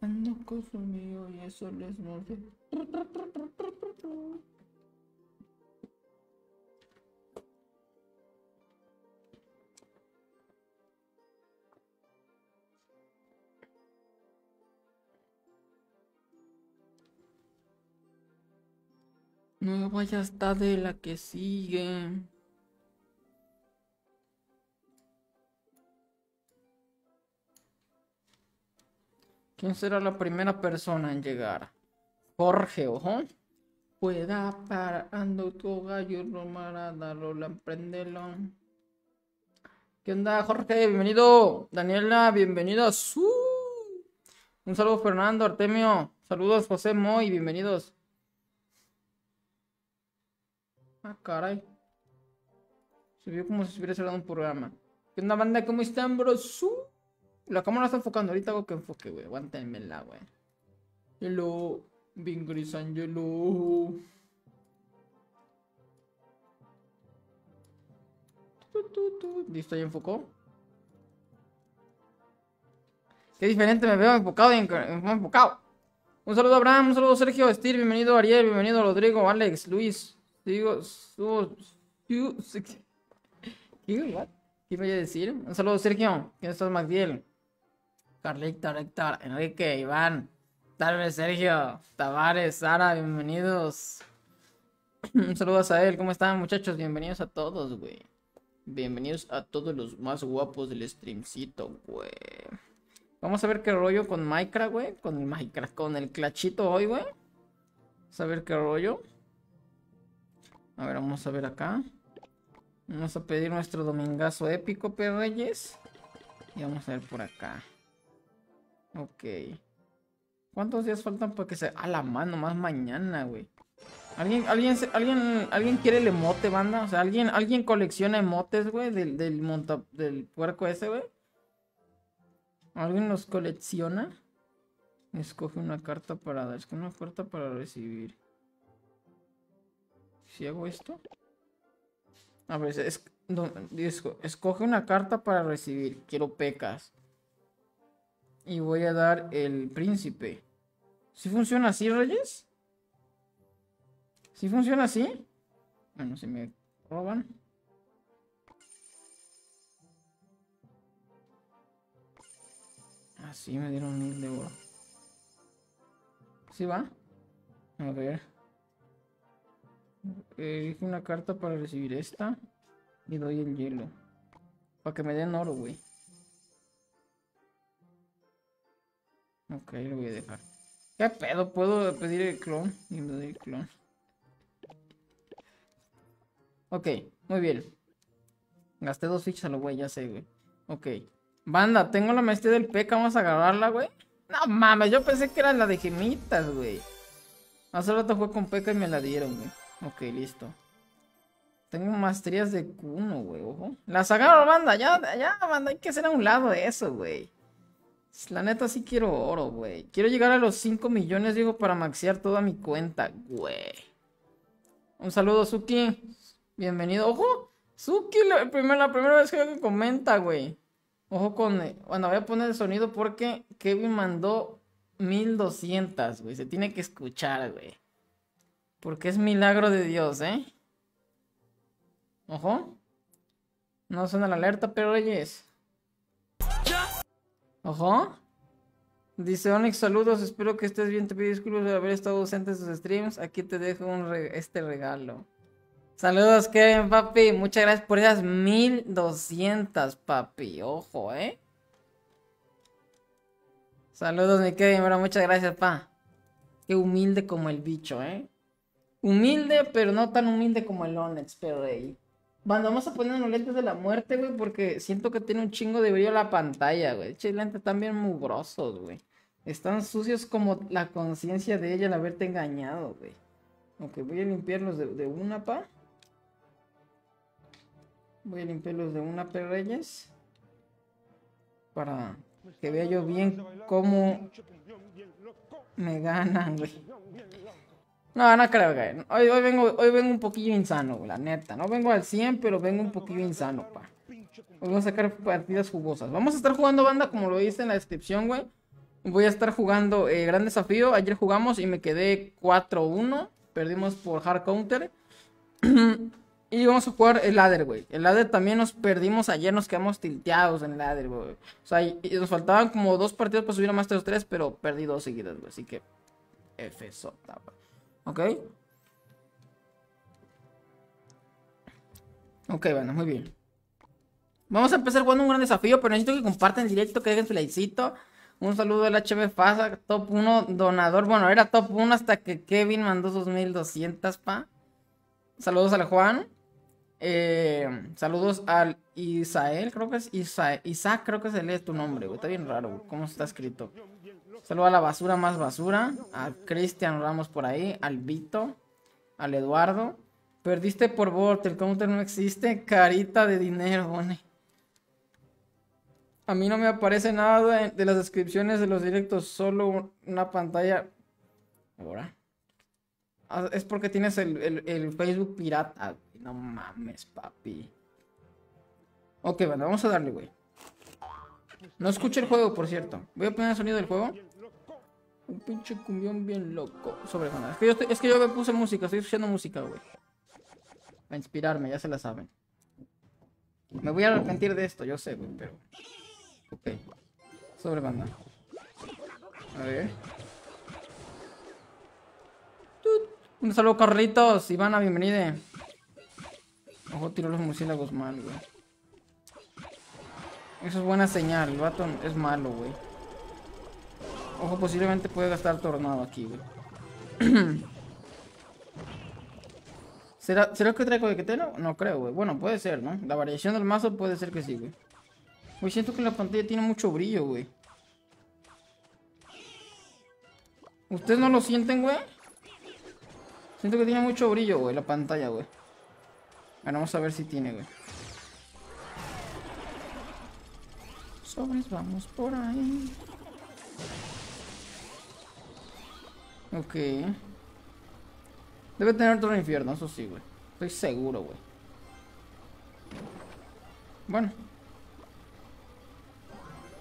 Ando consumido y eso les no vaya hasta de la que sigue. ¿Quién será la primera persona en llegar? Jorge, ojo. Pueda parando tu gallo, Romarada, Lola, emprendelo. ¿Qué onda, Jorge? Bienvenido. Daniela, bienvenida. ¡Su! Un saludo, Fernando, Artemio. Saludos, José Moy, bienvenidos. Ah, caray. Se vio como si estuviera cerrando un programa. ¿Qué onda, banda? ¿Cómo están, bro? ¡Su! La cámara está enfocando. Ahorita hago que enfoque, güey. Aguántenmela, güey. Hello. Bingris Angelo. Listo, ya enfocó. Qué diferente me veo enfocado y enfocado. Un saludo a Abraham, un saludo a Sergio, Steve, bienvenido Ariel, bienvenido Rodrigo, Alex, Luis. Digo, ¿qué, ¿Qué a decir? Un saludo Sergio, ¿quién estás, Magdiel? Carlita, Héctor, Enrique, Iván, tal Sergio, Tavares, Sara, bienvenidos. Un saludo a él, ¿cómo están muchachos? Bienvenidos a todos, güey. Bienvenidos a todos los más guapos del streamcito, güey. Vamos a ver qué rollo con Minecraft, güey. Con el Minecraft, con el clachito hoy, güey. Vamos a ver qué rollo. A ver, vamos a ver acá. Vamos a pedir nuestro domingazo épico, perreyes. Y vamos a ver por acá. Ok. ¿Cuántos días faltan para que se... A la mano, más mañana, güey. ¿Alguien, alguien, alguien, alguien quiere el emote, banda? O sea, ¿alguien, alguien colecciona emotes, güey? Del, del, monta, del puerco ese, güey. ¿Alguien los colecciona? Escoge una carta para dar. Escoge una carta para recibir. Si hago esto. A ver, es, escoge una carta para recibir. Quiero pecas. Y voy a dar el príncipe. ¿Si funciona así, Reyes? ¿Si funciona así? Bueno, si me roban. Así me dieron mil de oro. ¿Sí va? A ver. Elige una carta para recibir esta. Y doy el hielo. Para que me den oro, güey. Ok, lo voy a dejar. ¿Qué pedo? ¿Puedo pedir el clon? Y me doy el clon. Ok, muy bien. Gasté dos fichas a lo güey, ya sé, güey. Ok. Banda, tengo la maestría del PK, vamos a agarrarla, güey. No mames, yo pensé que era la de gemitas, güey. Hace rato fue con PK y me la dieron, güey. Ok, listo. Tengo maestrías de Kuno, güey, ojo. Las agarro, banda, ya, ya, banda, hay que hacer a un lado eso, güey. La neta sí quiero oro, güey. Quiero llegar a los 5 millones, digo, para maxear toda mi cuenta, güey. Un saludo, Suki. Bienvenido. Ojo, Suki, la primera, la primera vez que comenta, güey. Ojo con... Bueno, voy a poner el sonido porque Kevin mandó 1200, güey. Se tiene que escuchar, güey. Porque es milagro de Dios, ¿eh? Ojo. No suena la alerta, pero oyes. Ojo. Dice Onyx, saludos, espero que estés bien. Te pido disculpas por haber estado ausente en sus streams. Aquí te dejo un este regalo. Saludos, Kevin, papi. Muchas gracias por esas 1200, papi. Ojo, ¿eh? Saludos, mi Kevin. Muchas gracias, pa. Qué humilde como el bicho, ¿eh? Humilde, pero no tan humilde como el Onyx, pero ahí. Vamos a poner los lentes de la muerte, güey, porque siento que tiene un chingo de brillo la pantalla, güey. Che, lentes están bien mugrosos, güey. Están sucios como la conciencia de ella al haberte engañado, güey. Ok, voy a limpiarlos de, de una, pa. Voy a limpiarlos de una, perreyes. Para que vea yo bien cómo me ganan, güey. No, no creo que. Hoy, hoy, vengo, hoy vengo un poquillo insano, la neta. No vengo al 100, pero vengo un poquillo insano, pa. Vamos a sacar partidas jugosas. Vamos a estar jugando banda como lo dice en la descripción, güey. Voy a estar jugando eh, Gran Desafío. Ayer jugamos y me quedé 4-1. Perdimos por Hard Counter. y vamos a jugar el ladder, güey. El ladder también nos perdimos ayer. Nos quedamos tilteados en el ladder, güey. O sea, nos faltaban como dos partidos para subir a Masters 3. Pero perdí dos seguidas, güey. Así que F sota, ¿Ok? Ok, bueno, muy bien. Vamos a empezar jugando un gran desafío, pero necesito que compartan directo, que dejen su likecito. Un saludo del HB Fasa, top 1 donador. Bueno, era top 1 hasta que Kevin mandó 2200, pa. Saludos al Juan. Eh, saludos al Isael, creo que es Isa Isaac, creo que se lee tu nombre, güey. Está bien raro. ¿Cómo está escrito? Saludos a la basura más basura. A Cristian Ramos por ahí. Al Vito. Al Eduardo. Perdiste por bot, el counter no existe. Carita de dinero, bone. A mí no me aparece nada de, las descripciones de los directos, solo una pantalla. Ahora. Ah, es porque tienes el, Facebook pirata. No mames, papi. Ok, bueno, vamos a darle, güey. No escucho el juego, por cierto. Voy a poner el sonido del juego. Un pinche cumbión bien loco. Sobre es que, es que yo me puse música, estoy escuchando música, güey. A inspirarme, ya se la saben. Me voy a arrepentir de esto, yo sé, güey, pero. Ok. Sobre banda. A ver. Un saludo, Carlitos. Ivana, bienvenida. Ojo, tiro los murciélagos mal, güey. Eso es buena señal. El vato es malo, güey. Ojo, posiblemente puede gastar tornado aquí, güey. ¿Será, ¿Será que traigo de que no? No creo, güey. Bueno, puede ser, ¿no? La variación del mazo puede ser que sí, güey. Güey, siento que la pantalla tiene mucho brillo, güey. ¿Ustedes no lo sienten, güey? Siento que tiene mucho brillo, güey, la pantalla, güey. Bueno, vamos a ver si tiene, güey. Sobres, vamos por ahí. Ok. Debe tener otro infierno, eso sí, güey. Estoy seguro, güey. Bueno.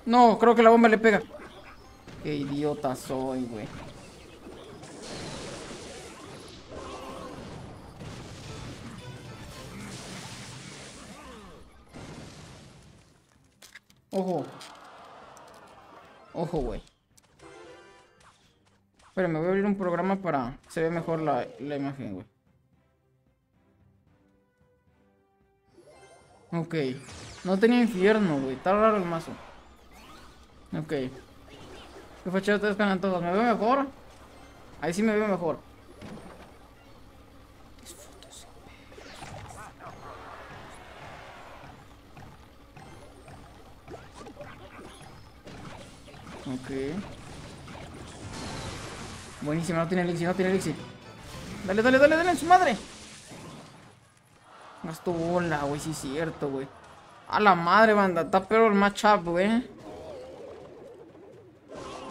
No, creo que la bomba le pega. Qué idiota soy, güey. Ojo. Ojo, güey. Espera, me voy a abrir un programa para... Se ve mejor la, la imagen, güey. Ok. No tenía infierno, güey. Está raro el mazo. Ok. ¿Qué fachada ustedes ganan todos? ¿Me veo mejor? Ahí sí me veo mejor. Ok. Buenísimo, no tiene elixir, no tiene elixir. Dale, dale, dale, dale, su madre. tu bola, güey, sí es cierto, güey. A la madre, banda. Está peor el matchup, güey.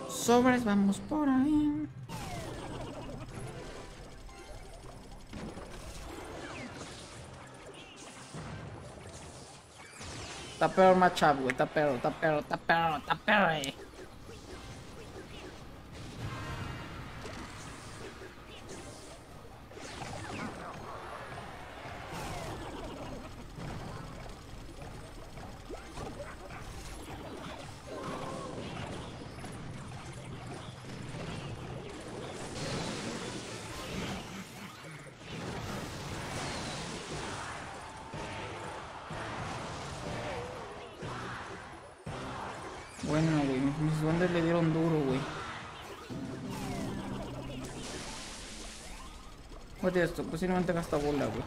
Sobres, vamos por ahí. Está peor matchup, güey. Está peor, está peor, está peor, está peor, eh. Esto, posiblemente gasta bola, güey.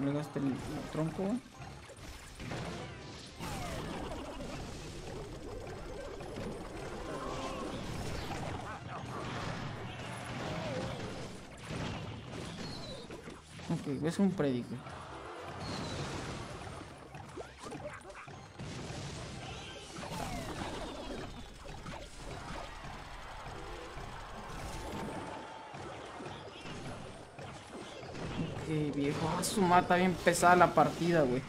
No el, tronco, Ok, es un prédico. Su mata bien pesada la partida, güey.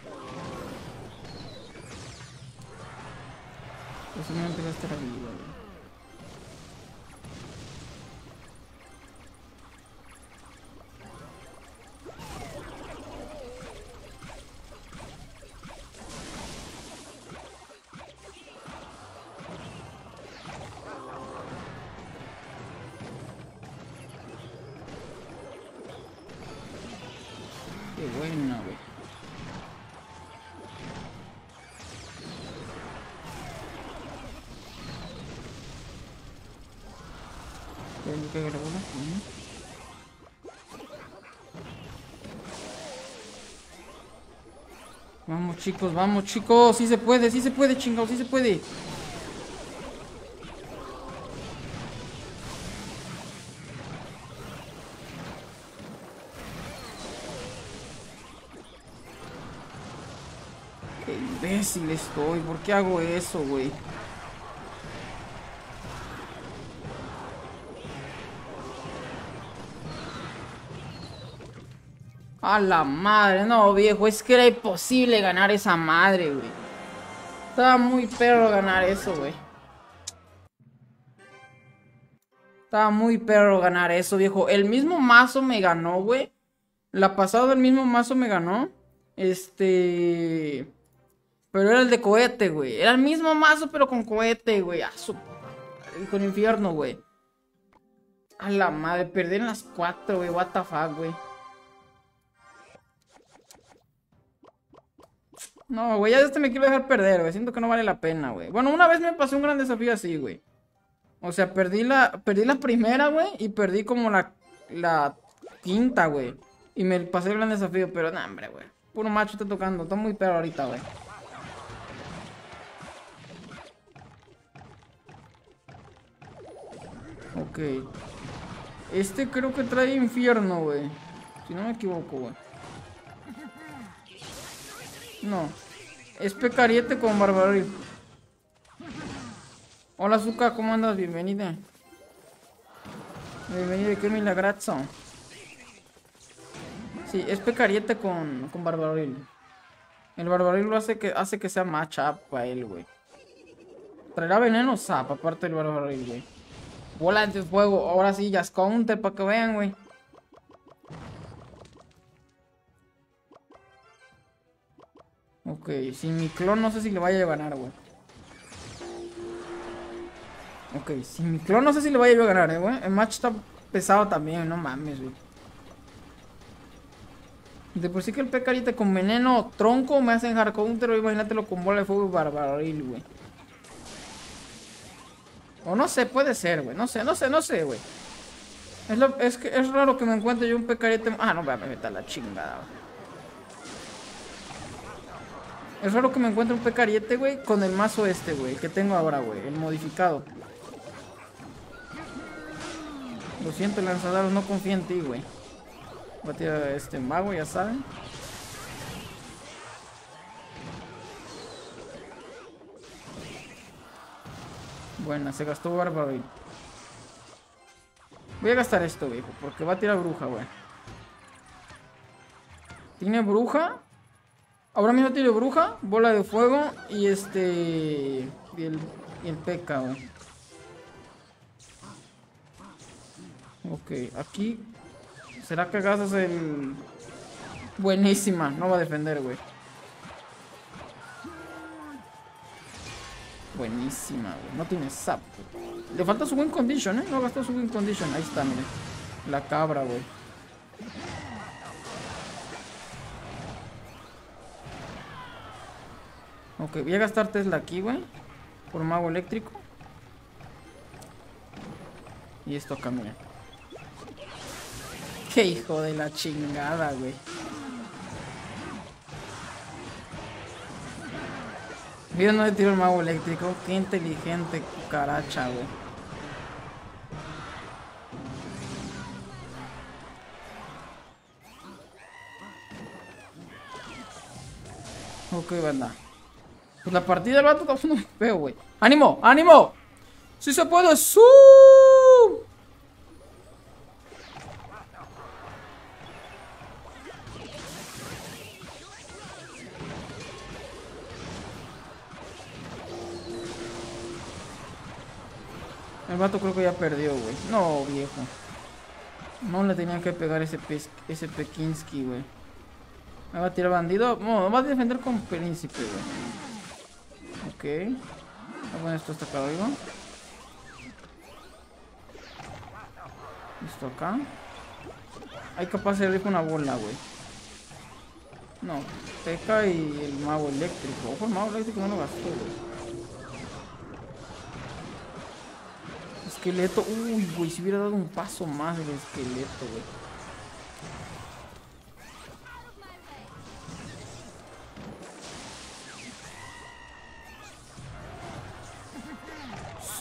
Chicos, vamos chicos, sí se puede, sí se puede, chingados, sí se puede. Qué imbécil estoy, ¿por qué hago eso, güey? A la madre, no, viejo, es que era imposible ganar esa madre, güey. Estaba muy perro ganar eso, güey. Estaba muy perro ganar eso, viejo. El mismo mazo me ganó, güey. La pasada el mismo mazo me ganó. Este... Pero era el de cohete, güey. Era el mismo mazo, pero con cohete, güey. A su... Con infierno, güey. A la madre, perdí en las cuatro, güey. What the fuck, güey. No, güey, ya este me quiero dejar perder, güey. Siento que no vale la pena, güey. Bueno, una vez me pasó un gran desafío así, güey. O sea, perdí la, perdí la primera, güey. Y perdí como la, la quinta, güey. Y me pasé el gran desafío, pero no, hombre, güey. Puro macho está tocando. Está muy perro ahorita, güey. Ok. Este creo que trae infierno, güey. Si no me equivoco, güey. No. Es pecariete con barbaril. Hola, Zuka, ¿cómo andas? Bienvenida. Bienvenida, qué milagrazo. Sí, es pecariete con, con barbaril. El barbaril lo hace que, hace que sea matchup para él, güey. Traerá veneno zap, aparte del barbaril, güey. Bola de fuego. Ahora sí, ya counter para que vean, güey. Ok, sin mi clon no sé si le vaya a ganar, güey. Ok, sin mi clon no sé si le vaya a ganar, eh, güey. El match está pesado también, no mames, güey. De por sí que el pecarita con veneno tronco me hacen hard counter, imagínatelo con bola de fuego y barbaril, güey. O no sé, puede ser, güey. No sé, no sé, no sé, güey. Es, lo- es que es raro que me encuentre yo un pecarete. Ah, no, voy a la chingada, güey. Es raro que me encuentre un pecariete, güey, con el mazo este, güey, que tengo ahora, güey, el modificado. Lo siento, lanzaderos, no confío en ti, güey. Voy a tirar este mago, ya saben. Buena, se gastó bárbaro. Voy a gastar esto, viejo, porque va a tirar bruja, güey. Tiene bruja. Ahora mismo tiene bruja, bola de fuego y este. Y el, y el peca, güey. Ok, aquí. ¿Será que gastas el. Buenísima, no va a defender, güey. Buenísima, güey. No tiene zap. Le falta su win condition, ¿eh? No gastó su win condition. Ahí está, miren. La cabra, güey. Ok, voy a gastar Tesla aquí, güey. Por mago eléctrico. Y esto acá, miren. Qué hijo de la chingada, güey. Mira, no le tiro el mago eléctrico. Qué inteligente cucaracha, güey. Ok, banda. Pues la partida del vato está siendo feo, güey. ¡Ánimo! ¡Ánimo! ¡Si se puede! ¡Su! El vato creo que ya perdió, güey. No, viejo. No le tenía que pegar ese, pe ese Pekinsky, güey. Me va a tirar bandido. No, me va a defender con príncipe, güey. Ok. Voy a poner esto hasta acá arriba. Esto acá. Hay capaz de con una bola, güey. No, Teca y el mago eléctrico. Ojo, el mago eléctrico no lo gastó, güey. Esqueleto. Uy, güey, si hubiera dado un paso más el esqueleto, güey.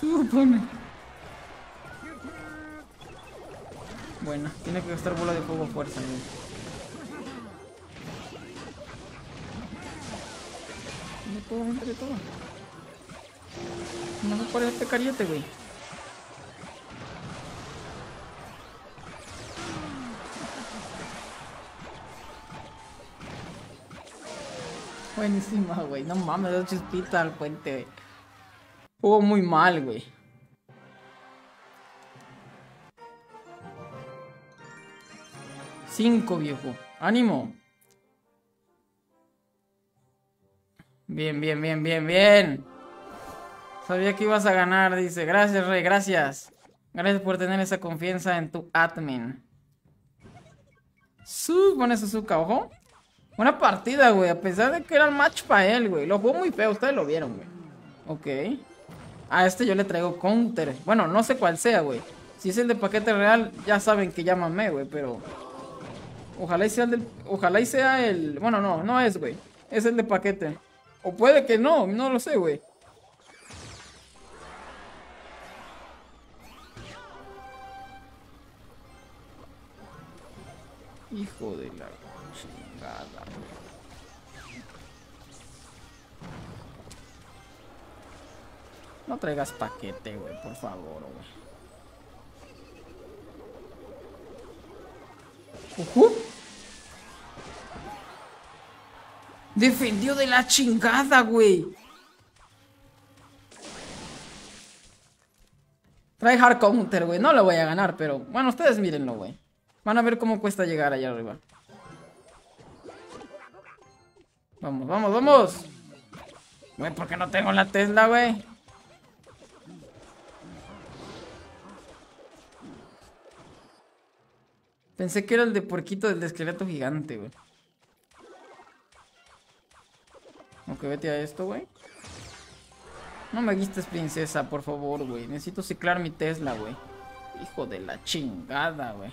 Supone. Bueno, tiene que gastar bola de fuego fuerza, güey. todo, entre todo. No me por este cariete, güey. Buenísima, güey. No mames, da chispita al puente, güey. Jugó muy mal, güey. Cinco, viejo. ¡Ánimo! Bien, bien, bien, bien, bien. Sabía que ibas a ganar, dice. Gracias, Rey, gracias. Gracias por tener esa confianza en tu admin. Su, pone Suzuka, ojo. Una partida, güey. A pesar de que era el match para él, güey. Lo jugó muy feo, ustedes lo vieron, güey. Ok. A este yo le traigo counter. Bueno, no sé cuál sea, güey. Si es el de paquete real, ya saben que llámame, güey, pero... Ojalá y sea el. Ojalá y sea el... Bueno, no, no es, güey. Es el de paquete. O puede que no, no lo sé, güey. Hijo de la No traigas paquete, güey, por favor, güey. Uh Defendió de la chingada, güey. Trae hard counter, güey. No lo voy a ganar, pero... Bueno, ustedes mírenlo, güey. Van a ver cómo cuesta llegar allá arriba. Vamos, vamos, vamos. Güey, ¿por qué no tengo la Tesla, güey? Pensé que era el de puerquito del esqueleto gigante, güey. Ok, vete a esto, güey. No me guistes, princesa, por favor, güey. Necesito ciclar mi Tesla, güey. Hijo de la chingada, güey.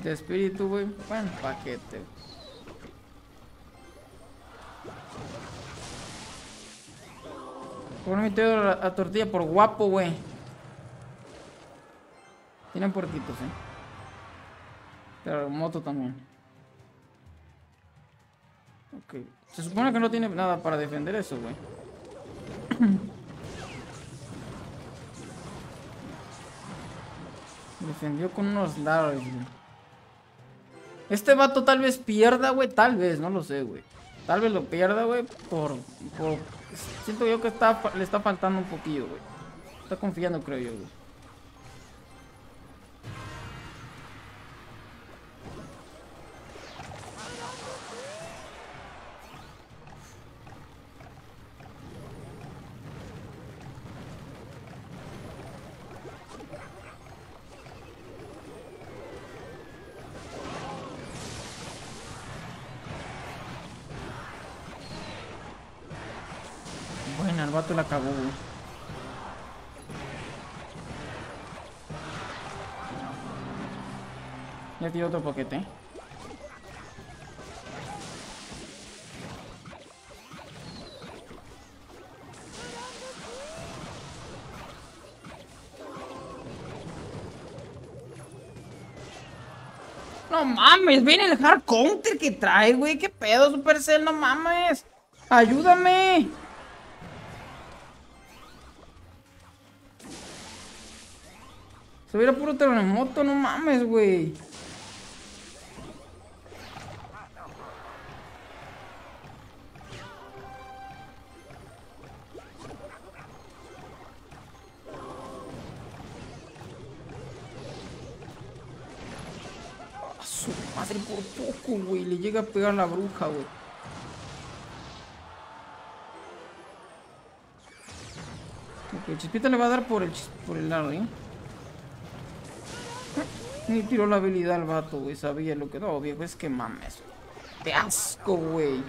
de espíritu, güey. Buen paquete. Por mi a, a tortilla por guapo, güey. Tienen puerquitos, eh. Pero moto también. Ok. Se supone que no tiene nada para defender eso, güey. Defendió con unos lados, güey. Este vato tal vez pierda, güey. Tal vez, no lo sé, güey. Tal vez lo pierda, güey. Por, por... Siento yo que está, le está faltando un poquillo, güey. Está confiando, creo yo, güey. Tiró otro paquete. No mames, viene el hard counter que trae, güey. ¿Qué pedo, Supercell? No mames. Ayúdame. Se hubiera puro terremoto, no mames, güey. Le llega a pegar la bruja, güey. Ok, Chispita le va a dar por el, por el lado, ¿eh? Ni tiró la habilidad al vato, güey. Sabía lo que... No, viejo, es que mames. Te asco, güey.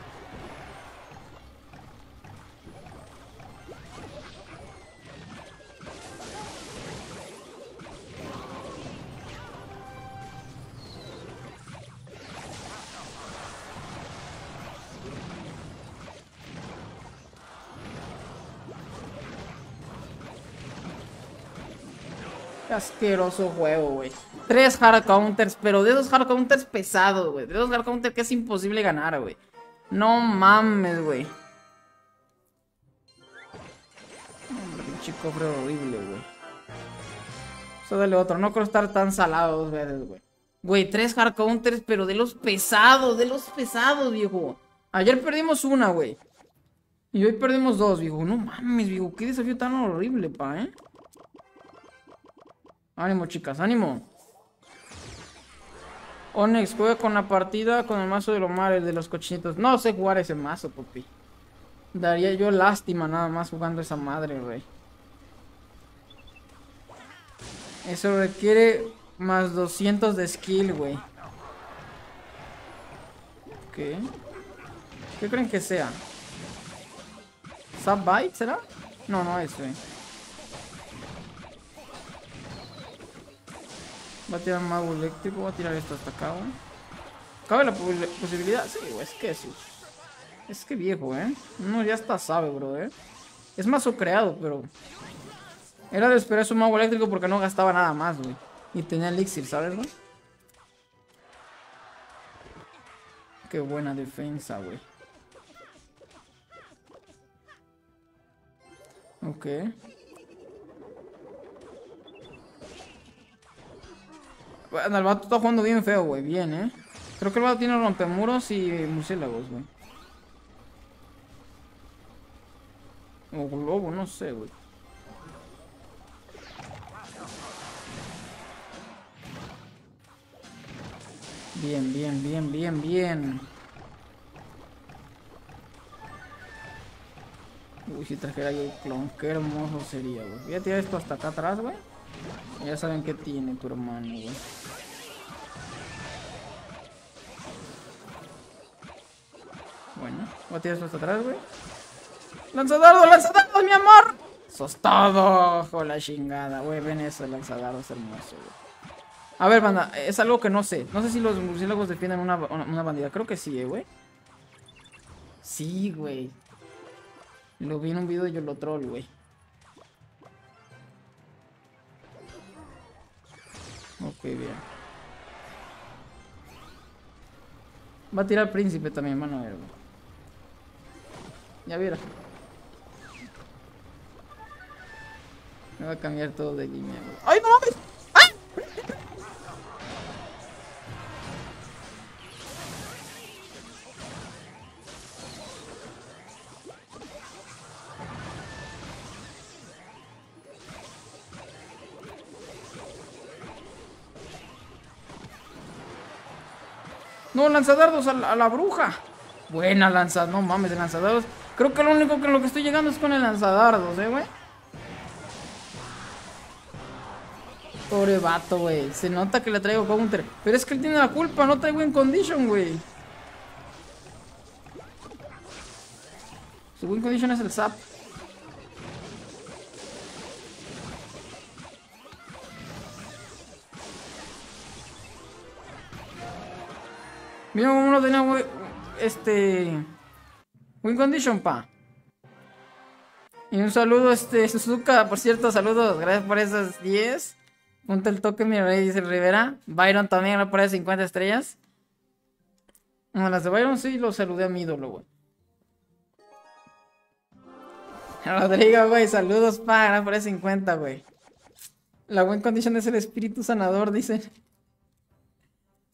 Asqueroso juego, güey. Tres hard counters, pero de esos hard counters pesados, güey. De esos hard counters que es imposible ganar, güey. No mames, güey. Hombre, pinche cofre horrible, güey. Eso dale otro. No creo estar tan salado dos veces, güey. Güey, tres hard counters, pero de los pesados, de los pesados, viejo. Ayer perdimos una, güey. Y hoy perdimos dos, viejo. No mames, viejo. Qué desafío tan horrible, pa, ¿eh? Ánimo, chicas, ánimo. Onyx, juega con la partida con el mazo de los mares de los cochinitos. No sé jugar ese mazo, papi. Daría yo lástima nada más jugando esa madre, rey. Eso requiere más 200 de skill, güey. ¿Qué? ¿Qué creen que sea? ¿Subbite será? No, no es, güey. Va a tirar mago eléctrico, va a tirar esto hasta acá, güey. ¿Cabe la posibilidad? Sí, güey, es que es... Es que viejo, ¿eh? Uno ya está sabe, bro, ¿eh? Es mazo creado, pero... Era de esperar su mago eléctrico porque no gastaba nada más, güey. Y tenía elixir, ¿sabes, güey? Qué buena defensa, güey. Ok. Bueno, el vato está jugando bien feo, güey. Bien, ¿eh? Creo que el vato tiene rompemuros y murciélagos, güey. O globo, no sé, güey. Bien, bien, bien, bien, bien. Uy, si trajera yo el clon, qué hermoso sería, güey. Voy a tirar esto hasta acá atrás, güey. Ya saben qué tiene tu hermano, güey. Bueno, voy a tirar esto hasta atrás, güey. ¡Lanzadardo, lanzadardo, mi amor! Sos todo, ojo la chingada, güey. Ven eso, lanzadardo es hermoso, güey. A ver, banda, es algo que no sé. No sé si los murciélagos defienden una, una, bandida. Creo que sí, eh, güey. Sí, güey. Lo vi en un video y yo lo troll, güey. Ok, bien. Va a tirar príncipe también, mano. Ya viera. Me va a cambiar todo de línea, ¡Ay, no mames! No, lanzadardos a la, a la bruja. Buena lanzada, no mames, lanzadardos. Creo que lo único que lo que estoy llegando es con el lanzadardos, eh, güey. Pobre vato, güey. Se nota que le traigo counter. Pero es que él tiene la culpa, no traigo en condition, güey. Su win condition es el zap. Mira cómo no tenía este win condition, pa. Y un saludo, este, Suzuka, por cierto, saludos, gracias por esos 10. Punta el toque, mi rey, dice Rivera. Byron también, por ahí 50 estrellas. No, las de Byron sí lo saludé a mi ídolo, güey. Rodrigo, güey, saludos, pa, gracias por ahí 50, güey. La win condition es el espíritu sanador, dicen.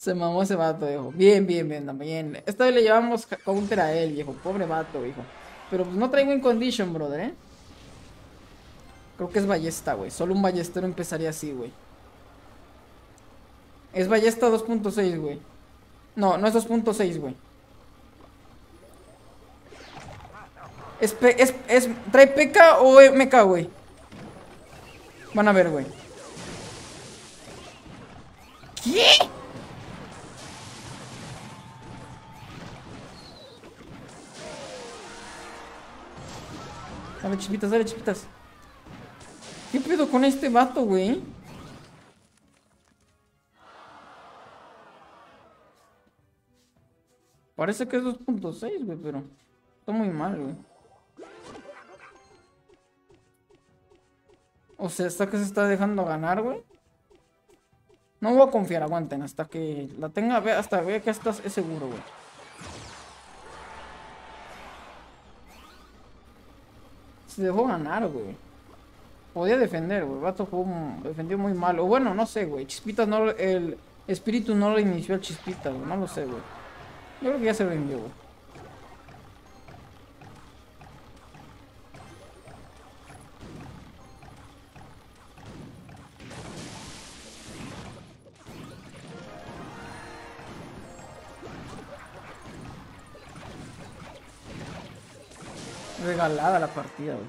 Se mamó ese vato, viejo. Bien, bien, bien, también. Esta vez le llevamos counter a él, viejo. Pobre vato, viejo. Pero pues no traigo en condition, brother, ¿eh? Creo que es ballesta, güey. Solo un ballestero empezaría así, güey. Es ballesta 2.6, güey. No, no es 2.6, güey. ¿Es, es, es, ¿Trae PK o MK, güey? Van a ver, güey. ¿Qué? Dale chispitas, dale chispitas. ¿Qué pedo con este vato, güey? Parece que es 2.6, güey, pero está muy mal, güey. O sea, hasta que se está dejando ganar, güey. No voy a confiar, aguanten, hasta que la tenga, hasta vea que estás es seguro, güey. Se dejó ganar, güey. Podía defender, güey. Vato jugó defendió muy mal. O bueno, no sé, güey. Chispitas no... El espíritu no lo inició al Chispitas, güey. No lo sé, güey. Yo creo que ya se rindió, güey. Regalada la partida, güey.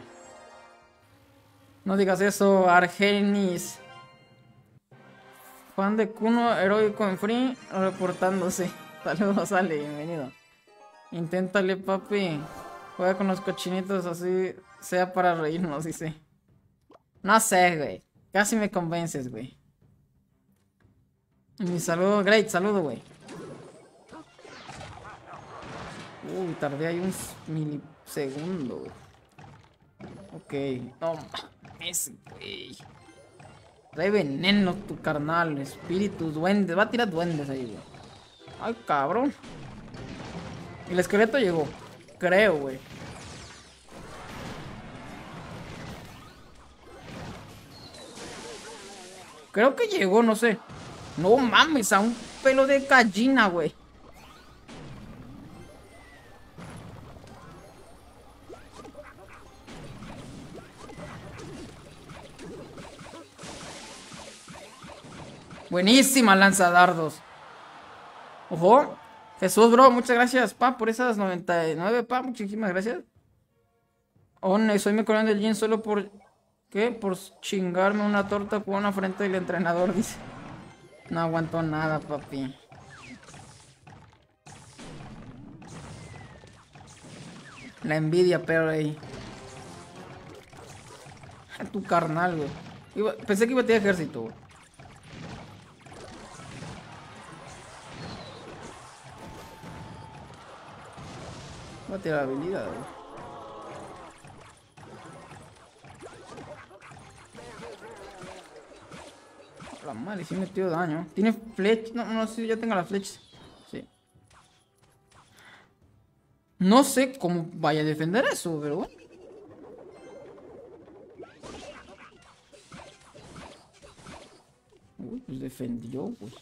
No digas eso, Argenis. Juan de Cuno, heroico en free, reportándose. Saludos, Ale, bienvenido. Inténtale, papi. Juega con los cochinitos así, sea para reírnos, dice. No sé, güey. Casi me convences, güey. Mi saludo, great, saludo, güey. Uy, tardé ahí un s- güey. Ok, no mames, güey. Trae tu carnal, espíritus, duendes. Va a tirar duendes ahí, güey. Ay, cabrón. El esqueleto llegó. Creo, güey. Creo que llegó, no sé. No mames, a un pelo de gallina, güey. Buenísima lanzadardos. Ojo. Jesús, bro, muchas gracias, pa, por esas 99, pa, muchísimas gracias. One, soy mi coronel del gym solo por... ¿Qué? Por chingarme una torta con una frente del entrenador, dice. No aguantó nada, papi. La envidia, pero ahí. Tu carnal, güey. Pensé que iba a tener ejército, güey. Va a tirar habilidad. La madre, sí metió daño. Tiene flecha. No, no sé si ya tenga la flecha. Sí. No sé cómo vaya a defender eso, pero bueno. Uy, pues defendió, pues.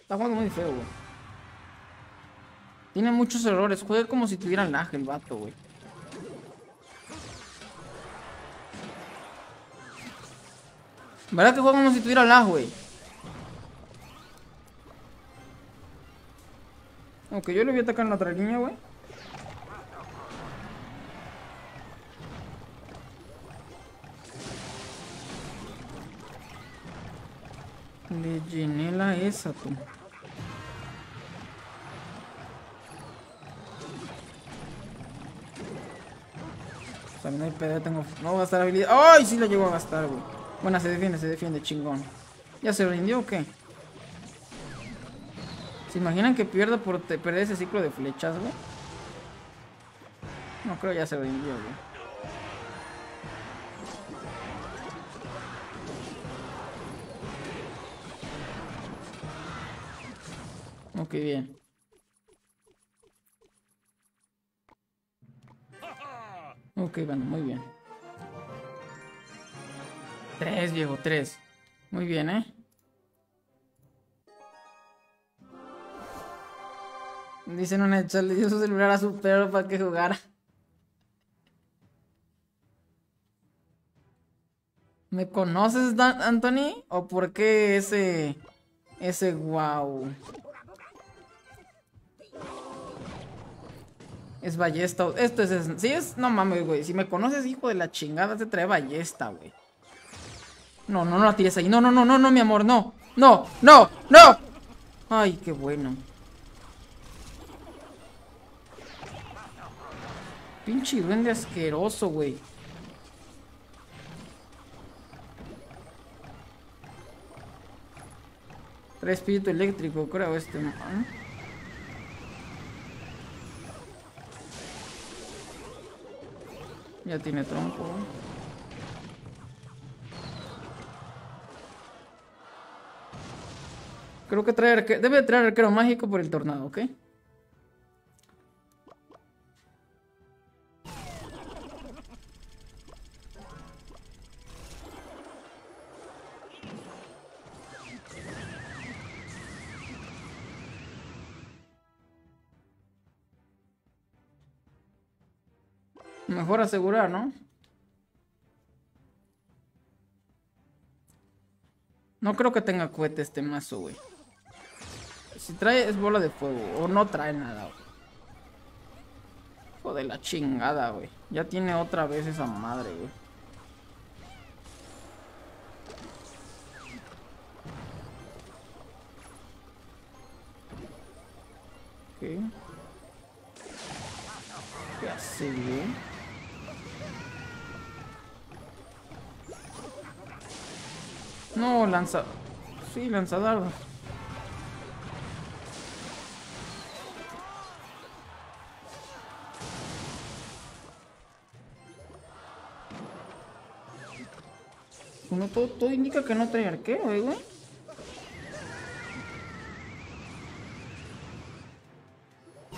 Está jugando muy feo, güey. Tiene muchos errores. Juega como si tuviera lag el vato, güey. ¿Verdad que juega como si tuviera lag, güey? Ok, yo le voy a atacar en la otra línea, güey. Le llené la esa, tú. También hay pedo, tengo... No voy a gastar habilidad. ¡Ay! Sí la llego a gastar, güey. Bueno, se defiende, se defiende, chingón. ¿Ya se rindió o qué? ¿Se imaginan que pierda por te- perder ese ciclo de flechas, güey? No creo ya se rindió, güey. Ok, bien. Ok, bueno, muy bien. Tres, viejo, tres. Muy bien, ¿eh? Dicen una chat, le dio su celular a su perro para que jugara. ¿Me conoces, Anthony? ¿O por qué ese Ese wow. Es ballesta. Esto es. Si es. No mames, güey. Si me conoces, hijo de la chingada, te trae ballesta, güey. No, no, no la tires ahí. No, no, no, no, no, mi amor, no. No, no, no. Ay, qué bueno. Pinche duende asqueroso, güey. Trae espíritu eléctrico, creo, este. Ya tiene tronco. Creo que trae debe traer arquero mágico por el tornado, ¿ok? Mejor asegurar, ¿no? No creo que tenga cohete este mazo, güey. Si trae es bola de fuego. O no trae nada, güey. Hijo de la chingada, güey. Ya tiene otra vez esa madre, güey. Ok. ¿Qué hace, güey? No, lanza... Sí, lanzadardos. No, todo, todo indica que no trae arquero, eh, güey.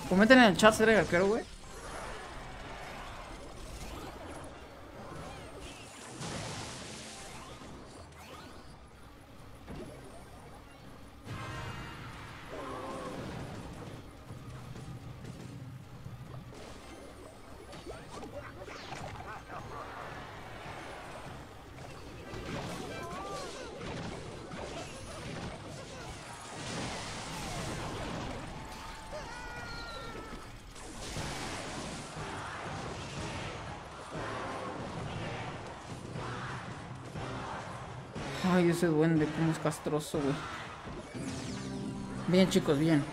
Comenten en el chat si trae arquero, güey. Ay, ese duende, como es castroso, güey. Bien, chicos, bien.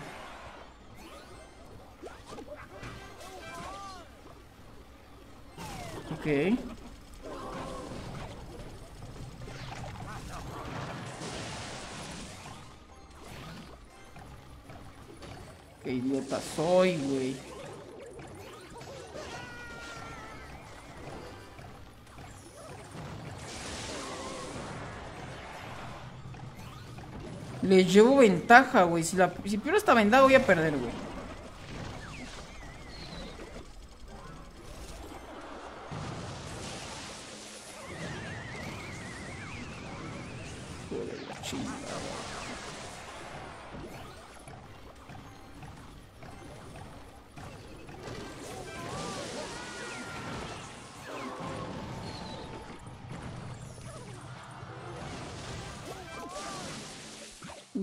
Ok. Qué idiota soy, güey. Le llevo ventaja, güey. Si, la, si Piero está vendado, voy a perder, güey.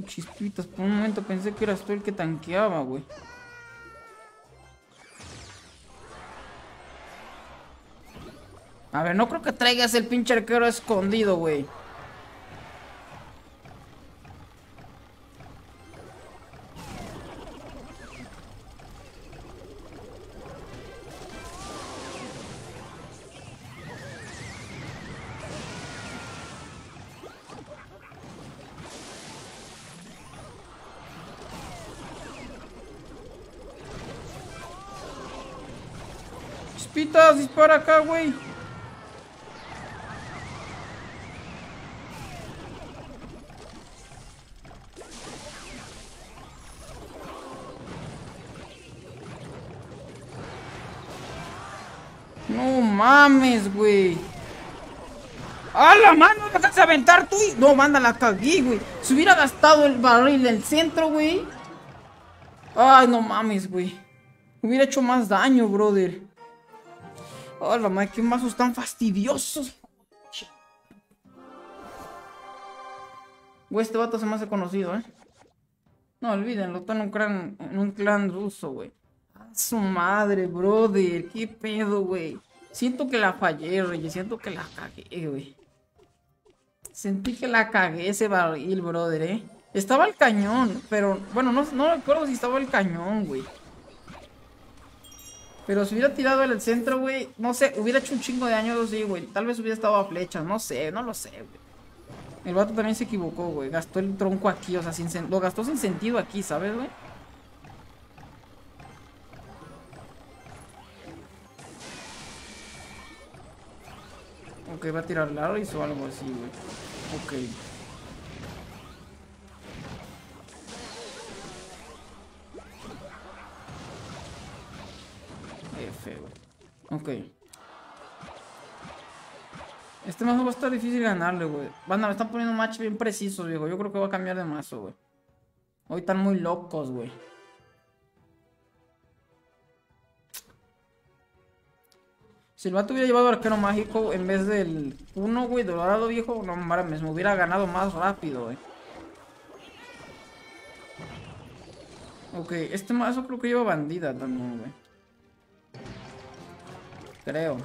Chispitas, por un momento pensé que eras tú el que tanqueaba, güey. A ver, no creo que traigas el pinche arquero escondido, güey. Acá, güey. No mames, güey. ¡A la mano! ¿Me vas a aventar tú? No, manda la cagué, güey. Si hubiera gastado el barril del centro, güey. Ay, no mames, güey. Hubiera hecho más daño, brother. Hola, madre, qué mazos tan fastidiosos. Güey, este vato se me hace conocido, ¿eh? No, olvídenlo, está en un clan, en un clan ruso, güey. Su madre, brother. ¿Qué pedo, güey? Siento que la fallé, Reyes. Siento que la cagué, güey. Sentí que la cagué ese barril, brother, eh. Estaba el cañón, pero... Bueno, no, no recuerdo si estaba el cañón, güey. Pero si hubiera tirado el centro, güey, no sé, hubiera hecho un chingo de años, sí, güey. Tal vez hubiera estado a flechas, no sé, no lo sé, güey. El vato también se equivocó, güey. Gastó el tronco aquí, o sea, sin lo gastó sin sentido aquí, ¿sabes, güey? Ok, va a tirar Larry o algo así, güey. Ok. Ok. Este mazo va a estar difícil ganarle, güey. Van me están poniendo match bien precisos, viejo. Yo creo que va a cambiar de mazo, güey. Hoy están muy locos, güey. Si el vato hubiera llevado arquero mágico en vez del 1, güey, dorado, viejo, no mames, me hubiera ganado más rápido, güey. Ok, este mazo creo que lleva bandida también, güey. Creo.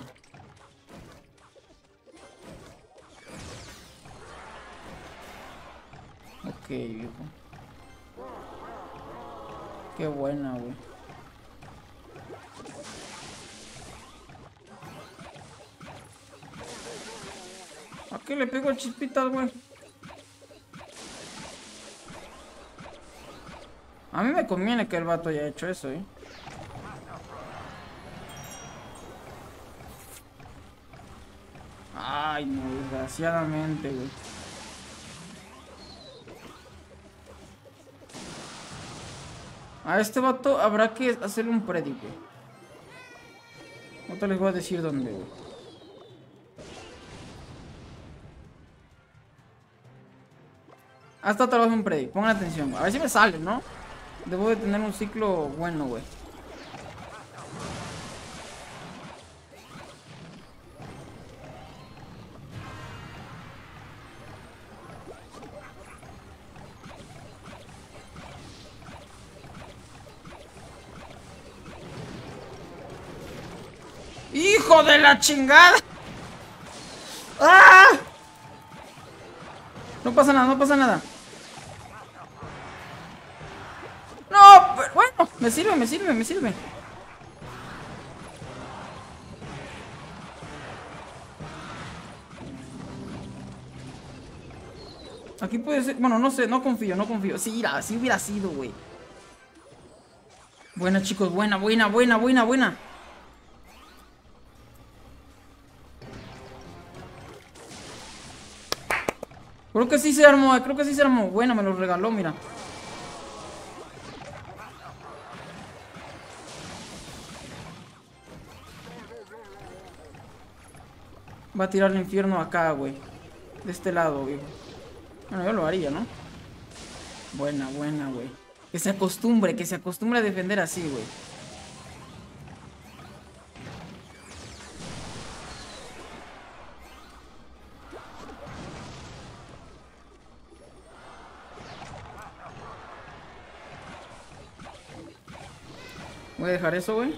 Ok, viejo. Qué buena, güey. ¿A qué le pego chispitas, güey? A mí me conviene que el vato haya hecho eso, ¿eh? Ay, no, desgraciadamente, güey. A este vato habrá que hacerle un prédico. No te les voy a decir dónde, güey. Hasta otra vez un predic. Pongan atención. A ver si me sale, ¿no? Debo de tener un ciclo bueno, güey. ¡Hijo de la chingada! ¡Ah! No pasa nada, no pasa nada. No, bueno, me sirve, me sirve, me sirve. Aquí puede ser, bueno, no sé, no confío, no confío. Sí, sí hubiera sido, güey. Buena, chicos, buena, buena, buena, buena, buena. Creo que sí se armó, creo que sí se armó. Bueno, me lo regaló, mira. Va a tirar el infierno acá, güey. De este lado, güey. Bueno, yo lo haría, ¿no? Buena, buena, güey. Que se acostumbre, que se acostumbre a defender así, güey. Voy a dejar eso, güey.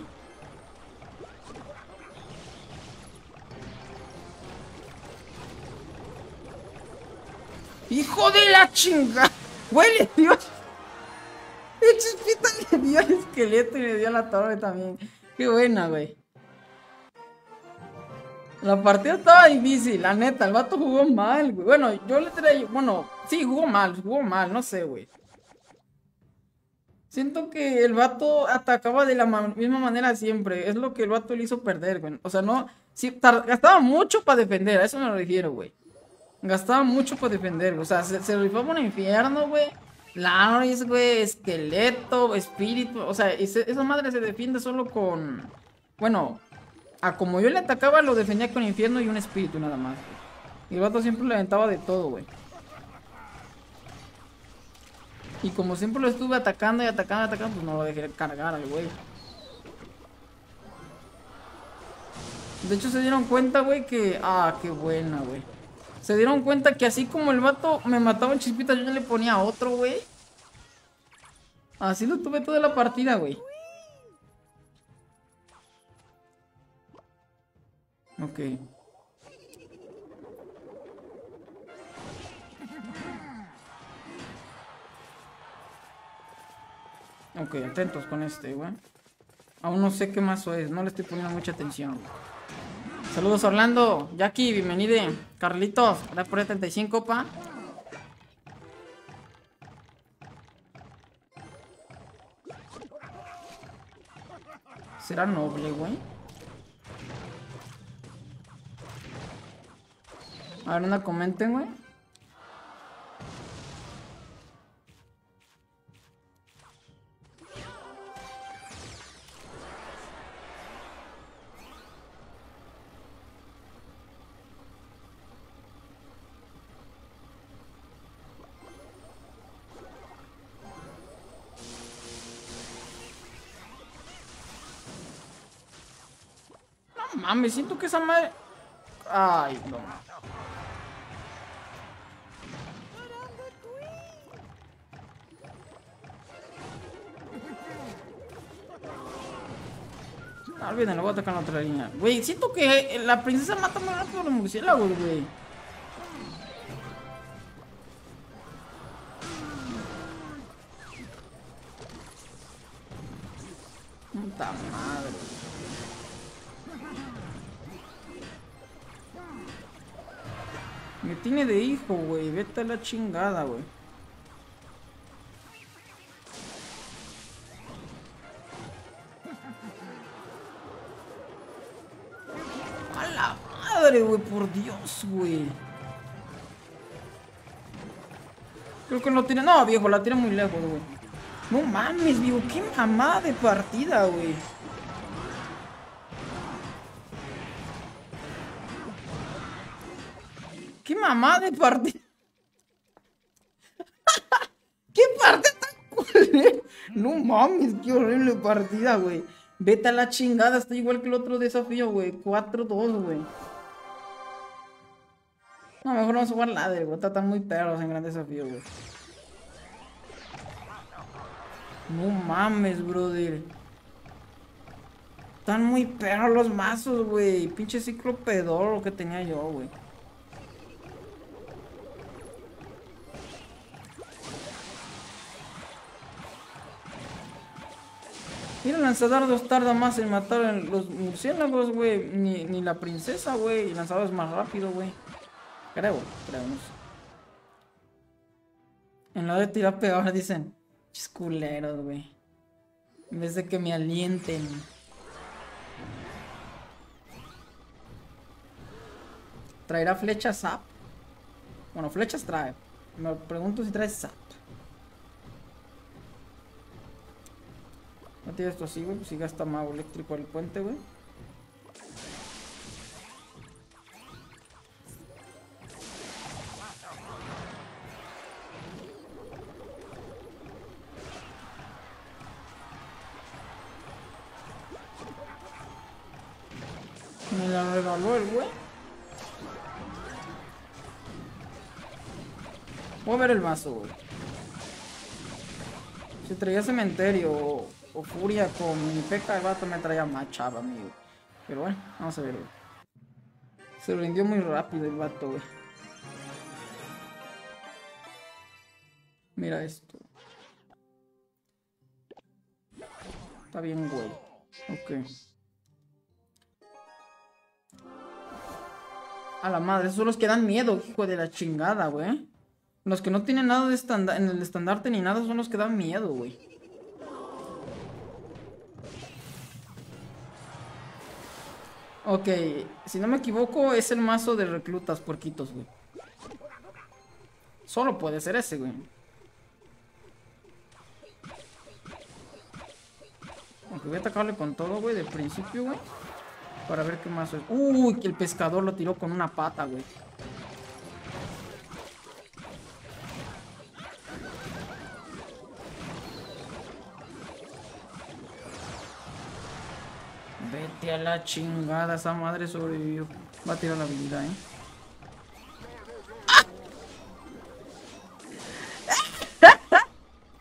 ¡Hijo de la chinga! ¡Güey, le dio! El chispita le dio al esqueleto y le dio a la torre también. Qué buena, güey. La partida estaba difícil, la neta. El vato jugó mal, güey. Bueno, yo le traía... Bueno, sí, jugó mal, jugó mal, no sé, güey. Siento que el vato atacaba de la misma manera siempre. Es lo que el vato le hizo perder, güey. O sea, no. gastaba mucho para defender, a eso me refiero, güey. Gastaba mucho para defender, O sea, se, se rifaba un infierno, güey. Laris, güey, esqueleto, espíritu. O sea, esa madre se defiende solo con. Bueno, a como yo le atacaba, lo defendía con infierno y un espíritu nada más. Y el vato siempre le aventaba de todo, güey. Y como siempre lo estuve atacando y atacando y atacando, pues no lo dejé cargar al güey. De hecho se dieron cuenta, güey, que... Ah, qué buena, güey. Se dieron cuenta que así como el vato me mataba en chispitas, yo le ponía otro, güey. Así lo tuve toda la partida, güey. Ok. Ok, atentos con este, güey. Aún no sé qué mazo es, no le estoy poniendo mucha atención. Saludos Orlando, Jackie, bienvenido. Carlitos, gracias por el 35, pa. ¿Será noble, güey? A ver, una comenten, güey. Mames, siento que esa madre... Ay, no. Ah, voy a atacar la otra línea. Güey, siento que la princesa mata muy rápido a los murciélagos, güey. Puta madre. Me tiene de hijo, güey. Vete a la chingada, güey. A la madre, güey. Por Dios, güey. Creo que no tiene... No, viejo, la tiene muy lejos, güey. No mames, viejo. Qué mamada de partida, güey. ¡Qué mamá de partida! ¡Qué partida tan! No mames, qué horrible partida, güey. Vete a la chingada, está igual que el otro desafío, güey. 4-2, güey. No, mejor vamos a jugar ladder, güey. Están muy perros en gran desafío, güey. No mames, brother. Están muy perros los mazos, güey. Pinche ciclo pedoro que tenía yo, güey. Mira, lanzadardos tarda más en matar a los murciélagos, güey. Ni, ni la princesa, güey. Y lanzadardos más rápido, güey. Creo, creo. En la de tirar peor dicen. Chisculeros, güey. En vez de que me alienten. ¿Traerá flechas zap? Bueno, flechas trae. Me pregunto si trae zap. No tiene esto así, güey. Pues si gasta mago eléctrico el puente, güey. Me la regaló el güey. Voy a ver el mazo, güey. Si traía cementerio o, furia con mi peca, el vato me traía más chava, amigo. Pero bueno, vamos a ver, güey. Se rindió muy rápido el vato, güey. Mira esto. Está bien, güey. Ok. A la madre, esos son los que dan miedo, hijo de la chingada, güey. Los que no tienen nada de en el estandarte ni nada son los que dan miedo, güey. Ok, si no me equivoco, es el mazo de reclutas puerquitos, güey. Solo puede ser ese, güey. Aunque voy a atacarle con todo, güey, del principio, güey. Para ver qué mazo es. Uy, que el pescador lo tiró con una pata, güey. Vete a la chingada, esa madre sobrevivió. Va a tirar la habilidad, eh.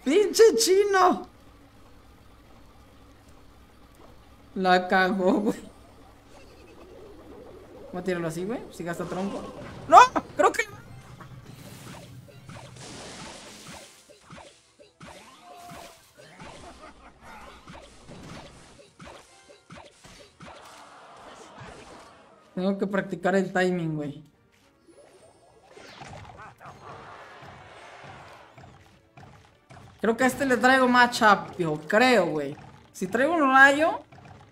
¡Pinche chino! no! La cagó, güey. Voy a tirarlo así, güey. Si gasta tronco. ¡No! Creo que... Tengo que practicar el timing, güey. Creo que a este le traigo más chapio, creo, güey. Si traigo un rayo,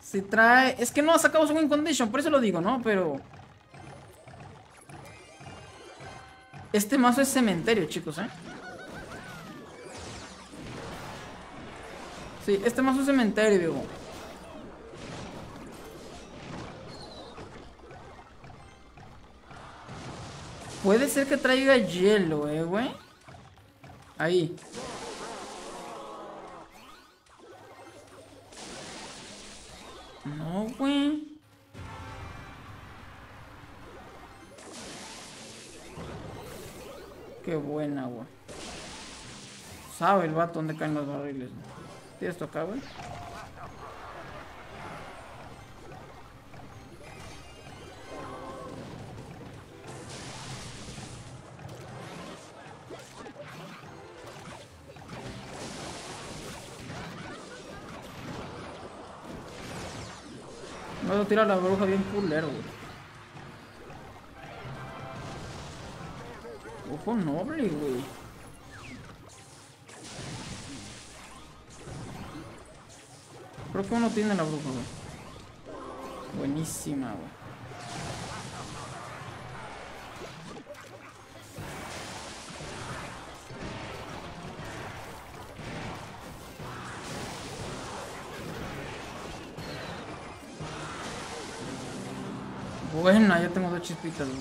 si trae... Es que no ha sacado su win condition, por eso lo digo, ¿no? Pero... Este mazo es cementerio, chicos, ¿eh? Sí, este mazo es cementerio, viejo. Puede ser que traiga hielo, eh, güey. Ahí. No, güey. Qué buena, güey. Sabe el vato dónde caen los barriles. ¿Tienes esto acá, güey? A tirar la bruja bien culero, güey. Ojo noble, güey. Creo que uno tiene la bruja, güey. Buenísima, güey. Buena, ya tengo dos chispitas, güey.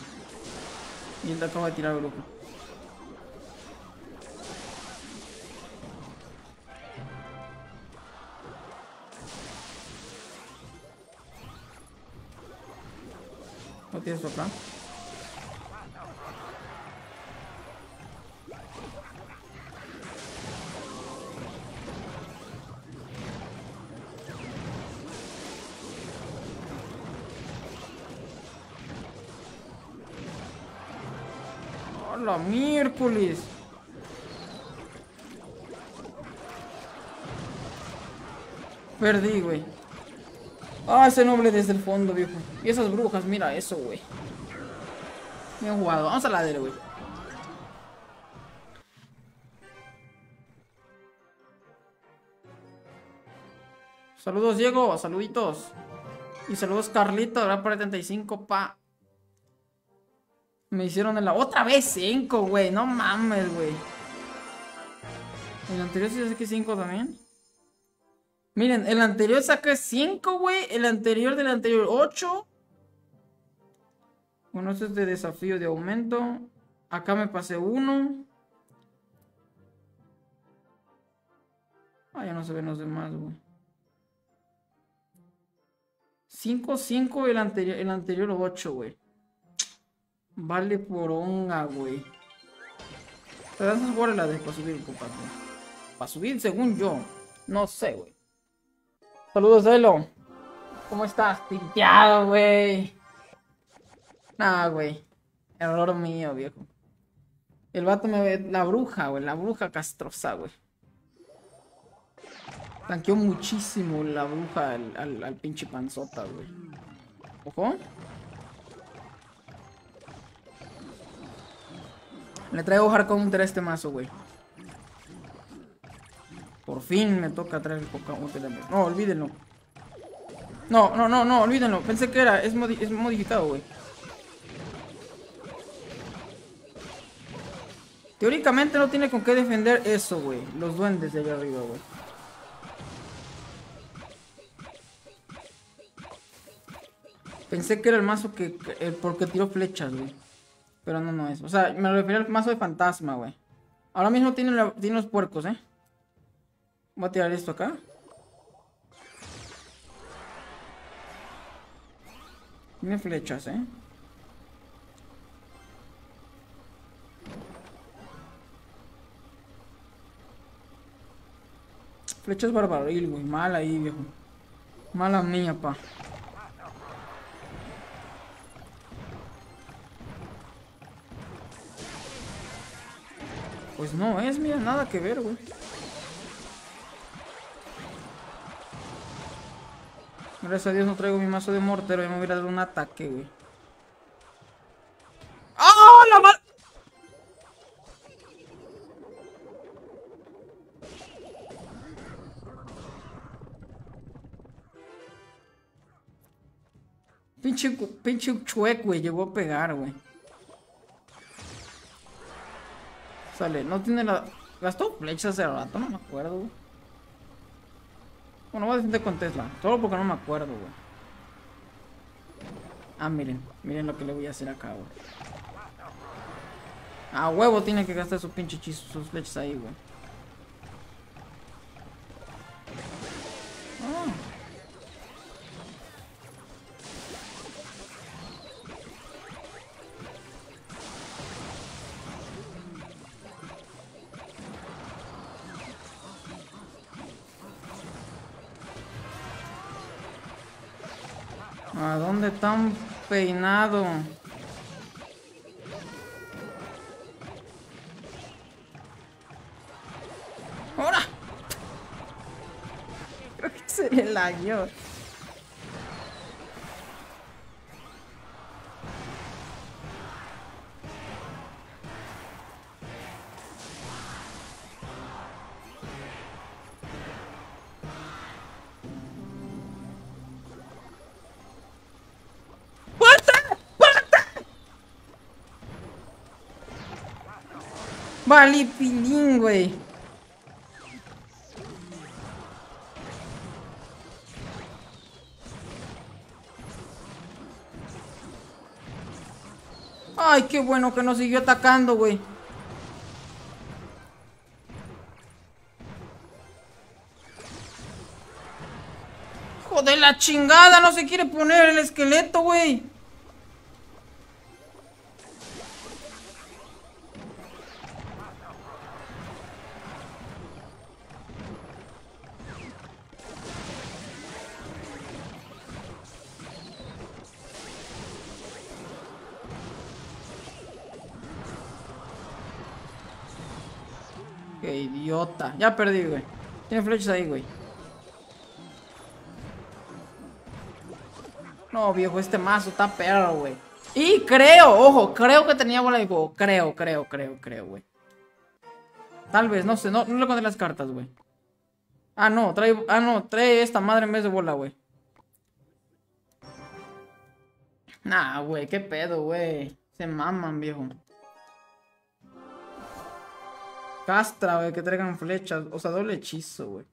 Y él acaba de tirar brujo. ¿No tienes acá? ¡Hola, miércoles! Perdí, güey. Ah, ese noble desde el fondo, viejo. Y esas brujas, mira eso, güey. Bien jugado. Vamos a la güey. Saludos, Diego. Saluditos. Y saludos, Carlito. Ahora por 75, pa. Me hicieron en la... Otra vez 5, güey. No mames, güey. El anterior sí saqué 5 también. Miren, el anterior saqué 5, güey. El anterior del anterior 8. Bueno, este es de desafío de aumento. Acá me pasé 1. Ah, ya no se ven los demás, güey. 5, 5 el anterior, el anterior 8, güey. Vale por onga, güey. Te das jugar la de para subir, compadre. Para subir, según yo. No sé, güey. Saludos, Elo. ¿Cómo estás? Tinteado, güey. Nah, güey. Error mío, viejo. El vato me ve. La bruja, güey. La bruja castrosa, güey. Tanqueó muchísimo la bruja al, al, al pinche panzota, güey. Ojo. Le traigo Hard Counter a este mazo, güey. Por fin me toca traer el Pokémon. No, olvídenlo. No, no, no, no, olvídenlo. Pensé que era. Es modificado, güey. Teóricamente no tiene con qué defender eso, güey. Los duendes de allá arriba, güey. Pensé que era el mazo que... porque tiró flechas, güey. Pero no, no es. O sea, me refería al mazo de fantasma, güey. Ahora mismo tiene, los puercos, ¿eh? Voy a tirar esto acá. Tiene flechas, ¿eh? Flechas barbaril, güey. Mal ahí, viejo. Mala mía, pa. Pues no es, mira, nada que ver, güey. Gracias a Dios no traigo mi mazo de mortero, ya me hubiera dado un ataque, güey. ¡Ah, la madre! Pinche, pinche chueco, güey, llegó a pegar, güey. Sale, no tiene la... ¿Gastó flechas hace rato? No me acuerdo, güey. Bueno, voy a defender con Tesla. Solo porque no me acuerdo, güey. Ah, miren. Miren lo que le voy a hacer acá, güey. A huevo tiene que gastar su pinche hechizo, sus flechas ahí, güey. Tan peinado? ¡Ahora! Creo que se le lagueó. Vale, pilín, güey. Ay, qué bueno que no siguió atacando, güey. Joder, la chingada, no se quiere poner el esqueleto, güey. Ya perdí, güey. Tiene flechas ahí, güey. No, viejo, este mazo está perro, güey. Y creo, ojo, creo que tenía bola de fuego. Creo, creo, creo, creo, güey. Tal vez, no sé, no, no le conté las cartas, güey. Ah, no, trae, ah, no, trae esta madre en vez de bola, güey. Nah, güey, qué pedo, güey. Se maman, viejo. Castra, güey, que traigan flechas. O sea, doble hechizo, güey.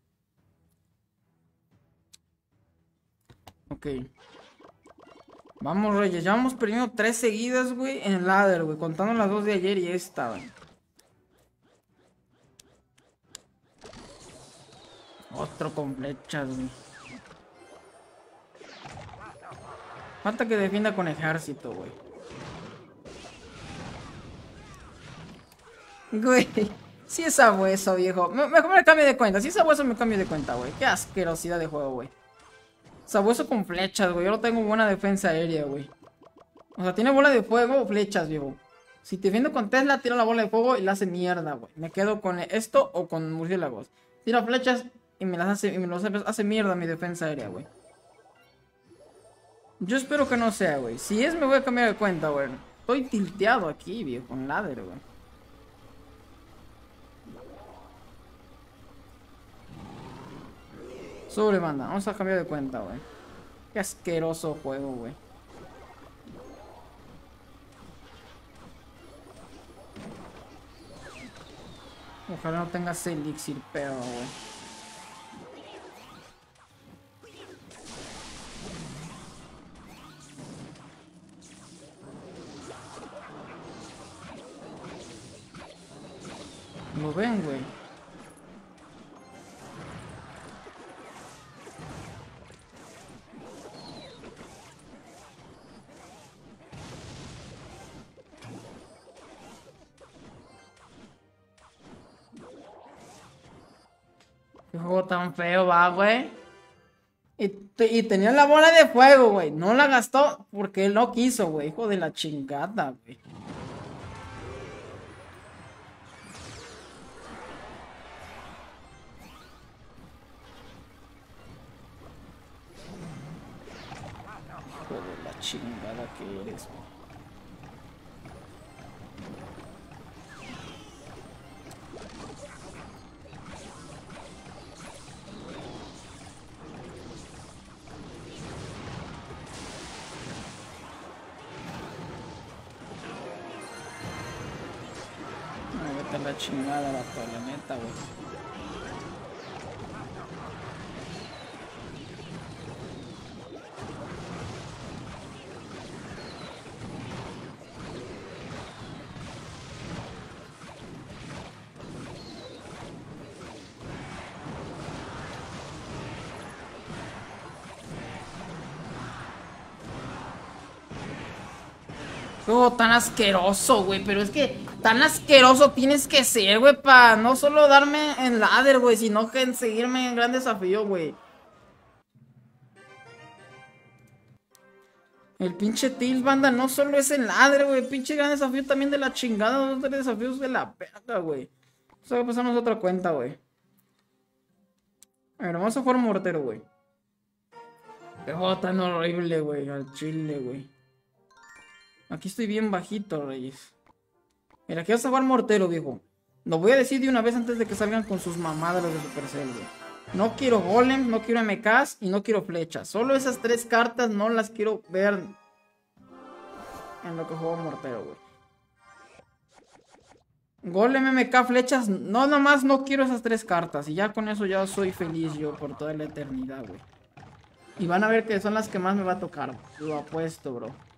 Ok. Vamos, Reyes. Ya hemos perdido tres seguidas, güey, en ladder, güey. Contando las dos de ayer y esta, güey. Otro con flechas, güey. Falta que defienda con ejército, güey. Güey. Si es sabueso, viejo. Me- Mejor me cambio de cuenta. Si es sabueso, me cambio de cuenta, güey. Qué asquerosidad de juego, güey. Sabueso con flechas, güey. Yo no tengo buena defensa aérea, güey. O sea, tiene bola de fuego o flechas, viejo. Si te defiendo con Tesla, tira la bola de fuego y la hace mierda, güey. Me quedo con esto o con murciélagos. Tira flechas y me las hace, y me los hace mierda mi defensa aérea, güey. Yo espero que no sea, güey. Si es, me voy a cambiar de cuenta, güey. Estoy tilteado aquí, viejo, con ladder, güey. Sobre, banda. Vamos a cambiar de cuenta, güey. Qué asqueroso juego, güey. Ojalá no tengas elixir, pero, güey. Lo ven, güey. Qué juego tan feo va, güey. Y, tenía la bola de fuego, güey. No la gastó porque él no quiso, güey. Hijo de la chingada, güey. Hijo de la chingada que eres, güey. Chingada, la la neta, güey. Oh, tan asqueroso, güey. Pero es que tan asqueroso tienes que ser, güey, para no solo darme en ladder, güey, sino que en seguirme en gran desafío, güey. El pinche Tills, banda, no solo es el ladder, güey. Pinche gran desafío también de la chingada. Dos tres desafíos de la perra, güey. Vamos a pasarnos otra cuenta, güey. A ver, vamos a jugar mortero, güey. Qué tan horrible, güey. Al chile, güey. Aquí estoy bien bajito, reyes. Mira, a jugar mortero, viejo. Lo voy a decir de una vez antes de que salgan con sus mamadas los de Supercell, güey. No quiero golem, no quiero MKs y no quiero flechas. Solo esas tres cartas no las quiero ver en lo que juego mortero, güey. Golem, MK, flechas, no, nomás no quiero esas tres cartas. Y ya con eso ya soy feliz yo por toda la eternidad, güey. Y van a ver que son las que más me va a tocar. Lo apuesto, bro.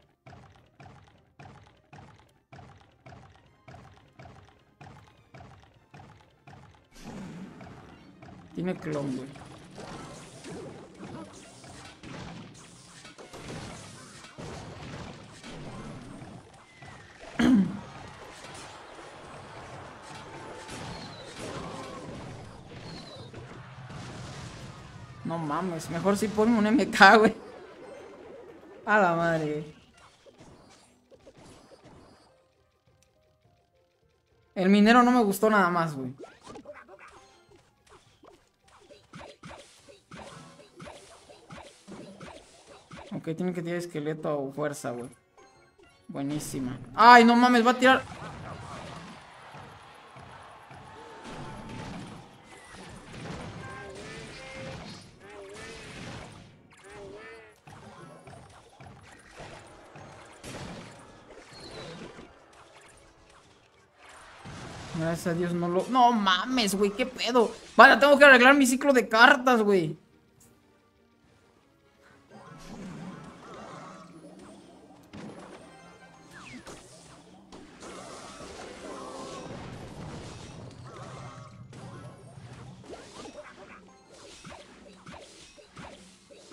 Tiene clon, güey. No mames, mejor si pongo un MK, güey. A la madre. El minero no me gustó nada más, güey. Ok, tiene que tirar esqueleto o fuerza, güey. Buenísima. ¡Ay, no mames! Va a tirar... Gracias a Dios no lo... No mames, güey, qué pedo. Vale, tengo que arreglar mi ciclo de cartas, güey.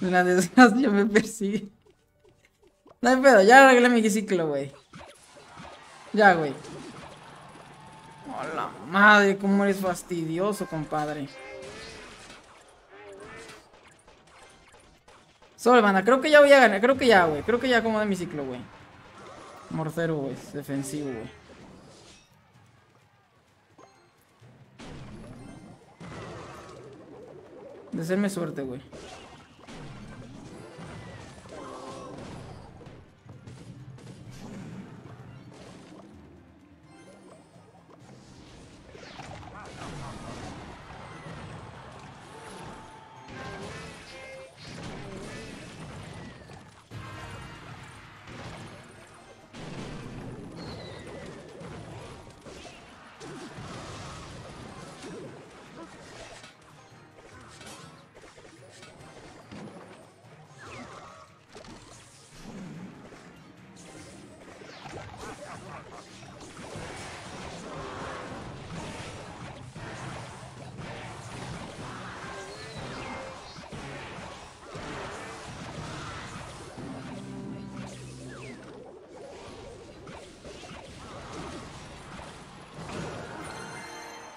La desgracia me persigue. No hay pedo, ya arreglé mi ciclo, güey. Ya, güey. Hola, madre, cómo eres fastidioso, compadre. Sol, banda, creo que ya voy a ganar. Creo que ya, güey. Creo que ya acomodé mi ciclo, güey. Morcero, güey. Defensivo, güey. De serme suerte, güey.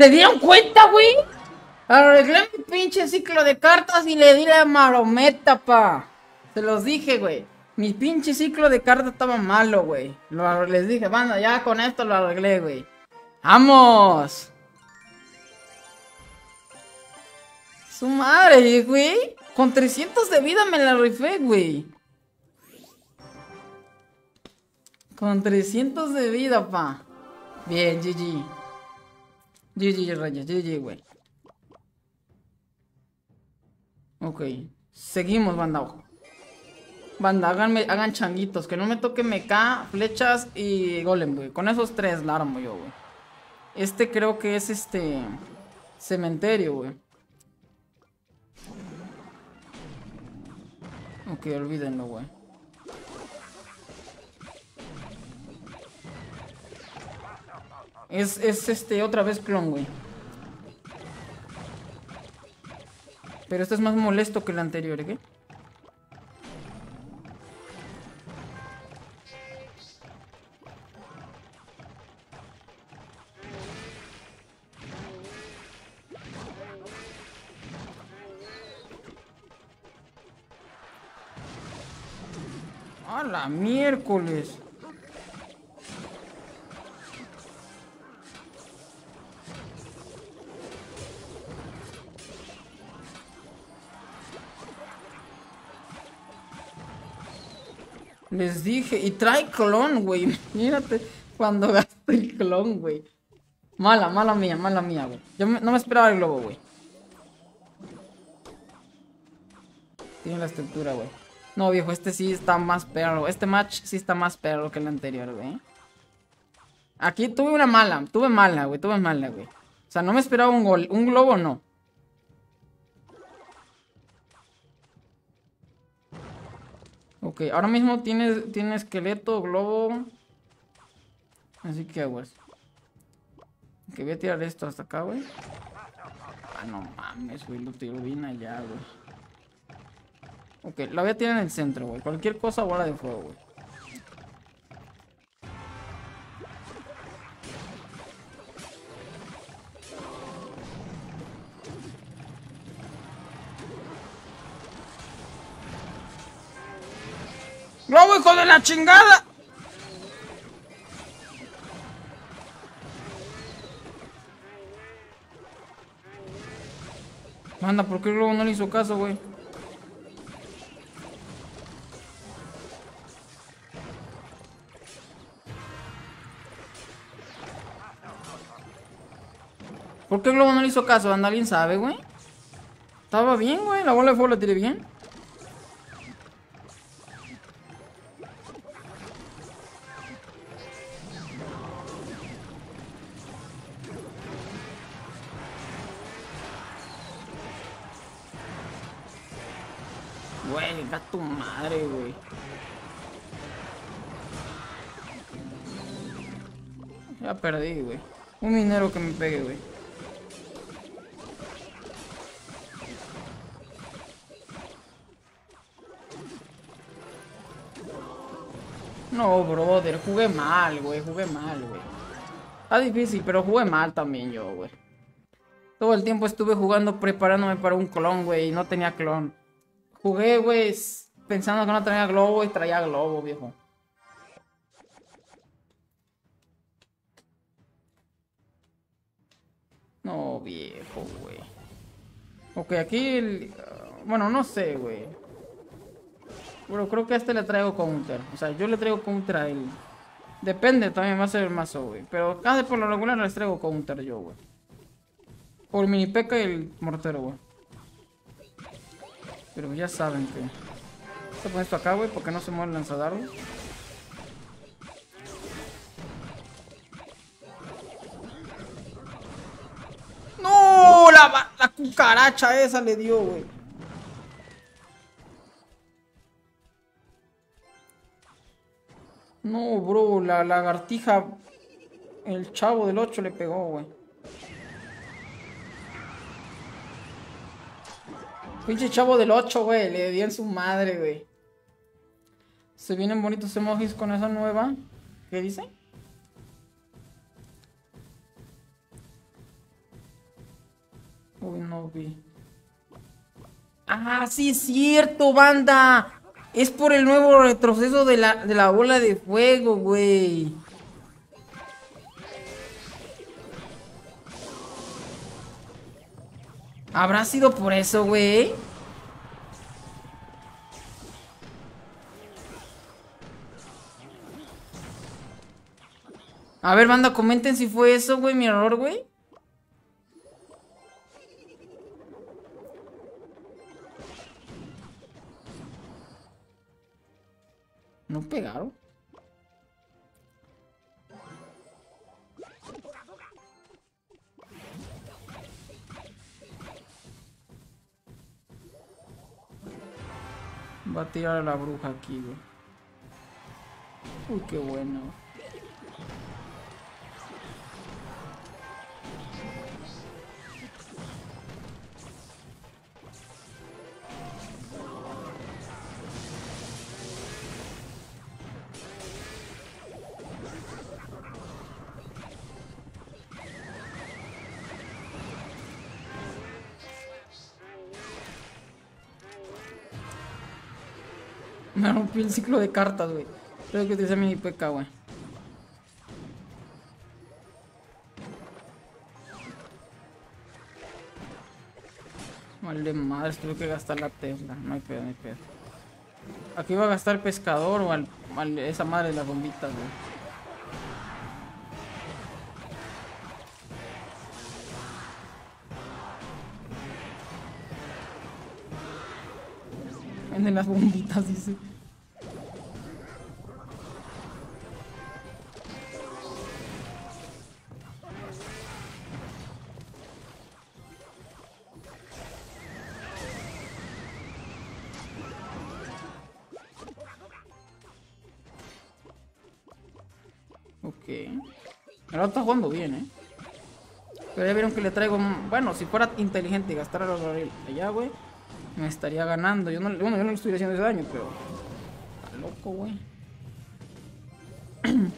¿Se dieron cuenta, güey? Arreglé mi pinche ciclo de cartas y le di la marometa, pa. Se los dije, güey. Mi pinche ciclo de cartas estaba malo, güey. Les dije, banda, ya con esto lo arreglé, güey. ¡Vamos! Su madre, güey. Con 300 de vida me la rifé, güey. Con 300 de vida, pa. Bien, GG. GG, Reyes, GG, güey. Ok. Seguimos, banda. Banda, háganme, hagan changuitos. Que no me toque MK, flechas y golem, güey. Con esos tres la armo yo, güey. Este creo que es este... Cementerio, güey. Ok, olvídenlo, güey. Es, es este, otra vez clon, güey. Pero este es más molesto que el anterior, ¿eh? ¡A miércoles! Les dije, y trae clon, güey. Mírate cuando gasta el clon, güey. Mala, mala mía, mala mía, güey. Yo no me esperaba el globo, güey. Tiene la estructura, güey. No, viejo, este sí está más perro. Este match sí está más perro que el anterior, güey. Aquí tuve una mala, tuve mala, güey, tuve mala, güey. O sea, no me esperaba un gol. Un globo no. Ok, ahora mismo tiene, tiene esqueleto, globo. Así que aguas. Ok, voy a tirar esto hasta acá, güey. Ah, no mames, güey, lo tiro bien allá, güey. Ok, la voy a tirar en el centro, güey. Cualquier cosa, bola de fuego, güey. ¡Globo, hijo de la chingada! Manda, ¿por qué el globo no le hizo caso, güey? ¿Por qué el globo no le hizo caso? ¿Anda alguien sabe, güey? Estaba bien, güey. La bola de fuego la tiré bien. Güey, gato madre, güey. Ya perdí, güey. Un minero que me pegue, güey. No, brother, jugué mal, güey, jugué mal, güey. Está difícil, pero jugué mal también yo, güey. Todo el tiempo estuve jugando, preparándome para un clon, güey, y no tenía clon. Jugué, güey, pensando que no tenía globo y traía globo, viejo. No, viejo, güey. Ok, aquí... Bueno, no sé, güey. Pero creo que a este le traigo counter. O sea, yo le traigo counter a él. Depende, también va a ser el mazo, güey. Pero casi por lo regular les traigo counter yo, güey. Por el mini peca y el mortero, güey. Pero ya saben que... Voy a poner esto acá, güey, porque no se mueve el lanzadardo. ¡No! La, la cucaracha esa le dio, güey. No, bro, la lagartija. El chavo del 8 le pegó, güey. Pinche chavo del 8, güey. Le di en su madre, güey. Se vienen bonitos emojis con esa nueva. ¿Qué dice? Uy, no vi. Ah, sí es cierto, banda. Es por el nuevo retroceso de la, de la bola de fuego, güey. ¿Habrá sido por eso, güey? A ver, banda, comenten si fue eso, güey, mi error, güey. ¿No pegaron? Va a tirar a la bruja aquí, güey. Uy, qué bueno. Me rompí el ciclo de cartas, güey. Creo que utiliza mi PK, güey. Vale madre, tuve que gastar la Tesla. No hay pedo, no hay pedo. Aquí iba a gastar pescador o al, esa madre de las bombitas, güey. Venden las bombitas, dice. Ok. Ahora está jugando bien, eh. Pero ya vieron que le traigo. Bueno, si fuera inteligente y gastar a los allá, güey. Me estaría ganando. Yo no, bueno, yo no le estoy haciendo ese daño, pero. Está loco, güey.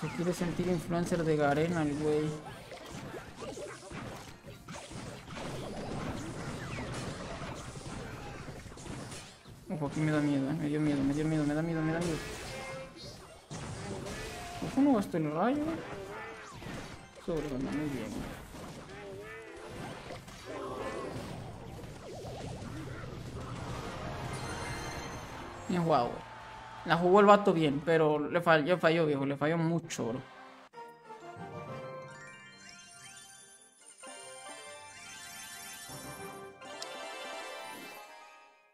Se quiere sentir influencer de Garena, el güey. Ojo, aquí me da miedo, eh. Me dio miedo, me dio miedo, me da miedo, me da miedo. Ojo, no gastó el rayo. Sobre, muy bien. Bien jugado. La jugó el vato bien, pero le falló, falló, viejo. Le falló mucho, bro.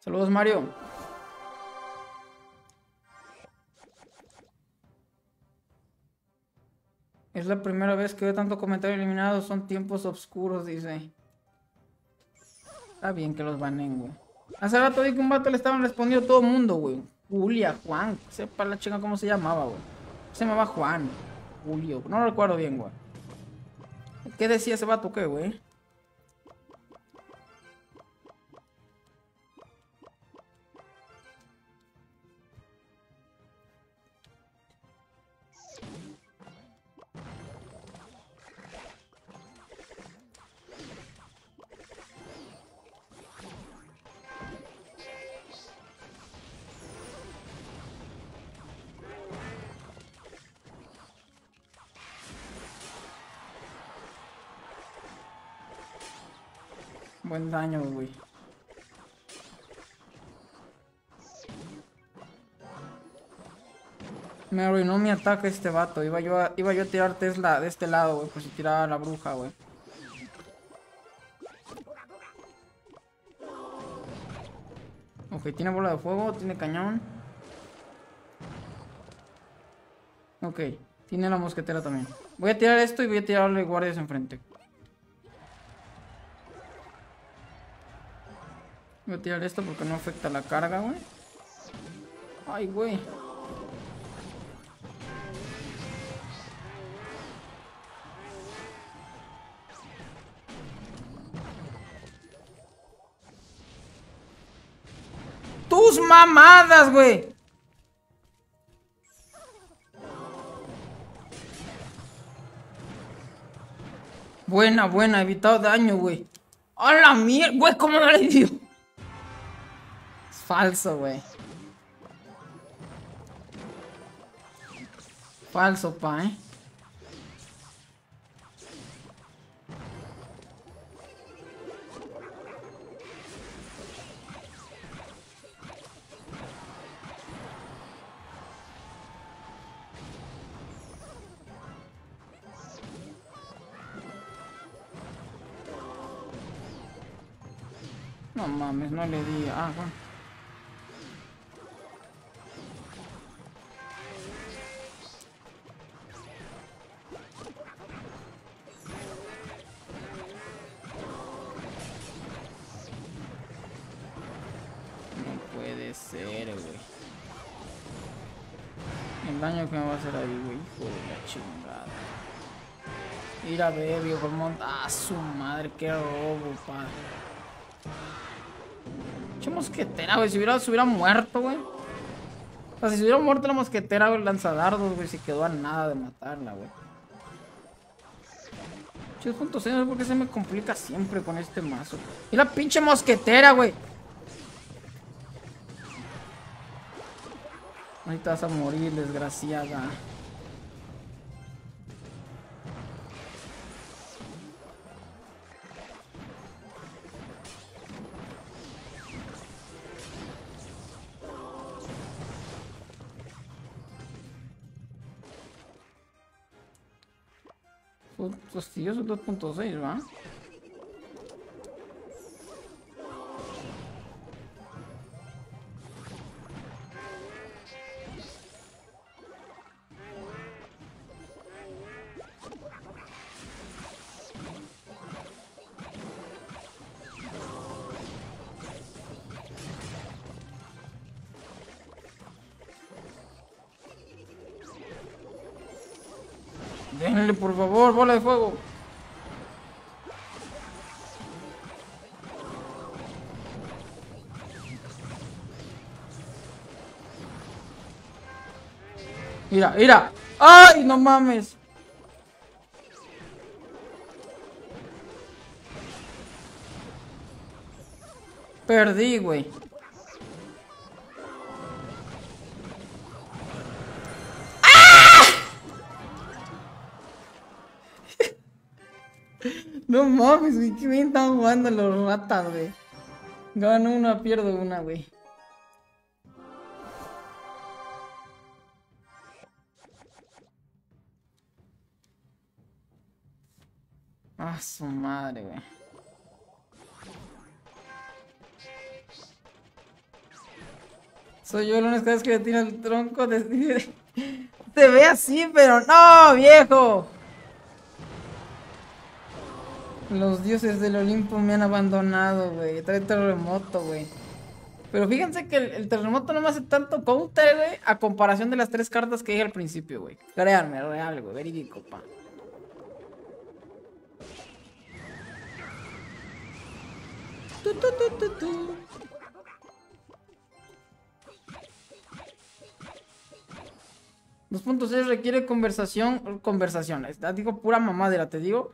Saludos, Mario. Es la primera vez que veo tanto comentario eliminado. Son tiempos oscuros, dice. Está bien que los banen, güey. Hace rato vi que un vato le estaban respondiendo todo el mundo, güey. Julia, Juan, sepa la chica cómo se llamaba, güey. Se llamaba Juan. Julio, no lo recuerdo bien, güey. ¿Qué decía ese vato qué, güey? Buen daño. Me arruinó mi ataque este vato. Iba yo a, iba yo a tirar Tesla de este lado, güey. Por si tiraba la bruja, güey. Ok, tiene bola de fuego, tiene cañón. Ok, tiene la mosquetera también. Voy a tirar esto y voy a tirarle guardias enfrente. Voy a tirar esto porque no afecta la carga, güey. Ay, güey. Tus mamadas, güey. Buena, buena, evitado daño, güey. ¡A la mierda! Güey, ¿cómo no le dio? Falso, güey. Falso, pa, eh. No mames, no le di. Ah, bueno. Ir a ver, viejo monte. Ah, su madre, qué robo, padre. Che mosquetera, güey. Si hubiera, se hubiera muerto, güey. O sea, si hubiera muerto la mosquetera, güey, lanzadardos, güey, se quedó a nada de matarla, güey. Che, punto cero, ¿por qué se me complica siempre con este mazo? Y la pinche mosquetera, güey. Ahorita vas a morir, desgraciada. Hostia, son 2.6, ¿va? Mira, mira. ¡Ay, no mames! Perdí, güey. No mames, güey, qué bien están jugando los ratas, güey. Gano una, pierdo una, güey. Soy yo la única vez que le tiro el tronco de... Te ve así, pero no, viejo. Los dioses del Olimpo me han abandonado, güey. Trae terremoto, güey. Pero fíjense que el, terremoto no me hace tanto counter, güey, a comparación de las tres cartas que dije al principio, güey. Créanme, real, güey. Verídico, pa. Tu, tu, tu, tu, tu. Dos puntos requiere conversación, conversación. Digo pura mamadera, te digo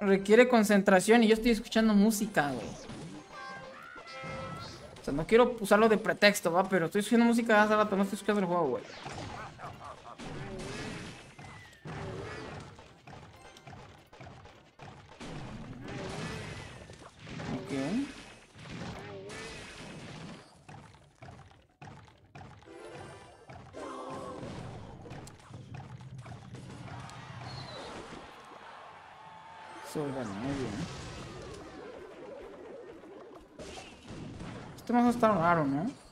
requiere concentración y yo estoy escuchando música, güey. O sea, no quiero usarlo de pretexto, va, pero estoy escuchando música hace rato, no estoy escuchando el juego, güey. Bueno, muy bien. Este mazo está raro, ¿no?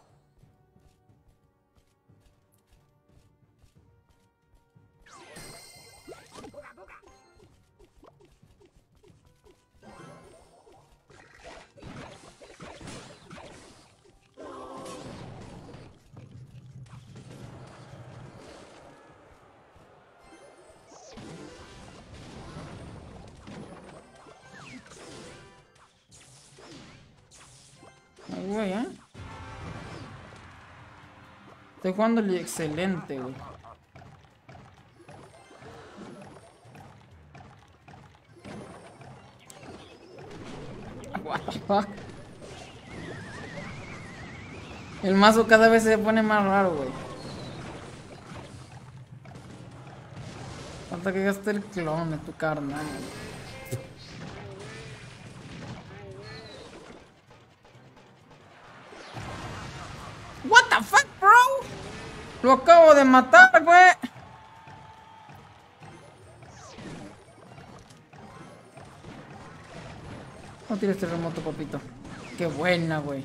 güey. ¿eh? Estoy jugando excelente, güey. El mazo cada vez se pone más raro, güey. Falta que gaste el clon de tu carnal, güey. Acabo de matar, güey. No tires terremoto, papito. Qué buena, güey.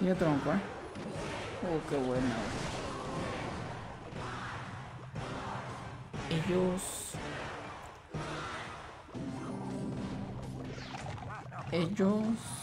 Y otro tronco, eh. Oh, qué buena, güey. Ellos. Ellos.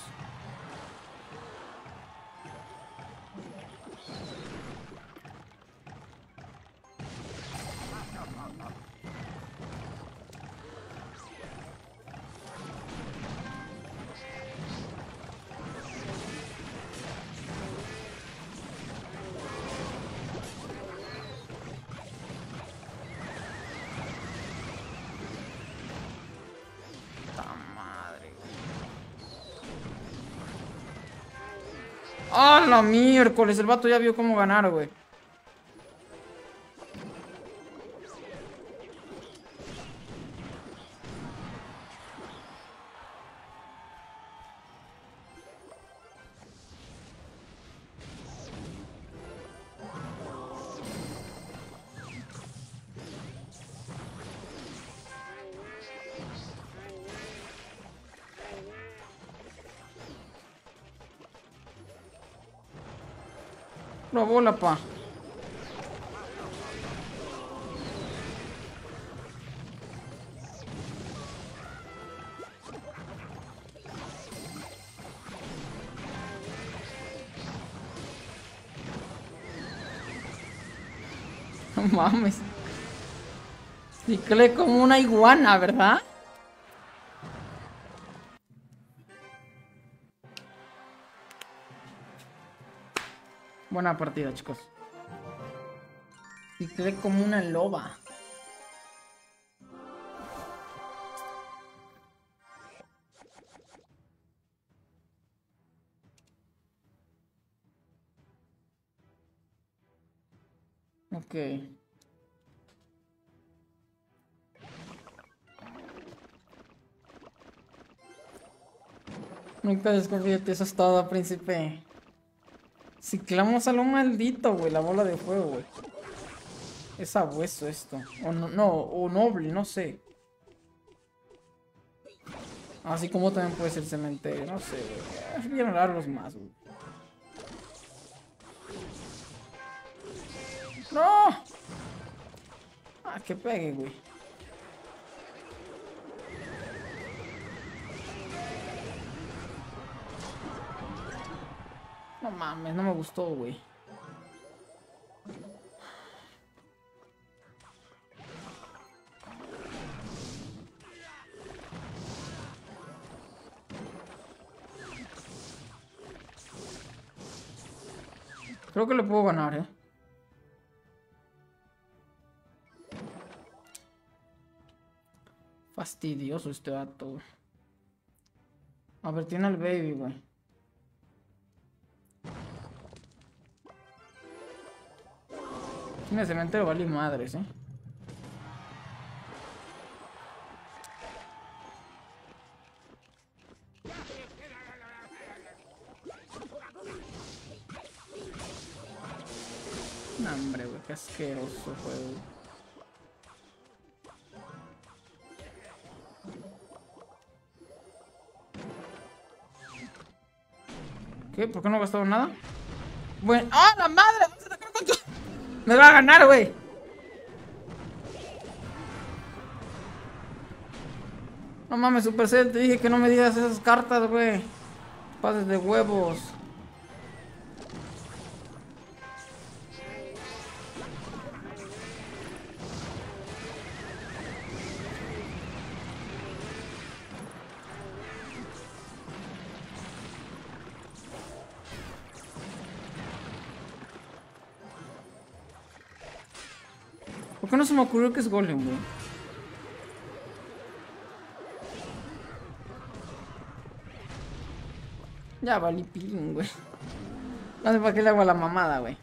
¡Ah, miércoles! El vato ya vio cómo ganar, güey. La bola, pa. No mames. Ciclé como una iguana, ¿verdad? Buena partida, chicos. Y quedé como una loba. Ok. Nunca descubrí que eso es todo, príncipe. Ciclamos a lo maldito, güey, la bola de fuego, güey. Es abueso esto. O no, o noble, no sé. Así como también puede ser cementerio, no sé, güey. Bien largos más, güey. ¡No! Ah, que pegue, güey. Mames, no me gustó, güey. Creo que le puedo ganar, eh. Fastidioso este dato. A ver, tiene el baby, güey. En el cementerio vale madres, eh. Hombre, güey, qué asqueroso juego. ¿Qué? ¿Por qué no he gastado nada? Bueno, ¡ah, la madre! Me va a ganar, güey. No mames, Supercell, te dije que no me digas esas cartas, güey. Pases de huevos. me ocurrió que es Golem, güey. Ya valí pilín, güey. No sé para qué le hago a la mamada, güey.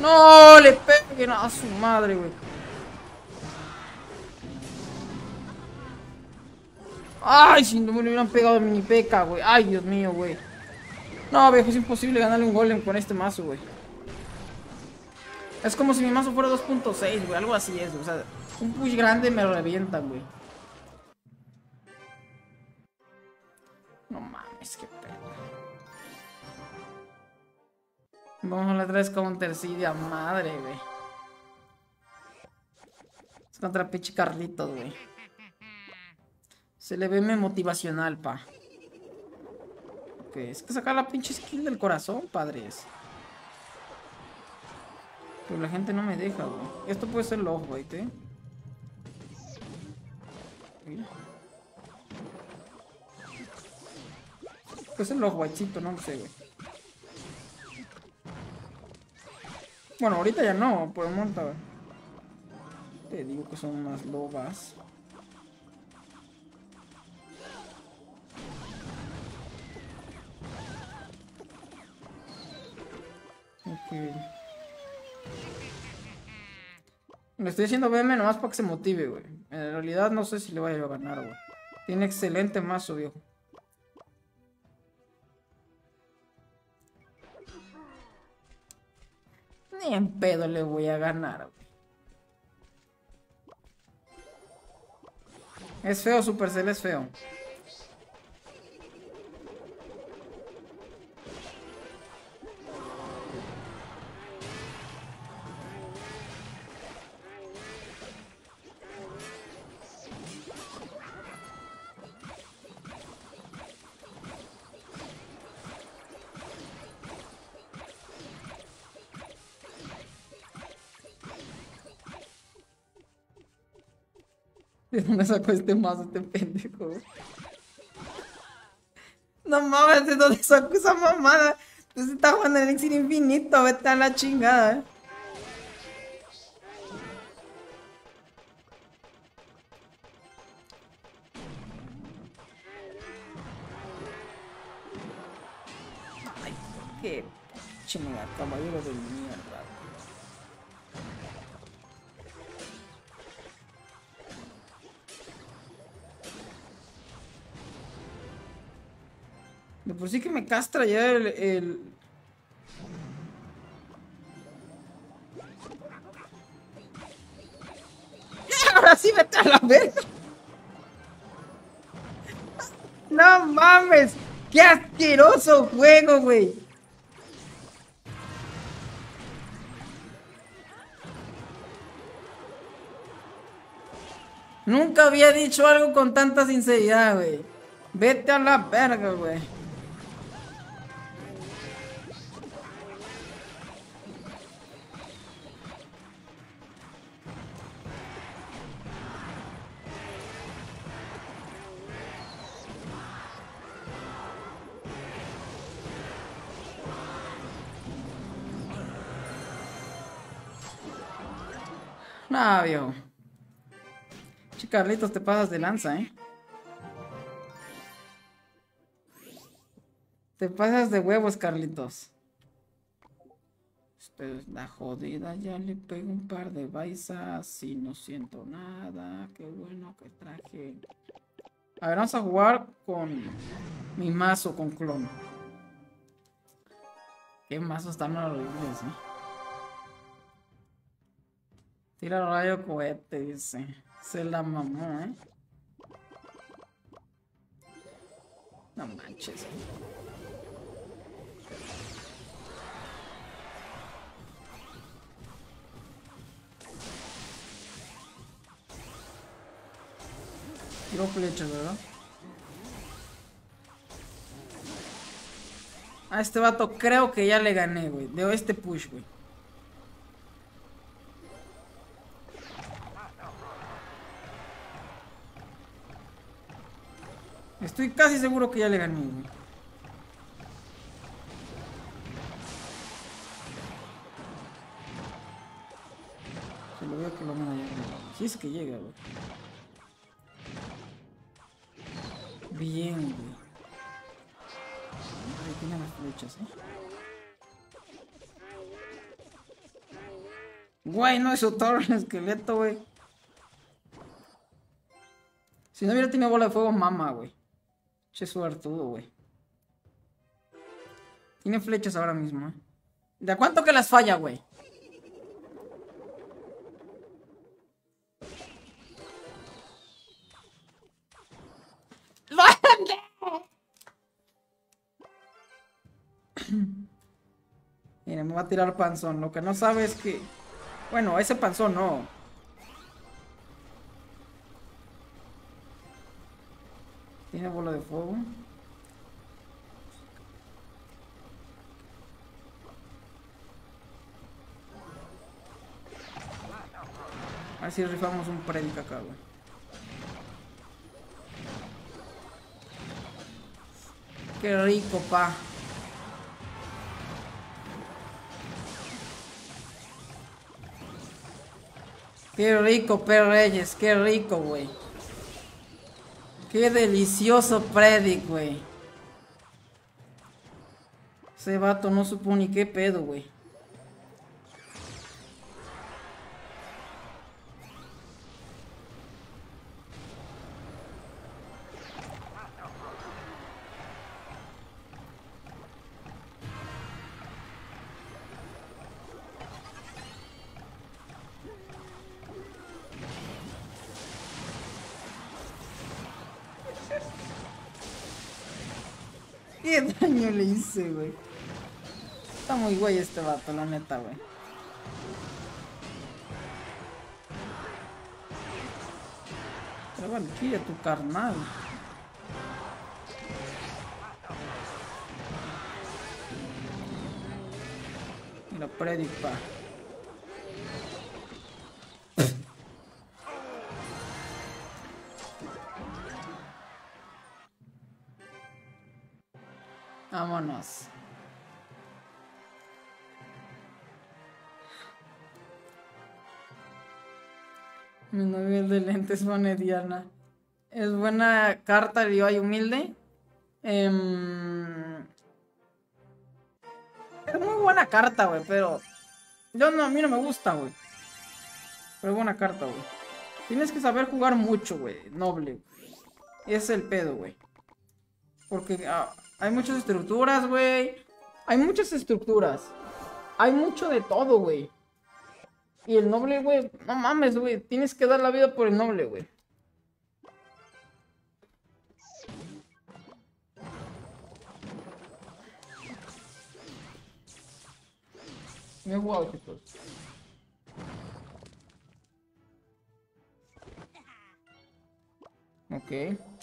No le peguen a su madre, güey. Ay, si no me hubieran pegado mini peca, güey. Ay, Dios mío, güey. No, viejo, es imposible ganarle un golem con este mazo, güey. Es como si mi mazo fuera 2.6, güey. Algo así es, O sea, un push grande me revienta, güey. No mames, qué pedo. Vamos a la 3 countercidia, madre, güey. Es contra pinche Carlitos, güey. Se le ve motivacional, pa. Ok, es que sacar la pinche skill del corazón, padres. Pero la gente no me deja, güey. Esto puede ser log, güey, ¿eh? Puede ser log, guachito, no sé, güey. Bueno, ahorita ya no, por el momento. Te digo que son unas lobas. Le estoy haciendo BM nomás para que se motive, güey. En realidad no sé si le voy a ganar, güey. Tiene excelente mazo, viejo. Ni en pedo le voy a ganar, güey. Es feo, Supercell es feo. ¿De dónde sacó este mazo este pendejo? No mames, ¿de dónde sacó esa mamada? Entonces está jugando el elixir infinito, vete a la chingada. Ay, qué chingada, caballero del Por sí que me castra ya el... el... Ahora sí vete a la verga. No mames. Qué asqueroso juego, güey. Nunca había dicho algo con tanta sinceridad, güey. Vete a la verga, güey. No, viejo. Carlitos, te pasas de lanza, ¿eh? Te pasas de huevos, Carlitos. Esta es la jodida. Ya le pego un par de baisas y no siento nada. Qué bueno que traje. A ver, vamos a jugar con mi mazo con clon. Qué mazos tan horribles, ¿eh? Tira rayo cohete, dice. Se la mamó, ¿eh? No manches. Tiro flechas, ¿verdad? A este vato creo que ya le gané, güey. De este push, güey. Estoy casi seguro que ya le gané, güey. Se lo veo que lo menos ya. Si es que llega, güey. Bien, güey. Ahí tiene las flechas, eh. Güey, no es otro esqueleto, güey. Si no hubiera tenido bola de fuego, mama, güey. Che suertudo, güey. Tiene flechas ahora mismo, eh. ¿De a cuánto que las falla, güey? Mira, me va a tirar panzón. Lo que no sabe es que... Bueno, ese panzón no. Tiene bola de fuego. A ver si rifamos un predica acá. Qué rico, pa. Qué rico, P. Reyes, qué rico, güey. Qué delicioso Predic, güey. Ese vato no supo ni qué pedo, güey. Hice, güey? Está muy güey este vato, la neta, güey. Pero bueno, tu carnal. Mira, predica. Mi novio de lentes monediana. Es buena carta, yo hay humilde. Em, Es muy buena carta, güey, pero. Yo no, a mí no me gusta, güey. Pero es buena carta, güey. Tienes que saber jugar mucho, güey. Noble. Es el pedo, güey. Porque ah, hay muchas estructuras, güey. Hay muchas estructuras. Hay mucho de todo, güey. Y el noble, güey, no mames, güey. Tienes que dar la vida por el noble, güey. Me he chicos. Ok.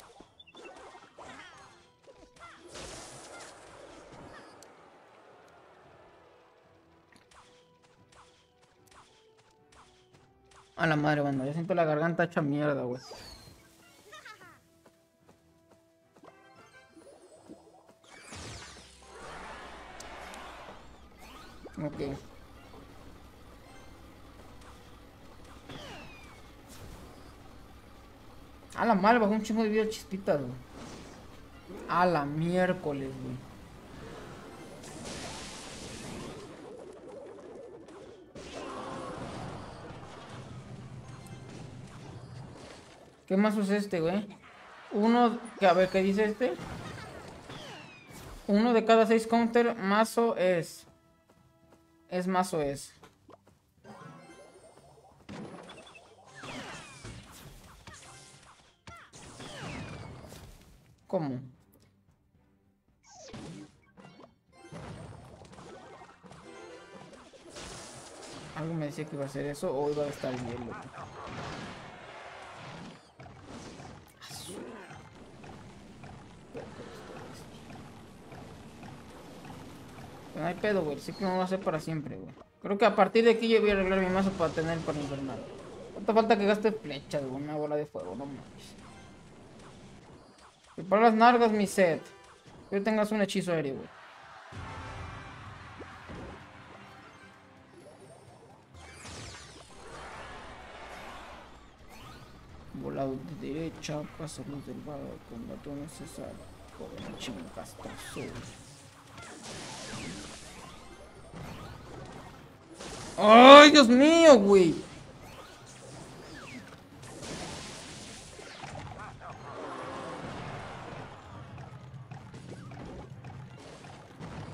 A la madre, banda. Yo siento la garganta hecha mierda, güey. Ok. A la madre, bajó un chingo de vida chispitas, güey. A la miércoles, güey. ¿Qué mazo es este, güey? Uno, a ver, ¿qué dice este? Uno de cada seis counter, mazo es. Es mazo es. ¿Cómo? Algo me decía que iba a hacer eso o iba a estar bien, loco. No hay pedo, güey. Sí que no va a ser para siempre, güey. Creo que a partir de aquí yo voy a arreglar mi mazo para tener para infernal. ¿Cuánto falta que gaste flechas, güey? Una bola de fuego, no mames. Y para las nargas, mi set. Que tengas un hechizo aéreo, güey. lado de derecha, pasa luz del bar con botón necesario. Joder, chingastazo. ¡Ay, Dios mío, güey!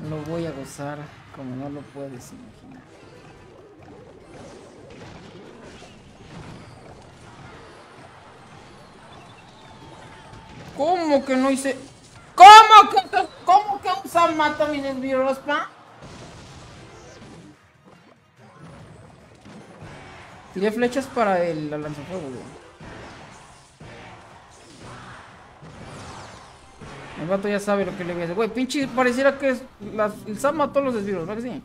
Lo voy a gozar como no lo puedes imaginar. ¿Cómo que no hice? ¿Cómo que, cómo que un Sam mata mi Tiré flechas para el lanzafuego, güey. El vato ya sabe lo que le voy a hacer. Güey, pinche, pareciera que es el Sam mató los desvíos, ¿verdad que sí?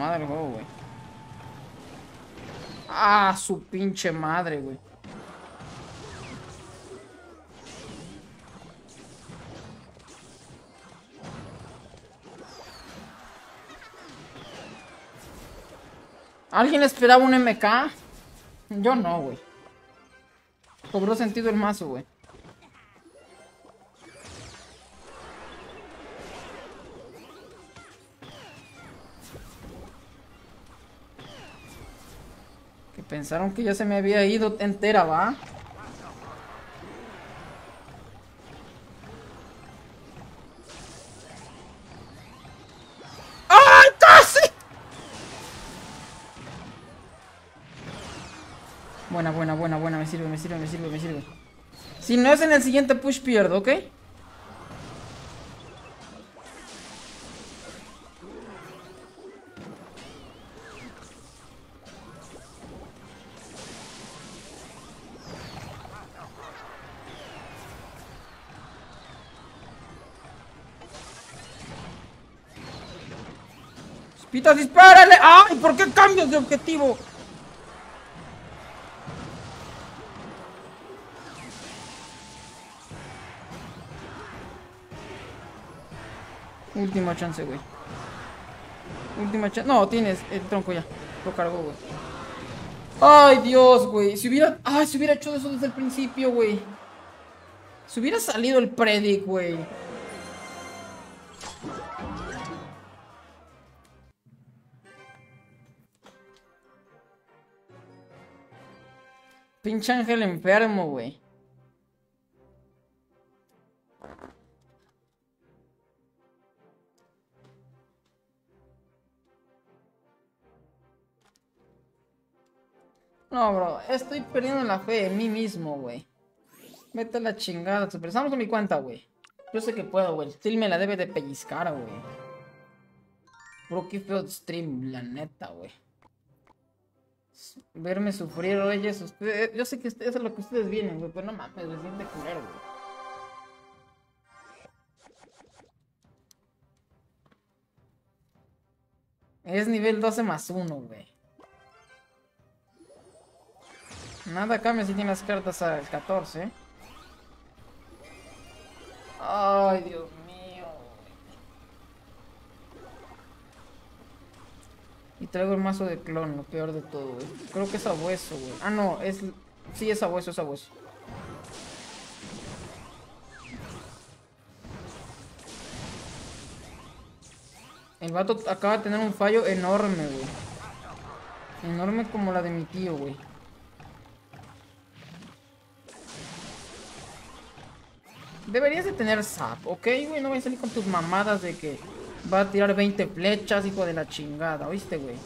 Mamada el juego, güey. Ah, su pinche madre, güey. ¿Alguien esperaba un MK? Yo no, güey. Cobró sentido el mazo, güey. Pensaron que ya se me había ido entera, ¿va? ¡Ay, casi! Buena, buena, buena, buena. Me sirve, me sirve, me sirve, me sirve. Si no es en el siguiente push, pierdo, ¿ok? ¡Pita, dispárale! ¡Ay! ¿Por qué cambias de objetivo? Última chance, güey. Última chance. No, tienes el tronco ya. Lo cargó, güey. Ay, Dios, güey. Si hubiera. Ay, si hubiera hecho eso desde el principio, güey. Si hubiera salido el predic, güey. Pinche ángel enfermo, güey. No, bro, estoy perdiendo la fe en mí mismo, güey. Vete a la chingada, empezamos con mi cuenta, güey. Yo sé que puedo, güey. Still me la debe de pellizcar, güey. Bro, qué feo stream, la neta, güey. Verme sufrir, reyes, ustedes... Yo sé que ustedes es lo que ustedes vienen, güey, pero no mames, me siente culero, güey. Es nivel 12 más 1, güey. Nada cambia si tienes cartas al 14. Ay, Dios mío. Y traigo el mazo de clon, lo peor de todo, güey. Creo que es abueso, güey. Ah, no, es... Sí, es abueso, es abueso. El vato acaba de tener un fallo enorme, güey. Enorme como la de mi tío, güey. Deberías de tener zap, ¿ok, güey? No voy a salir con tus mamadas de que va a tirar 20 flechas, hijo de la chingada, ¿oíste, güey?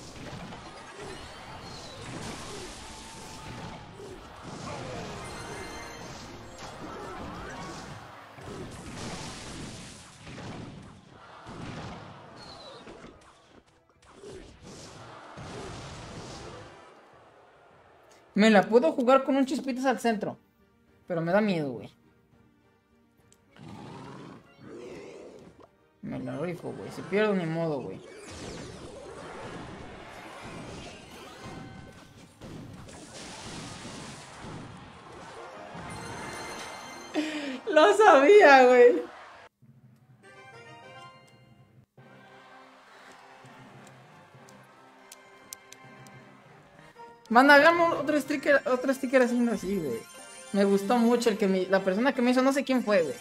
Me la puedo jugar con un chispitas al centro. Pero me da miedo, güey. Me la rifo, güey. Si pierdo ni modo, güey. Lo sabía, güey. Manda, hagamos otro sticker, otro sticker haciendo así, güey. Me gustó mucho el que me, la persona que me hizo, no sé quién fue, güey.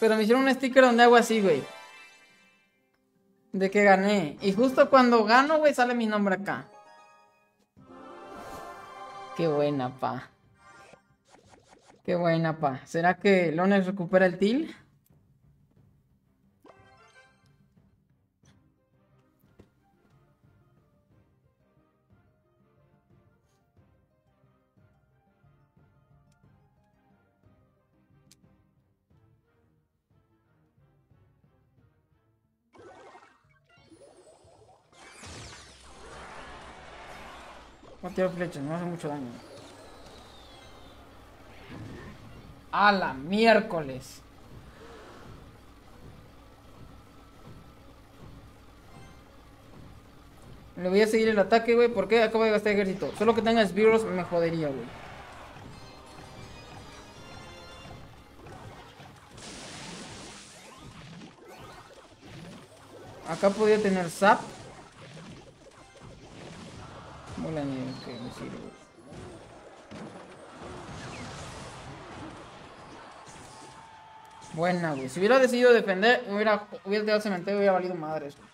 Pero me hicieron un sticker donde hago así, güey. De que gané. Y justo cuando gano, güey, sale mi nombre acá. Qué buena, pa. Qué buena, pa. ¿Será que Lones recupera el til? A tirar flechas, no hace mucho daño. A la miércoles. Le voy a seguir el ataque, güey, porque acabo de gastar ejército. Solo que tenga esbirros me jodería, güey. Acá podría tener zap. Nieve que me sirve. Buena, güey. Si hubiera decidido defender, hubiera, hubiera tirado al cementerio hubiera valido madres, güey.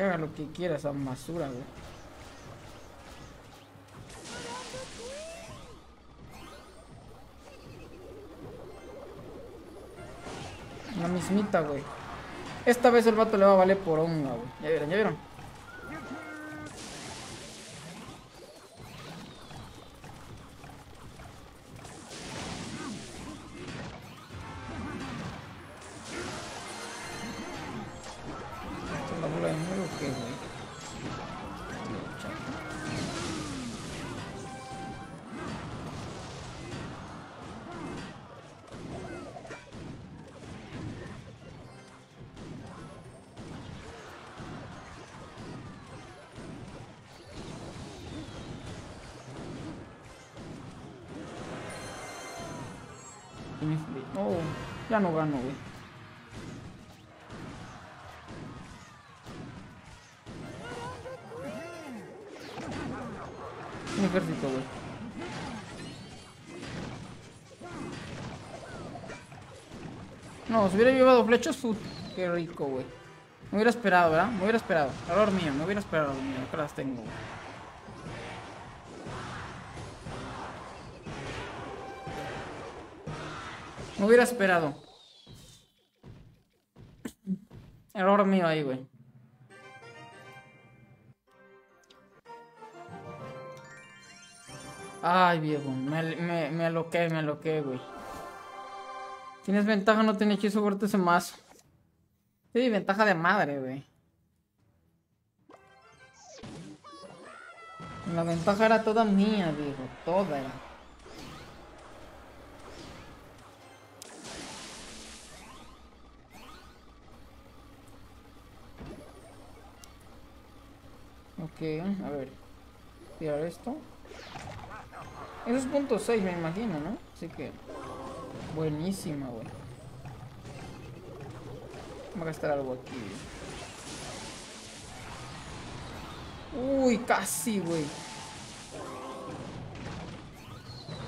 Que haga lo que quiera esa basura, güey. La mismita, güey. Esta vez el vato le va a valer por onda, güey. Ya vieron, ya vieron. Ya no gano, güey. Un ejército, güey. No, si hubiera llevado flechas, put, qué rico, güey. Me hubiera esperado, ¿verdad? Me hubiera esperado. Error mío, me hubiera esperado, mío. Acá las tengo, güey. Me hubiera esperado. Error mío ahí, güey. Ay, viejo. Me, me, me aloqué, me aloqué, güey. Tienes ventaja, no tenía hechizo fuerte ese mazo. Sí, ventaja de madre, güey. La ventaja era toda mía, viejo. Toda era. A ver. Tirar esto. Eso es punto 6, me imagino, ¿no? Así que... Buenísima, güey. Vamos a gastar algo aquí. Uy, casi, güey.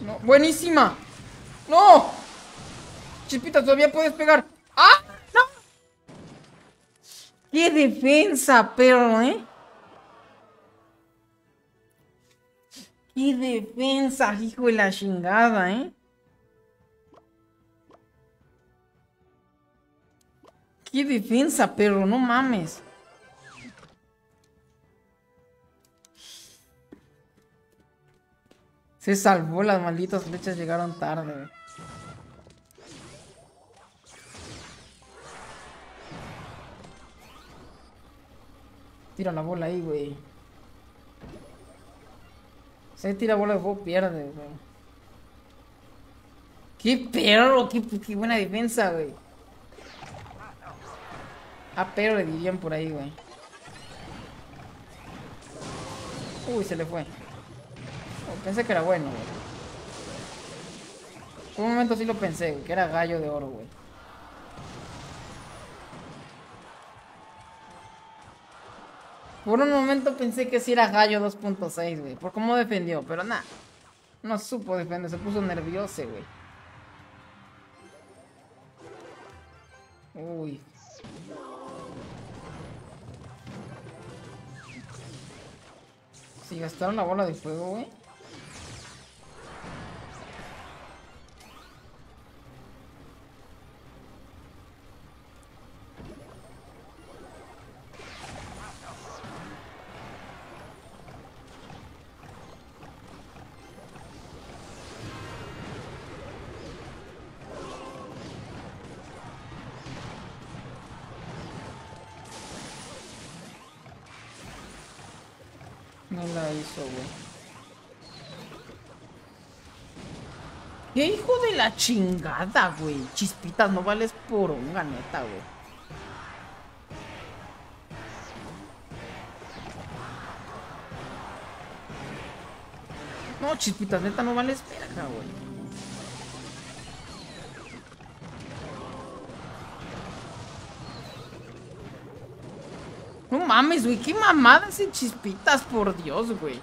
No, buenísima. ¡No! Chispita, todavía puedes pegar. ¡Ah! ¡No! ¡Qué defensa, perro, eh! ¡Qué defensa, hijo de la chingada, eh! ¡Qué defensa, perro! No mames. Se salvó, las malditas flechas llegaron tarde. Tira la bola ahí, güey. Se tira bola de fuego, pierde, güey. Qué perro, qué, qué buena defensa, güey. Ah, pero le dirían por ahí, güey. Uy, se le fue. Oh, pensé que era bueno, güey. Un momento sí lo pensé, güey, que era gallo de oro, güey. Por un momento pensé que sí era gallo 2.6, güey. Por cómo defendió, pero nada. No supo defender, se puso nervioso, güey. Uy. Si gastaron la bola de fuego, güey. No la hizo. ¡Qué hijo de la chingada, güey! Chispitas, no vales por un neta, güey. No, chispitas, neta, no vales verga, güey. Mames, güey, qué mamadas en chispitas, por Dios, güey.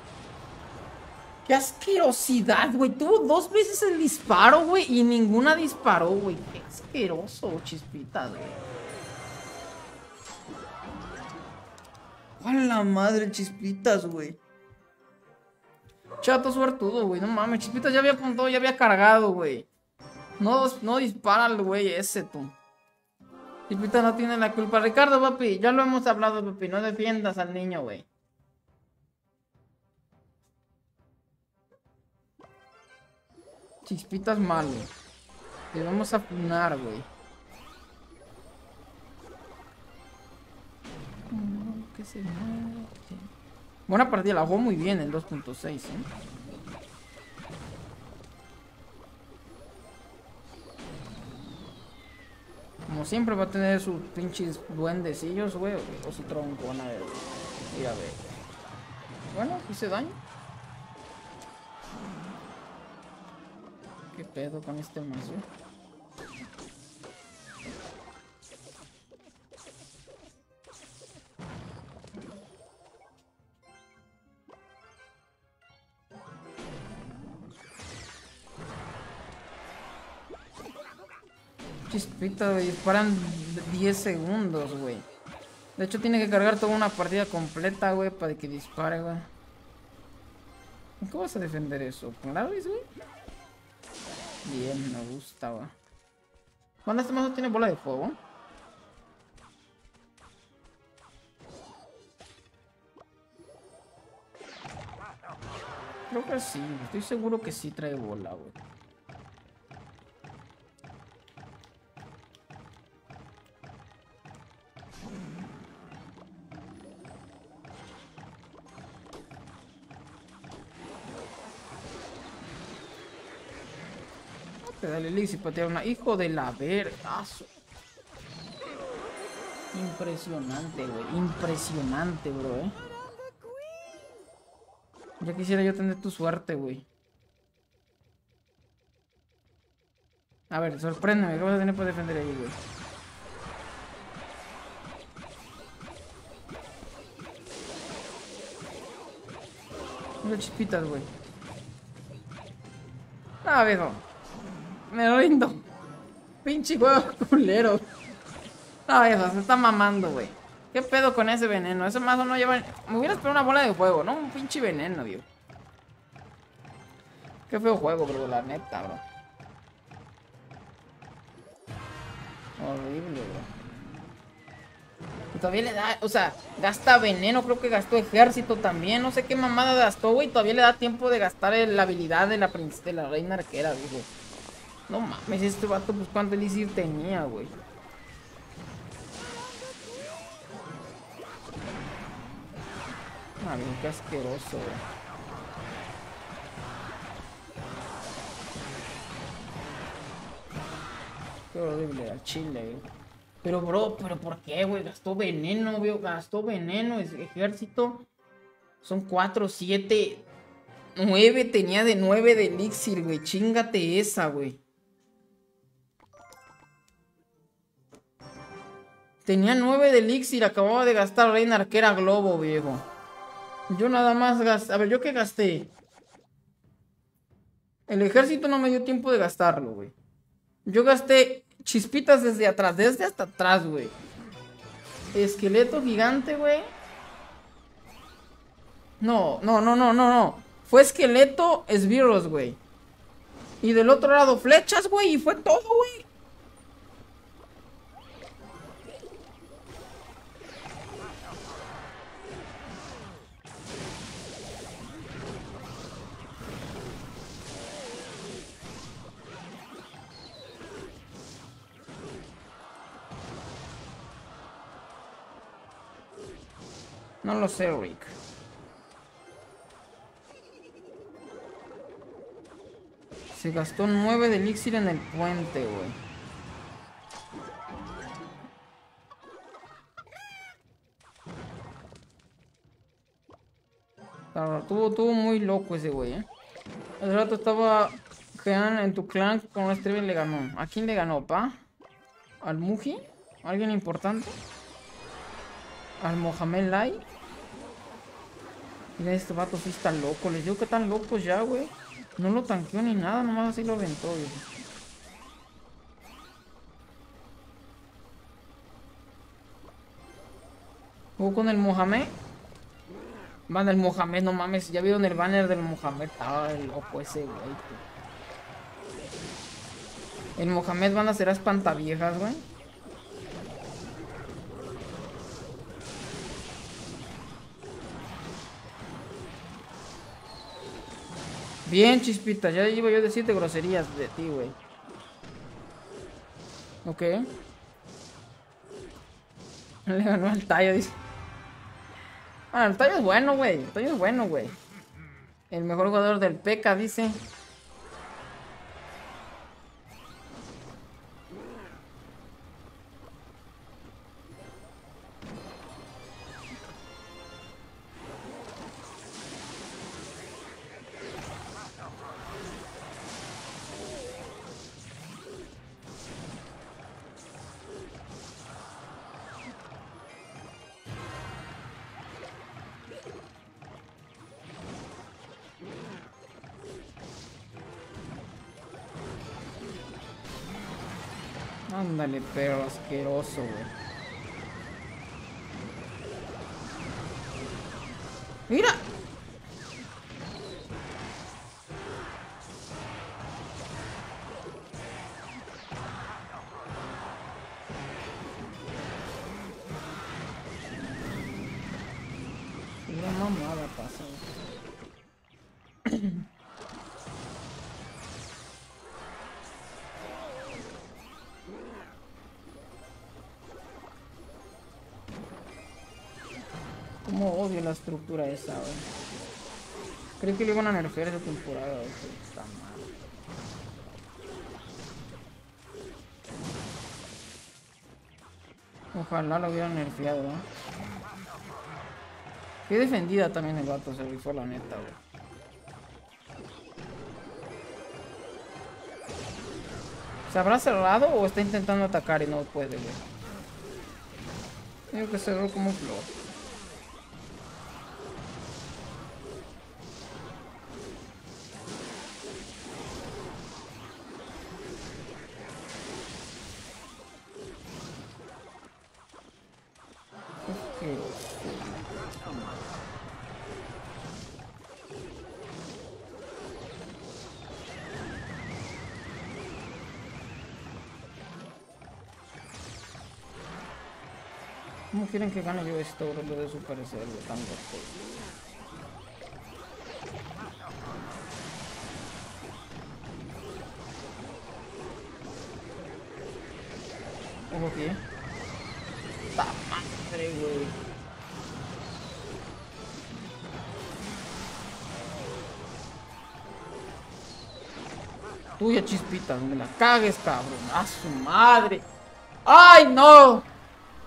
Qué asquerosidad, güey. Tuvo dos veces el disparo, güey, y ninguna disparó, güey. Qué asqueroso, chispitas, güey. A la madre, chispitas, güey. Chato suertudo, güey. No mames, chispitas ya había apuntado, ya había cargado, güey. No, no dispara al güey ese, tú. Chispita no tiene la culpa. Ricardo, papi, ya lo hemos hablado, papi. No defiendas al niño, güey. Chispita es malo. Te vamos a funar, güey. Que se Buena partida, la jugó muy bien el 2.6, ¿eh? Como siempre va a tener sus pinches duendecillos, güey, o su troncona, güey. Mira, ver. Bueno, hice daño. ¿Qué pedo con este mazo? Chispita, güey. Disparan 10 segundos, güey. De hecho, tiene que cargar toda una partida completa, güey, para que dispare, güey. ¿Cómo vas a defender eso? ¿Con Larvis, güey? Bien, me gusta, güey. ¿Cuándo este mazo tiene bola de fuego? Creo que sí, estoy seguro que sí trae bola, güey. Dale, Liz, y patear una. Hijo de la vergazo. Impresionante, güey. Impresionante, bro, eh. Ya quisiera yo tener tu suerte, güey. A ver, sorpréndeme. ¿Qué vas a tener para defender ahí, güey? Unas chispitas, güey. Ah, viejo. Me rindo. Pinche juego culero. No, eso, se está mamando, güey. ¿Qué pedo con ese veneno? Ese mazo no lleva... Me hubiera esperado una bola de fuego, ¿no? Un pinche veneno, tío. Qué feo juego, bro, la neta, bro. Horrible, bro. todavía le da, o sea, gasta veneno, creo que gastó ejército también, no sé qué mamada gastó, güey. Todavía le da tiempo de gastar la habilidad de la princesa, de la reina arquera, güey. No mames, este vato, pues cuánto elixir tenía, güey. Ah, bien, qué asqueroso, güey. Qué horrible, al chile, güey. Pero, bro, ¿pero por qué, güey? Gastó veneno, güey. Gastó veneno. ejército. Son 4, 7, 9. Tenía de 9 de elixir, güey. Chingate esa, güey. Tenía 9 de elixir. Acababa de gastar Reina Arquera Globo, viejo. Yo nada más gasté. A ver, ¿yo qué gasté? El ejército no me dio tiempo de gastarlo, güey. Yo gasté chispitas desde atrás, desde hasta atrás, güey. Esqueleto gigante, güey. No, no, no, no, no, no. Fue esqueleto, esbirros, güey. Y del otro lado flechas, güey. Y fue todo, güey. No lo sé, Rick. Se gastó 9 de elixir en el puente, güey. Tuvo, tuvo muy loco ese güey, eh. El rato estaba en tu clan con Steven le ganó. ¿A quién le ganó, pa? ¿Al Muji? ¿Alguien importante? ¿Al Mohamed Lai? Mira, este vato sí está loco. Les digo que están locos ya, güey. No lo tanqueó ni nada, nomás así lo aventó, güey. ¿Jugó con el Mohamed? Van el Mohamed, no mames. ¿Ya vieron el banner del Mohamed? Estaba el loco ese, güey. El Mohamed van a ser espantaviejas, güey. Bien, chispita, ya llevo yo a decirte groserías de ti, güey. Ok. Le ganó al tallo, dice. Ah, el tallo es bueno, güey. El tallo es bueno, güey. El mejor jugador del PECA, dice. Ándale, perro asqueroso, güey. ¡Mira! Estructura esa, güey. Creo que le iban a nerfear esa temporada, güey. Está mal. Ojalá lo hubieran nerfeado, ¿no? Qué defendida también el vato se rifó la neta, güey. ¿Se habrá cerrado o está intentando atacar y no puede, güey? Creo que cerró como flor. ¿Cómo quieren que gane yo esto, bro? De su parecer, tan. Ojo aquí. ¡Ta madre! Tuya chispita, me la cagues, cabrón. ¡A su madre! ¡Ay, no!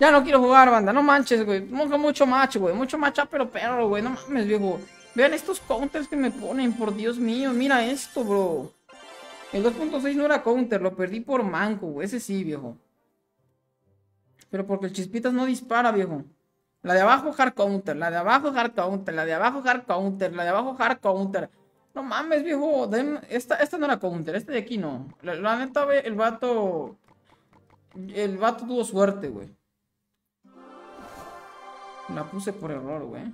Ya no quiero jugar, banda. No manches, güey. Mucho, mucho match, güey. Mucho match, pero perro, güey. No mames, viejo. Vean estos counters que me ponen, por Dios mío. Mira esto, bro. El 2.6 no era counter, lo perdí por manco, güey. Ese sí, viejo. Pero porque el chispitas no dispara, viejo. La de abajo hard counter, la de abajo hard counter, la de abajo hard counter, la de abajo hard counter. No mames, viejo. Esta, esta no era counter, este de aquí no. La, la neta, el vato. El vato tuvo suerte, güey. La puse por error, güey.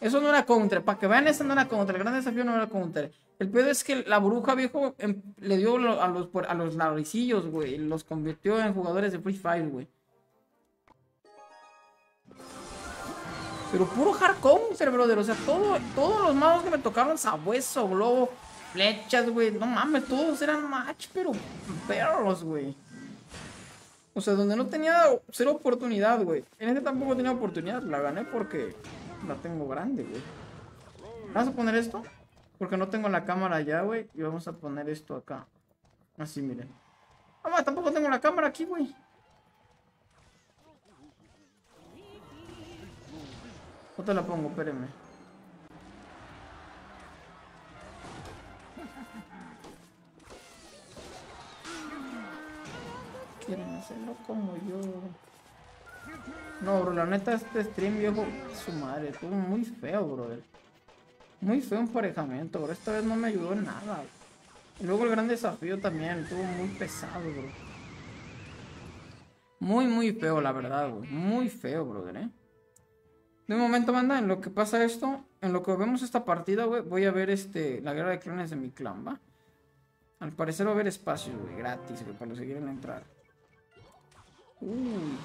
Eso no era counter. Para que vean, esa no era counter. El gran desafío no era counter. El pedo es que la bruja, viejo, em, le dio a los, a los laricillos, güey. Los convirtió en jugadores de Free Fire, güey. Pero puro hard counter, brother. O sea, todo, todos los magos que me tocaron, sabueso, globo, flechas, güey. No mames, todos eran match, pero perros, güey. O sea, donde no tenía cero oportunidad, güey. En este tampoco tenía oportunidad. La gané porque la tengo grande, güey. Vamos a poner esto. Porque no tengo la cámara ya, güey. Y vamos a poner esto acá. Así, miren. Ah, tampoco tengo la cámara aquí, güey. ¿Cómo te la pongo? Espérenme. Quieren hacerlo como yo. No, bro, la neta este stream, viejo, su madre, estuvo muy feo, brother. Muy feo emparejamiento, bro. Esta vez no me ayudó en nada. Y luego el gran desafío también, estuvo muy pesado, bro. Muy, muy feo, la verdad, bro. Muy feo, brother, eh. De un momento, manda, en lo que pasa esto, en lo que vemos esta partida, güey, voy a ver este, la guerra de clones de mi clan, ¿va? Al parecer va a haber espacios, güey, gratis, güey, para los que quieren entrar. Uy.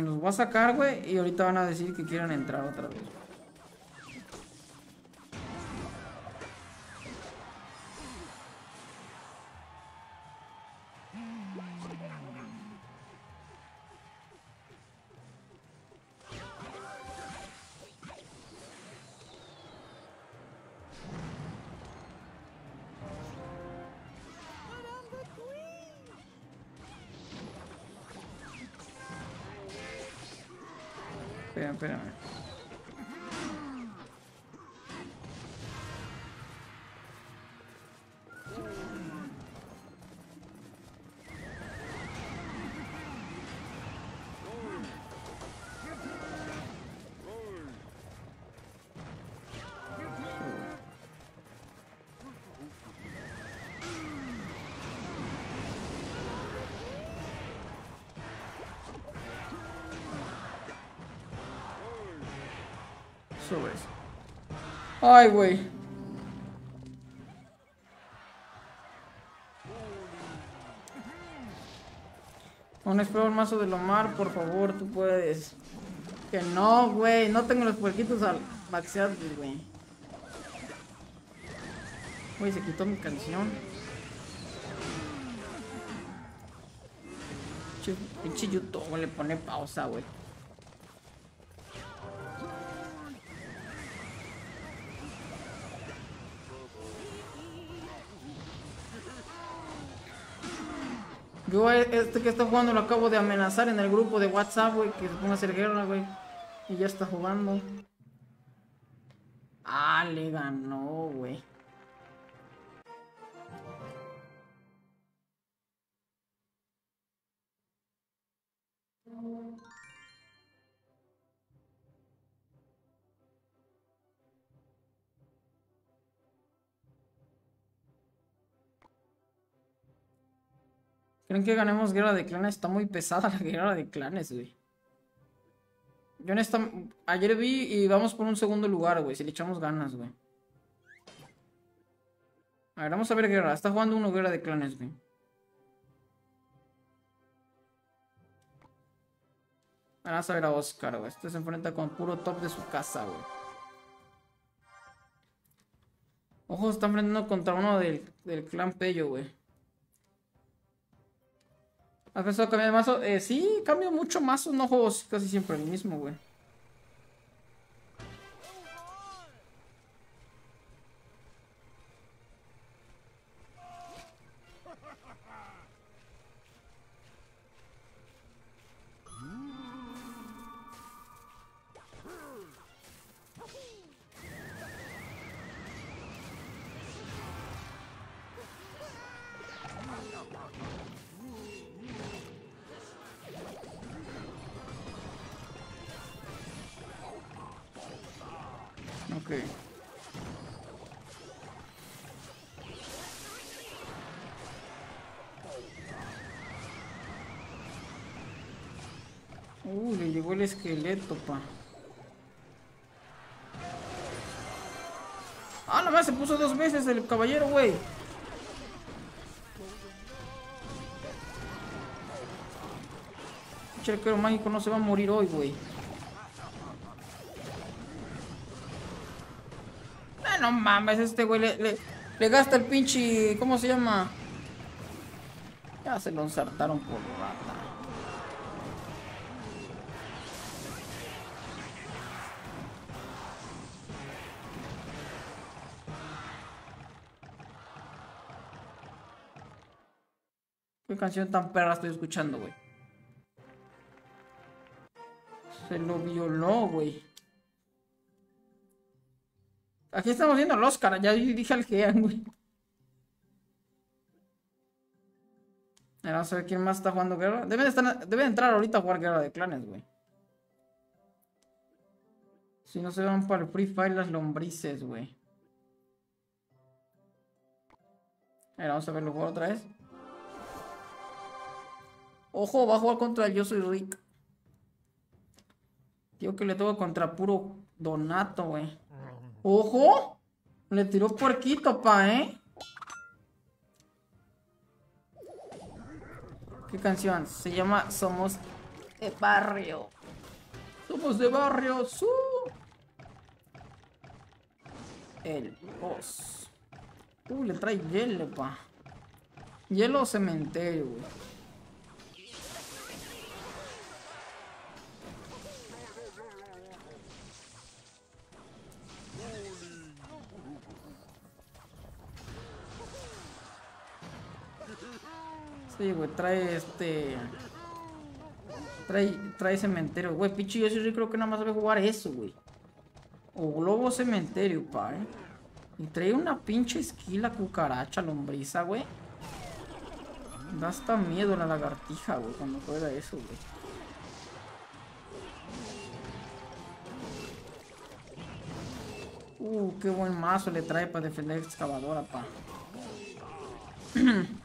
los voy a sacar, güey, y ahorita van a decir que quieren entrar otra vez. Ay, güey. Un el mazo de Omar, por favor, tú puedes. Que no, güey. No tengo los puerquitos al maxeados, güey. Güey, se quitó mi canción. Pinche YouTube le pone pausa, güey. Yo este que está jugando lo acabo de amenazar en el grupo de WhatsApp, güey, que se ponga a hacer guerra, güey. Y ya está jugando. Ah, le ganó, güey. ¿Creen que ganemos guerra de clanes? Está muy pesada la guerra de clanes, güey. Yo en esta... Ayer vi y vamos por un segundo lugar, güey. Si le echamos ganas, güey. A ver, vamos a ver guerra. Está jugando una guerra de clanes, güey. Vamos a ver a Oscar, güey. Este se enfrenta con puro top de su casa, güey. Ojo, está enfrentando contra uno del, del clan Pello, güey. ¿Has pensado cambiar de mazo? Eh, sí, cambio mucho mazo, no juego casi siempre el mismo, güey. Llegó el esqueleto, pa. Ah, nomás se puso dos veces el caballero, güey. El arquero mágico no se va a morir hoy, güey. Ah, no mames, este güey le, le, le gasta el pinche... ¿Cómo se llama? Ya se lo ensartaron por rata. Canción tan perra estoy escuchando, güey? Se lo violó, güey. Aquí estamos viendo al Oscar. Ya dije al Gean, güey. Vamos a ver quién más está jugando guerra. Deben, estar, entrar ahorita a jugar guerra de clanes, güey. Si no se van para el Free Fire las lombrices, güey. Vamos a verlo jugar otra vez. Ojo, va a jugar contra Yo Soy Rick. Tío que le toca contra puro Donato, güey. ¡Ojo! Le tiró puerquito, pa, ¿eh? ¿Qué canción? Se llama Somos de Barrio. Somos de Barrio. ¡Su! El boss. Uh, le trae hielo, pa. Hielo cementerio, güey. Güey, trae este. Trae, trae cementerio. Güey, yo sí creo que nada más debe jugar eso, güey. O globo cementerio, pa, eh. Y trae una pinche esquila cucaracha lombriza, güey. Da hasta miedo la lagartija, güey, cuando juega eso, güey. Uh, qué buen mazo le trae para defender excavadora, pa.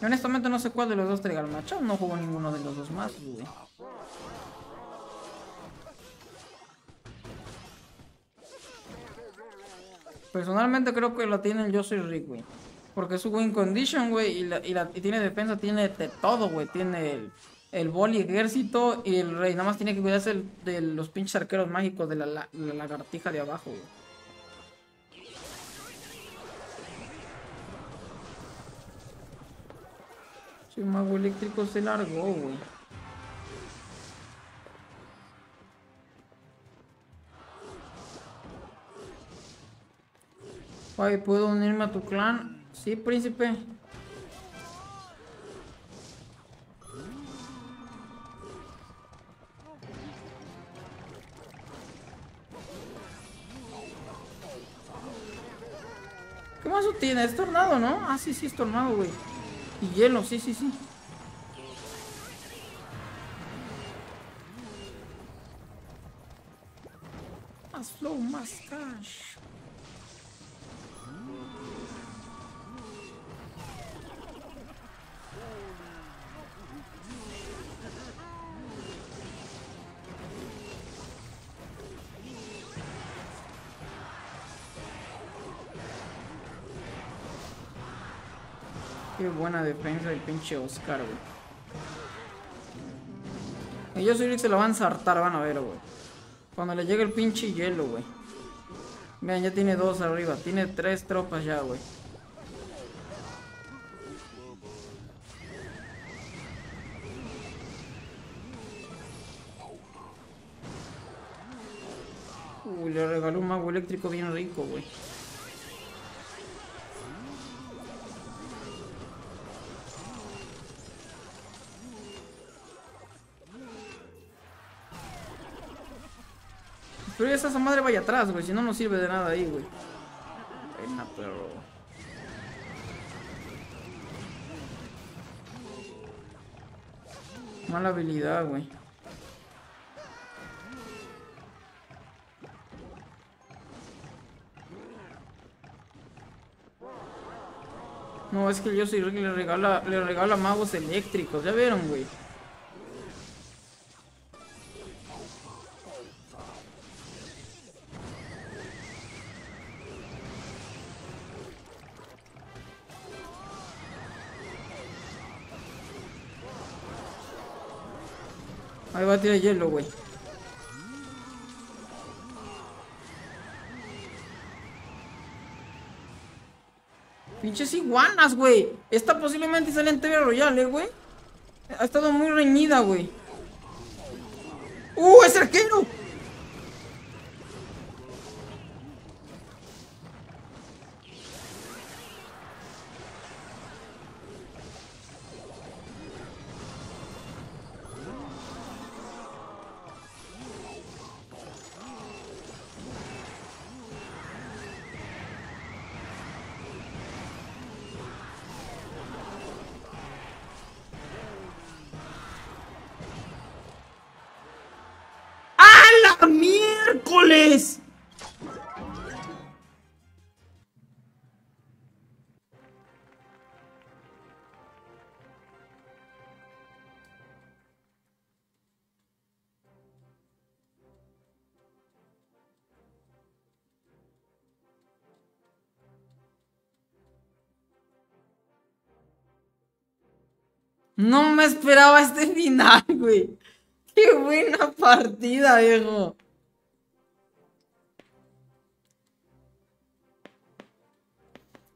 Honestamente no sé cuál de los dos traiga el matchup. No juego ninguno de los dos más, güey. Personalmente creo que lo tiene el Yo Soy Rick, güey. Porque es su win condition, güey. Y, la, la, tiene defensa, tiene de todo, güey. Tiene el, el boli ejército y el rey. Nada más tiene que cuidarse de los pinches arqueros mágicos de la, la, la lagartija de abajo, güey. El mago eléctrico se largó, güey. Ay, ¿puedo unirme a tu clan? Sí, príncipe. ¿Qué mazo tiene? Es tornado, ¿no? Ah, sí, sí, es tornado, güey. Y hielo, sí, sí, sí. Más flow, más cash. Buena defensa del pinche Oscar, güey. Soy se lo van a ensartar, van a ver, güey. Cuando le llegue el pinche hielo, güey. Vean, ya tiene dos arriba. Tiene tres tropas ya, güey. Uy, le regaló un mago eléctrico bien rico, güey. Pero esa madre vaya atrás, güey. Si no, no sirve de nada ahí, güey. Pena, perro. Mala habilidad, güey. No, es que yo soy le regala, le regala magos eléctricos. Ya vieron, güey. Ahí va a tirar hielo, güey. Pinches iguanas, güey. Esta posiblemente sale en TV Royal, eh, güey. Ha estado muy reñida, güey. ¡Uh, es arquero! No me esperaba este final, güey. Qué buena partida, viejo.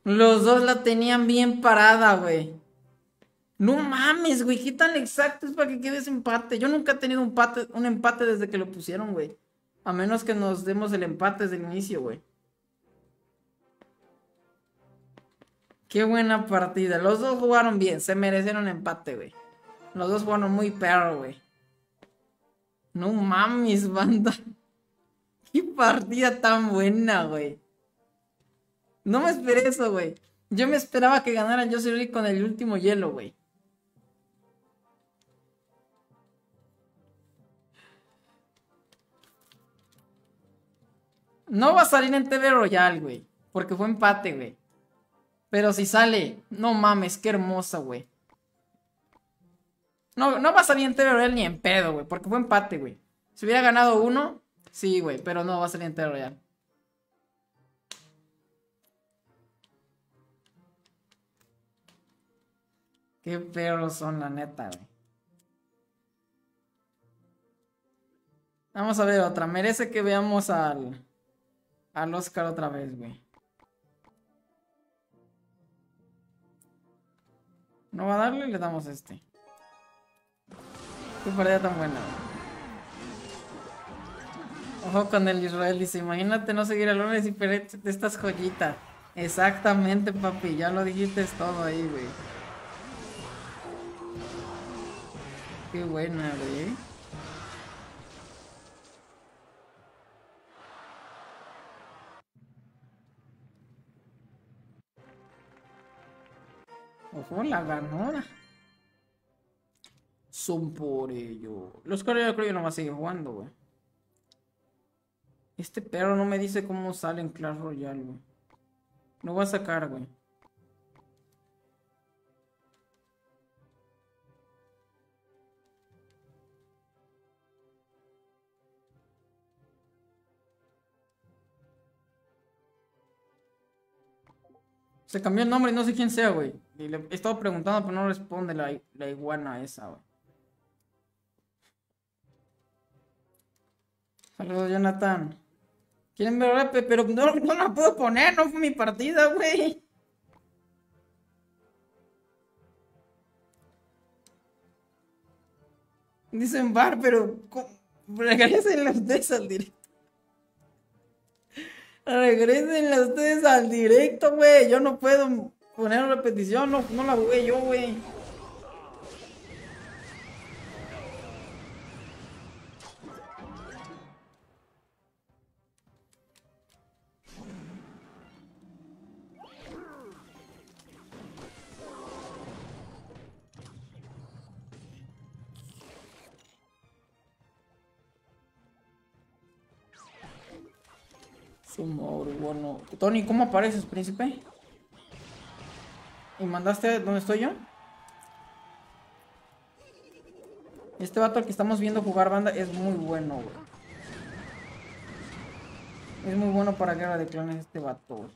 Los dos la tenían bien parada, güey. No mames, güey. ¿Qué tan exacto es para que quede ese empate? Yo nunca he tenido un empate, un empate desde que lo pusieron, güey. A menos que nos demos el empate desde el inicio, güey. Qué buena partida. Los dos jugaron bien. Se merecieron empate, güey. Los dos jugaron muy perro, güey. No mames, banda. Qué partida tan buena, güey. No me esperé eso, güey. Yo me esperaba que ganaran Yo soy con el último hielo, güey. No va a salir en TV Royal, güey. Porque fue empate, güey. Pero si sale, no mames, qué hermosa, güey. No, no va a salir en Royal ni en pedo, güey. Porque fue empate, güey. Si hubiera ganado uno, sí, güey. Pero no va a salir en Royal. Qué perros son, la neta, güey. Vamos a ver otra. Merece que veamos al. Al Oscar otra vez, güey. No va a darle, le damos este. Qué partida tan buena. Ojo con el Israel, dice, imagínate no seguir a lunes y de estas joyitas. Exactamente, papi, ya lo dijiste todo ahí, güey. Qué buena, güey. Ojo, la ganora. Son por ello. Los yo creo que no va a seguir jugando, güey. Este perro no me dice cómo sale en Clash Royale, güey. No va a sacar, güey. Se cambió el nombre y no sé quién sea, güey. Y le he estado preguntando, pero no responde la, la iguana esa, güey. Saludos, Jonathan. ¿Quieren ver rap? Pero no, no la puedo poner, no fue mi partida, güey. Dicen bar, pero regresen ustedes al directo. Regresen ustedes al directo, güey. Yo no puedo poner repetición, no, no la jugué yo, güey. Sumo, bueno. Tony, ¿cómo apareces, príncipe? ¿Y mandaste dónde estoy yo? Este vato al que estamos viendo jugar banda es muy bueno, güey. Es muy bueno para guerra de clanes este vato.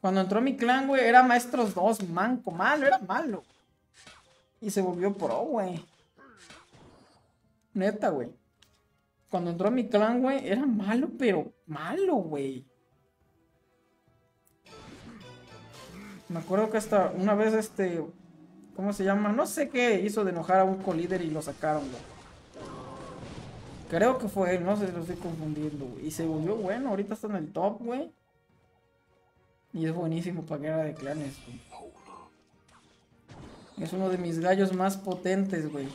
Cuando entró mi clan, güey, era Maestros 2, manco, malo, era malo. Y se volvió pro, güey. Neta, güey. Cuando entró mi clan, güey, era malo, pero malo, güey. Me acuerdo que hasta una vez este. ¿Cómo se llama? No sé qué hizo de enojar a un colíder y lo sacaron, güey. Creo que fue él, no sé si lo estoy confundiendo, güey. Y se volvió bueno, ahorita está en el top, güey. Y es buenísimo para guerra de clanes, güey. Es uno de mis gallos más potentes, güey.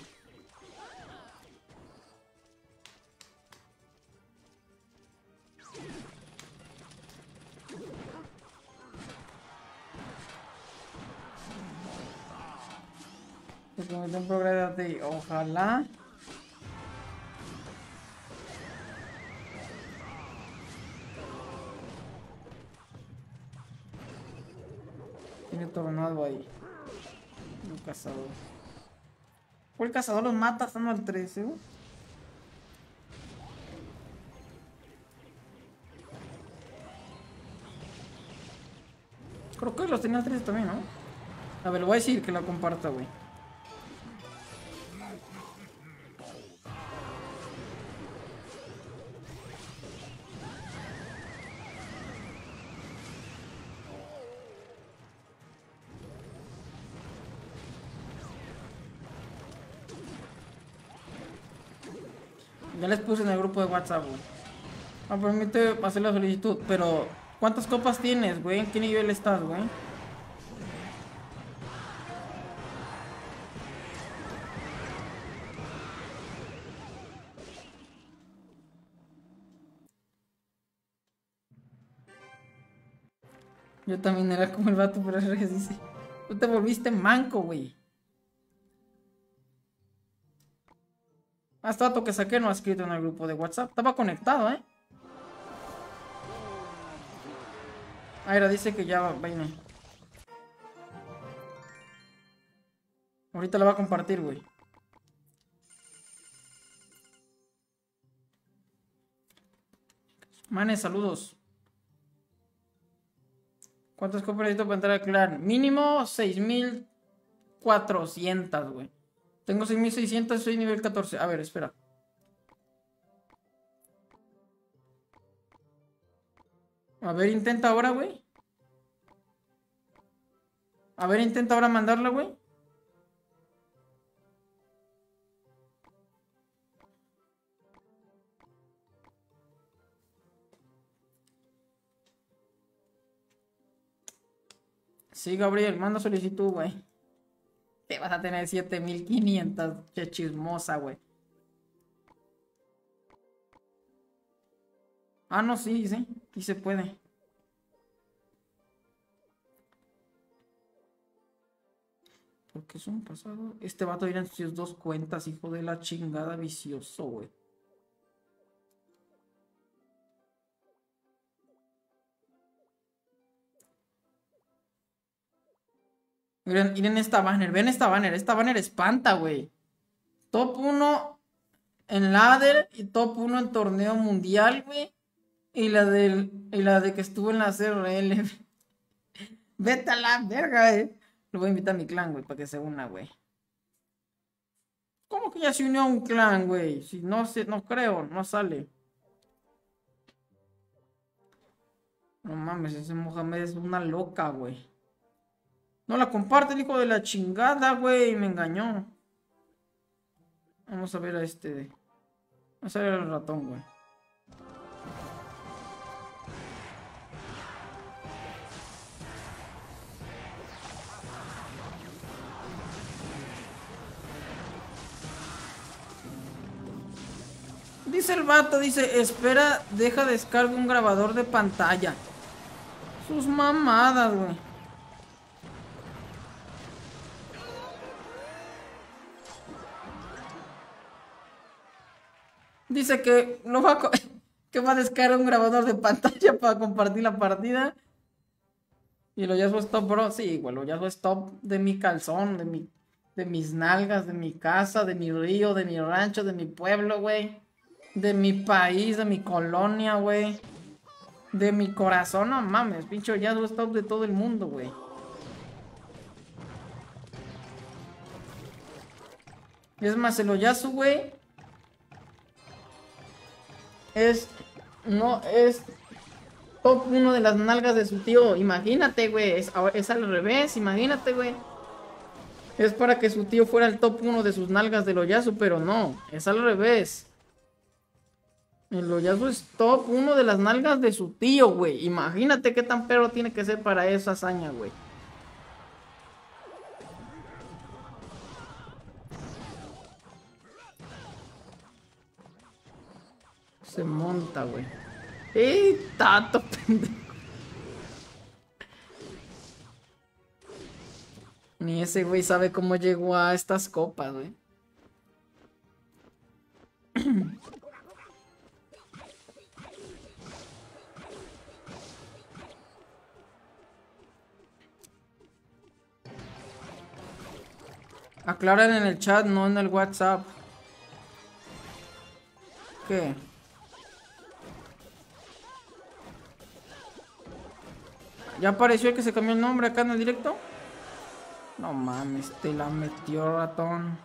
Ojalá. Tiene tornado ahí. Un cazador. ¿Por el cazador los mata estando al 13? Creo que los tenía al 13 también, ¿no? A ver, le voy a decir que la comparta, güey. WhatsApp, güey. Me permite hacer la solicitud, pero ¿cuántas copas tienes, güey? ¿En qué nivel estás, güey? Yo también era como el vato, pero dice. Tú te volviste manco, güey. Hasta dato que saqué no ha escrito en el grupo de WhatsApp. Estaba conectado, ¿eh? Aira dice que ya viene. Ahorita la va a compartir, güey. Manes, saludos. ¿Cuántas copas para entrar al clan? Mínimo 6400, güey. Tengo 6600, soy nivel 14. A ver, espera. A ver, intenta ahora, güey. A ver, intenta ahora mandarla, güey. Sí, Gabriel, manda solicitud, güey. Te vas a tener 7500, che chismosa, güey. Ah, no, sí, sí, sí se puede. ¿Por qué son pasados? Este vato irá en sus dos cuentas, hijo de la chingada vicioso, güey. Miren, miren esta banner, ven esta banner, esta banner espanta, güey. Top 1 en ladder y top 1 en torneo mundial, güey. Y la del y la de que estuvo en la CRL. Vete a la verga, güey. Lo voy a invitar a mi clan, güey, para que se una, güey. ¿Cómo que ya se unió a un clan, güey? Si no se, no creo, no sale. No mames, ese Mohamed es una loca, güey. No la comparte el hijo de la chingada, güey. Me engañó. Vamos a ver a este. Vamos a ver al ratón, güey. Dice el vato, dice, espera, deja descarga un grabador de pantalla. Sus mamadas, güey. Dice que no va a, que va a descargar un grabador de pantalla para compartir la partida. Y lo ya stop, bro. Sí, igual lo ya stop de mi calzón, de mi de mis nalgas, de mi casa, de mi río, de mi rancho, de mi pueblo, güey. De mi país, de mi colonia, güey. De mi corazón, no mames, pincho ya stop de todo el mundo, güey. Es más, el Oyasu, güey. Es. No, es. Top uno de las nalgas de su tío. Imagínate, güey. Es, es al revés, imagínate, güey. Es para que su tío fuera el top uno de sus nalgas del Oyasu, pero no. Es al revés. El Oyasu es top uno de las nalgas de su tío, güey. Imagínate qué tan perro tiene que ser para esa hazaña, güey. Se monta, güey. ¡Eh, tato, pendejo! Ni ese güey sabe cómo llegó a estas copas, güey. Aclaren en el chat, no en el WhatsApp. ¿Qué? ¿Ya apareció el que se cambió el nombre acá en el directo? No mames, te la metió ratón.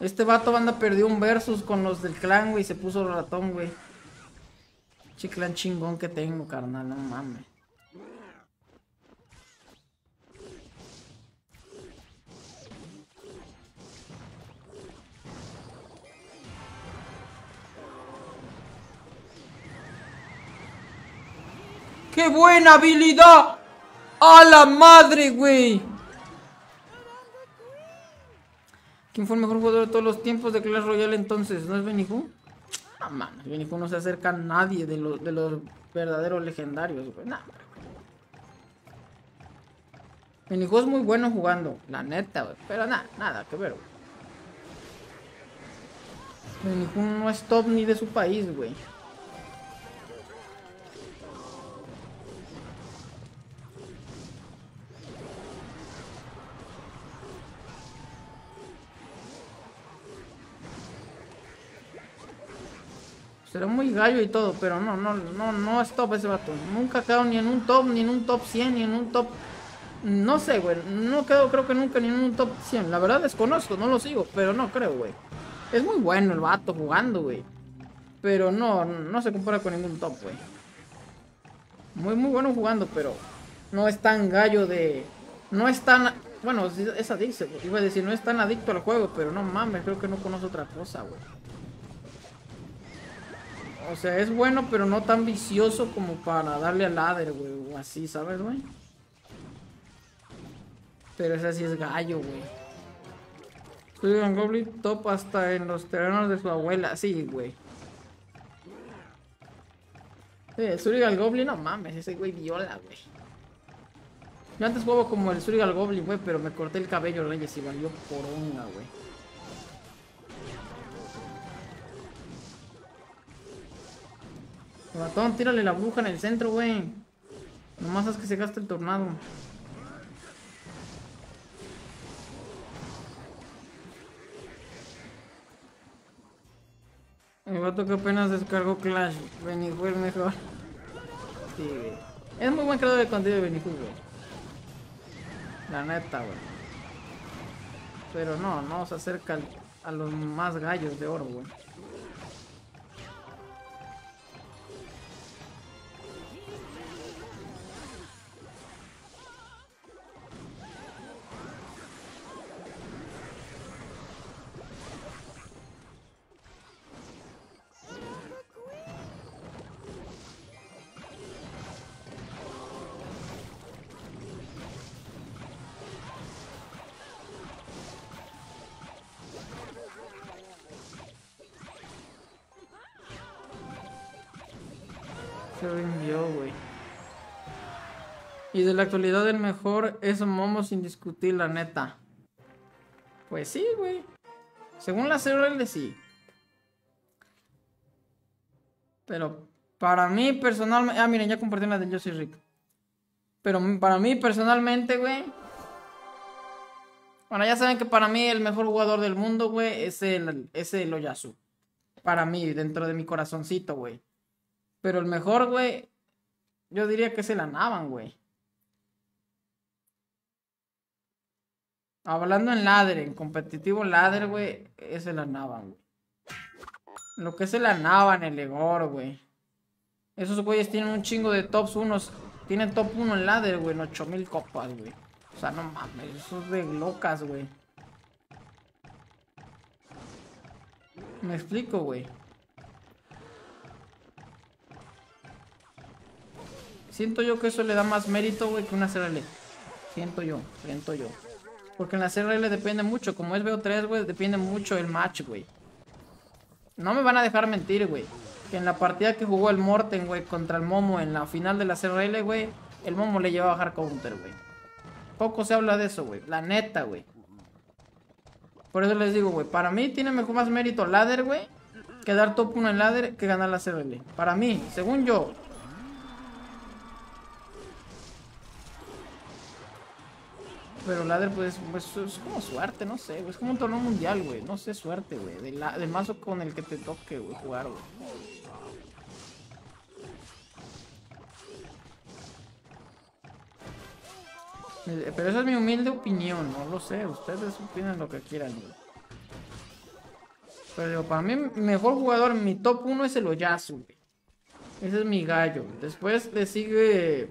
Este vato banda perdió un versus con los del clan, güey. Se puso ratón, güey. Chiclan chingón que tengo, carnal, no mames. ¡Qué buena habilidad! ¡A la madre, güey! ¿Quién fue el mejor jugador de todos los tiempos de Clash Royale entonces? ¿No es Benihu? No mames, Benihu no se acerca a nadie de los, de los verdaderos legendarios, güey. Nah. Benihu es muy bueno jugando, la neta, güey. Pero nada, nada que ver, güey. Benihu no es top ni de su país, güey. Será muy gallo y todo, pero no, no, no, no es top ese vato. Nunca quedado ni en un top, ni en un top 100, ni en un top... No sé, güey. No quedo, creo que nunca ni en un top 100. La verdad desconozco, no lo sigo, pero no creo, güey. Es muy bueno el vato jugando, güey. Pero no, no se compara con ningún top, güey. Muy, muy bueno jugando, pero no es tan gallo de... No es tan... Bueno, esa dice, iba a decir, no es tan adicto al juego, pero no mames, creo que no conoce otra cosa, güey. O sea, es bueno, pero no tan vicioso como para darle al ladder, güey. O así, ¿sabes, güey? Pero ese sí es gallo, güey. Surigan Goblin top hasta en los terrenos de su abuela. Sí, güey. Sí, Surigal Goblin, no mames, ese güey viola, güey. Yo antes juego como el Surigal Goblin, güey, pero me corté el cabello, Reyes, y valió poronga, güey. Ratón, tírale la bruja en el centro, güey. Nomás haz que se gaste el tornado. El vato que apenas descargó Clash. Benihu el mejor. Sí, güey. Es muy buen creador de contenido de Benihu, güey. La neta, güey. Pero no, no se acerca a los más gallos de oro, güey. Güey. Y de la actualidad el mejor es Momo sin discutir, la neta. Pues sí, güey. Según la CRL sí. Pero para mí personalmente... Ah, miren, ya compartí la de Yo soy rico. Pero para mí personalmente, güey... Bueno, ya saben que para mí el mejor jugador del mundo, güey, es el, es el Oyasu. Para mí, dentro de mi corazoncito, güey. Pero el mejor, güey, yo diría que es el Anaban, güey. Hablando en ladder, en competitivo ladder, güey, es el Anaban, güey. Lo que es el Anaban, el Egor, güey. Esos güeyes tienen un chingo de tops unos. Tienen top 1 en ladder, güey, en 8000 copas, güey. O sea, no mames, eso es de locas, güey. Me explico, güey. Siento yo que eso le da más mérito, güey, que una CRL. Siento yo, siento yo. Porque en la CRL depende mucho. Como es BO3, güey, depende mucho el match, güey. No me van a dejar mentir, güey. Que en la partida que jugó el Morten, güey, contra el Momo en la final de la CRL, güey, el Momo le llevaba a bajar counter, güey. Poco se habla de eso, güey. La neta, güey. Por eso les digo, güey. Para mí tiene mejor más mérito ladder, güey. Que dar top 1 en ladder que ganar la CRL. Para mí, según yo. Pero ladder, pues, pues, es como suerte, no sé. Es como un torneo mundial, güey. No sé, suerte, güey. Del, del mazo con el que te toque, güey, jugar, güey. Eh, Pero esa es mi humilde opinión, no lo sé. Ustedes opinan lo que quieran, güey. Pero para mí, mejor jugador, mi top 1 es el Oyasu, güey. Ese es mi gallo. Después le sigue.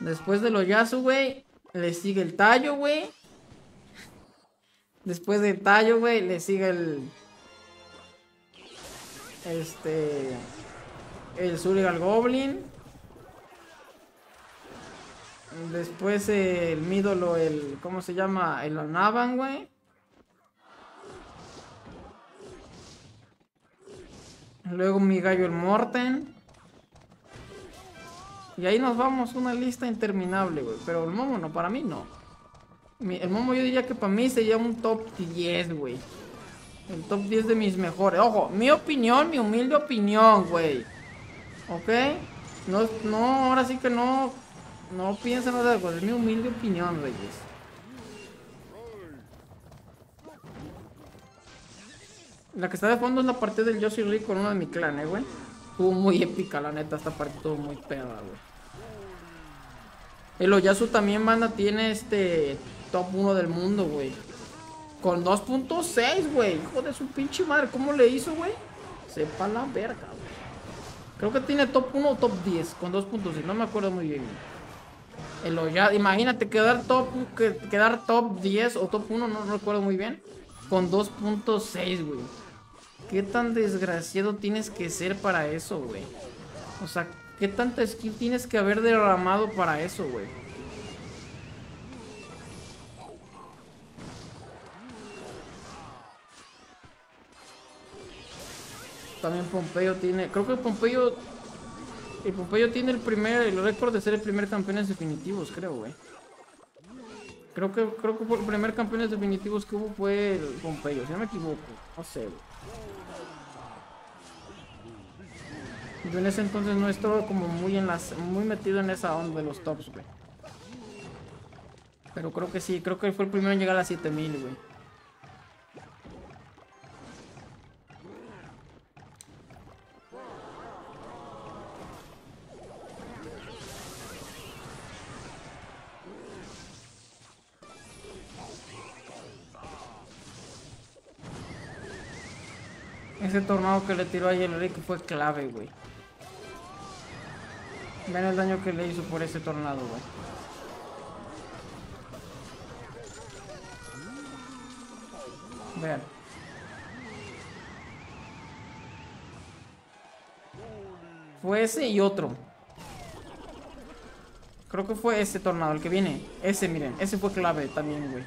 Después del Oyasu, güey. Le sigue el Tallo, güey. Después del Tallo, güey, le sigue el. Este. El Surreal Goblin. Después el Mídolo, el. ¿Cómo se llama? El Anaban, güey. Luego mi gallo el Morten. Y ahí nos vamos, una lista interminable, güey. Pero el Momo no, para mí no. El Momo yo diría que para mí sería un top 10, güey. El top 10 de mis mejores. Ojo, mi opinión, mi humilde opinión, güey. ¿Ok? No, no, ahora sí que no. No piensen otra cosa. Es mi humilde opinión, Reyes. La que está de fondo es la partida del Yo soy rico con uno de mi clan, eh, güey. Estuvo muy épica, la neta. Esta partida estuvo muy perra, güey. El Oyasu también, banda, tiene este top 1 del mundo, güey. Con 2.6, güey. Hijo de su pinche madre. ¿Cómo le hizo, güey? Sepa la verga, güey. Creo que tiene top 1 o top 10 con 2.6. No me acuerdo muy bien. El Oya, imagínate quedar top, que- quedar top 10 o top 1, no recuerdo muy bien. Con 2.6, güey. ¿Qué tan desgraciado tienes que ser para eso, güey? O sea, ¿qué tanta skill tienes que haber derramado para eso, güey? También Pompeyo tiene. Creo que Pompeyo. El Pompeyo tiene el primer. El récord de ser el primer campeones definitivos, creo, güey. Creo que, creo que el primer campeones definitivos que hubo fue el Pompeyo, si no me equivoco. No sé, güey. Yo en ese entonces no estaba como muy en las muy metido en esa onda de los tops, güey. Pero creo que sí, creo que fue el primero en llegar a 7000, güey. Ese tornado que le tiró ayer el Rick fue clave, güey. Ven el daño que le hizo por ese tornado, güey. Vean. Fue ese y otro. Creo que fue ese tornado, el que viene. Ese, miren. Ese fue clave también, güey.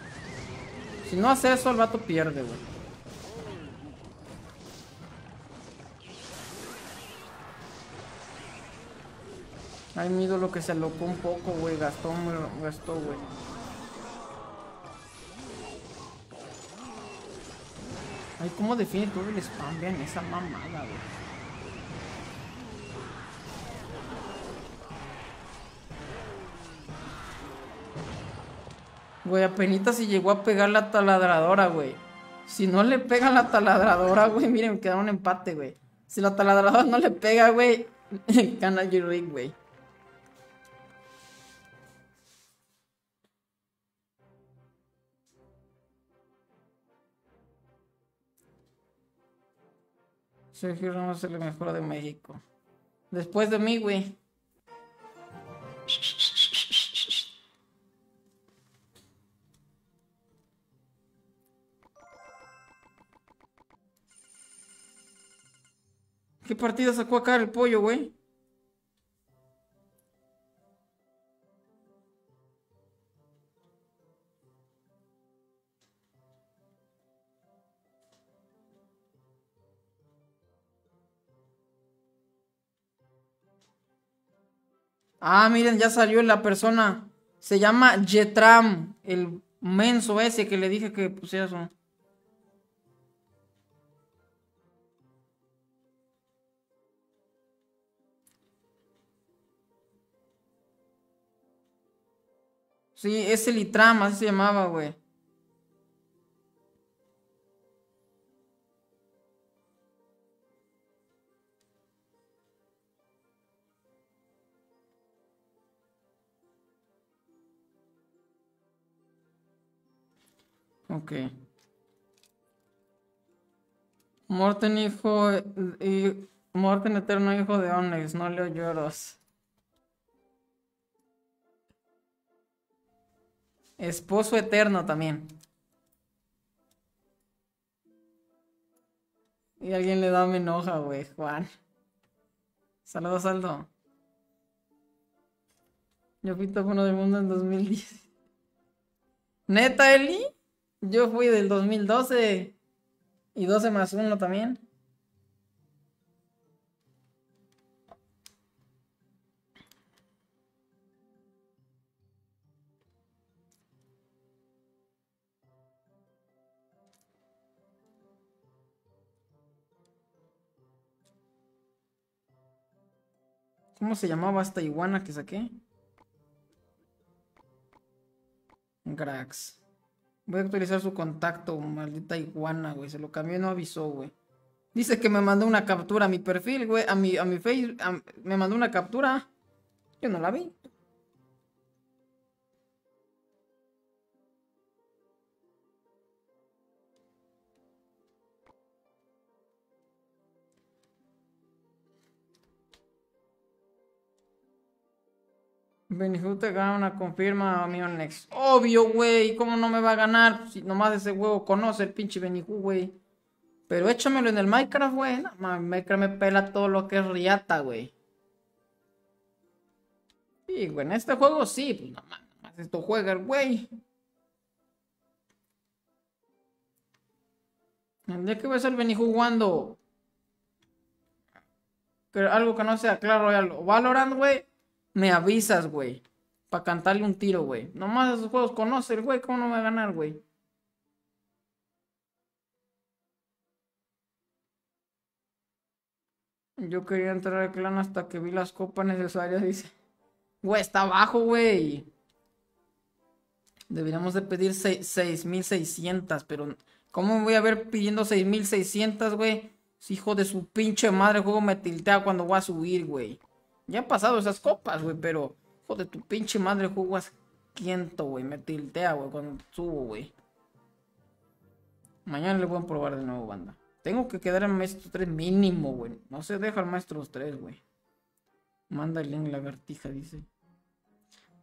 Si no hace eso, el vato pierde, güey. Ay, mi lo que se alocó un poco, güey. Gastó, gastó, güey. Ay, ¿cómo define todo el spam? Vean esa mamada, güey. Güey, apenas si llegó a pegar la taladradora, güey. Si no le pega la taladradora, güey, miren, queda un empate, güey. Si la taladradora no le pega, güey, gana G-Rig, güey. Sergio Ramos es el mejor de México. Después de mí, güey. ¿Qué partida sacó acá el pollo, güey? Ah, miren, ya salió la persona. Se llama Jetram, el menso ese que le dije que pusiera su... Sí, es el Itram, así se llamaba, güey. Ok. Morten hijo y Morten eterno hijo de Onyx, no leo lloros. Esposo eterno también. Y alguien le da me enoja, güey, Juan. Saludos, Aldo. Yo fui uno del mundo en 2010. ¿Neta, Eli? Yo fui del 2012. Y 12 más 1 también. ¿Cómo se llamaba esta iguana que saqué? Grax. Voy a actualizar su contacto, maldita iguana, güey. Se lo cambió y no avisó, güey. Dice que me mandó una captura a mi perfil, güey. A mi, a mi Facebook. me mandó una captura. Yo no la vi. Benihu te gana una confirma a mi Onex. Obvio, güey. ¿Cómo no me va a ganar? Si nomás ese huevo conoce el pinche Benihu, güey. Pero échamelo en el Minecraft, güey. No, Minecraft me pela todo lo que es riata, güey. Sí, güey. En este juego sí. Pues nomás, nomás esto juega el güey. El día que ves al Benihu jugando. algo que no sea claro o Valorant, güey me avisas, güey. Para cantarle un tiro, güey. Nomás esos juegos conoce el güey. ¿Cómo no va a ganar, güey? Yo quería entrar al clan hasta que vi las copas necesarias. Dice. Güey, está abajo, güey. Deberíamos de pedir 6600, pero ¿cómo me voy a ver pidiendo 6600, güey? Hijo de su pinche madre, el juego me tiltea cuando voy a subir, güey. Ya han pasado esas copas, güey, pero... Joder, tu pinche madre juego quiento, güey. Me tiltea, güey, cuando subo, güey. Mañana le voy a probar de nuevo, banda. Tengo que quedar en maestro 3 mínimo, güey. No se deja el maestro 3, güey. Manda el link lagartija, dice.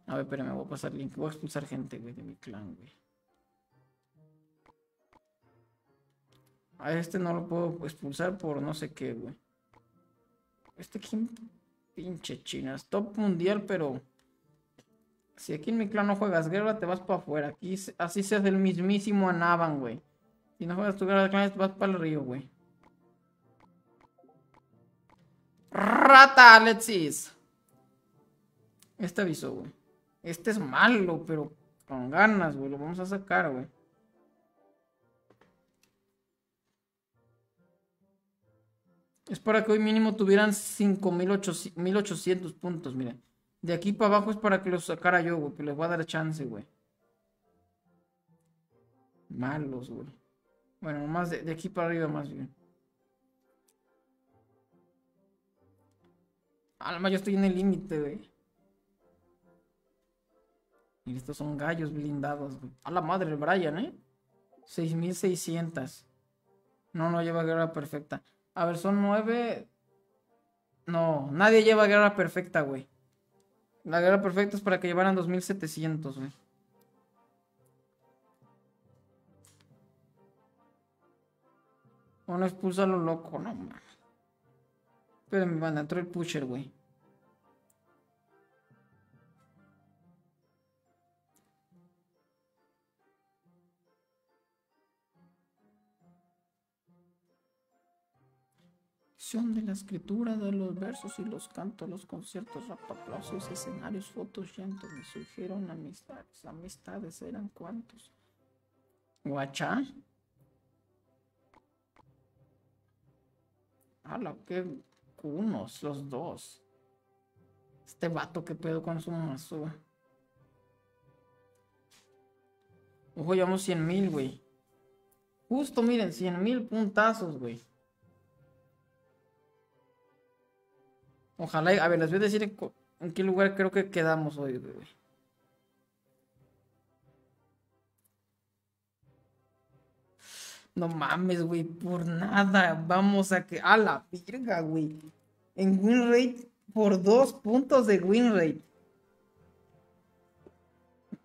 A ver, espérame, voy a pasar link. Voy a expulsar gente, güey, de mi clan, güey. A este no lo puedo expulsar por no sé qué, güey. Este quién pinche chinas. Top mundial, pero... Si aquí en mi clan no juegas guerra, te vas para afuera. Aquí así se hace el mismísimo Anaban, güey. Si no juegas tu guerra de clanes, vas para el río, güey. Rata, Alexis. Este aviso, güey. Este es malo, pero con ganas, güey. Lo vamos a sacar, güey. Es para que hoy mínimo tuvieran 5800 puntos, miren. De aquí para abajo es para que los sacara yo, güey. Que les voy a dar chance, güey. Malos, güey. Bueno, más de, aquí para arriba más bien. Alma, yo estoy en el límite, güey. Y estos son gallos blindados, güey. A la madre, el Brian, ¿eh? 6600. No, no lleva guerra perfecta. A ver, son nueve. No, nadie lleva guerra perfecta, güey. La guerra perfecta es para que llevaran 2700, güey. Uno expulsa a lo loco, no mames. Espérenme, van, entró el pusher, güey. De la escritura de los versos y los cantos, los conciertos, aplausos, escenarios, fotos, llantos, me surgieron amistades. Amistades eran cuantos. Guachá. Ala, qué unos, los dos. Este vato, que pedo con su mazo. Ojo, llevamos 100 mil, güey. Justo, miren, 100 mil puntazos, güey. Ojalá, a ver, les voy a decir en, qué lugar creo que quedamos hoy, güey. No mames, güey, por nada. Vamos a que. A la virga, güey. En win rate, por dos puntos de win rate.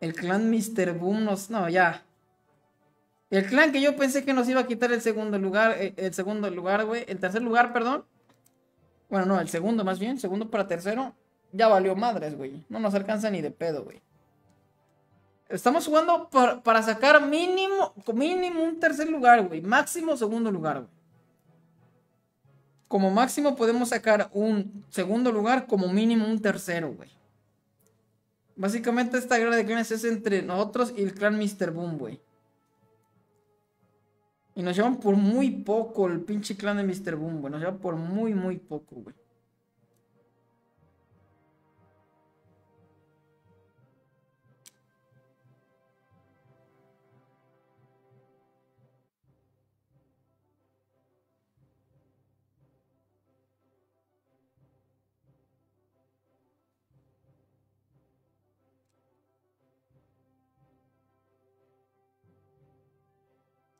El clan Mr. Boom nos. No, ya. El clan que yo pensé que nos iba a quitar el segundo lugar. Eh, el segundo lugar, güey. El tercer lugar, perdón. Bueno, no, el segundo más bien, segundo para tercero, ya valió madres, güey. No nos alcanza ni de pedo, güey. Estamos jugando para sacar mínimo, mínimo un tercer lugar, güey. Máximo segundo lugar, güey. Como máximo podemos sacar un segundo lugar, como mínimo un tercero, güey. Básicamente esta guerra de clanes es entre nosotros y el clan Mr. Boom, güey. Y nos llevan por muy poco el pinche clan de Mr. Boom, güey. Nos llevan por muy, muy poco, güey.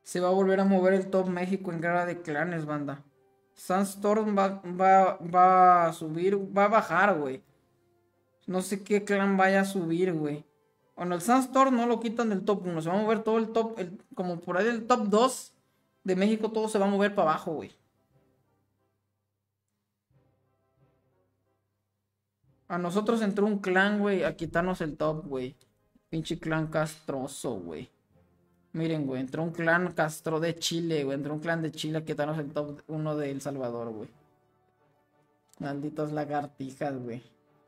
Se va a volver a mover el top México en guerra de clanes, banda. Sandstorm va, va, va a subir, va a bajar, güey. No sé qué clan vaya a subir, güey. Bueno, el Sandstorm no lo quitan del top 1. Se va a mover todo el top, como por ahí el top 2 de México, todo se va a mover para abajo, güey. A nosotros entró un clan, güey, a quitarnos el top, güey. Pinche clan castroso, güey. Miren, güey, entró un clan Castro de Chile, güey. Entró un clan de Chile a quitarnos el top 1 de El Salvador, güey. Malditos lagartijas, güey.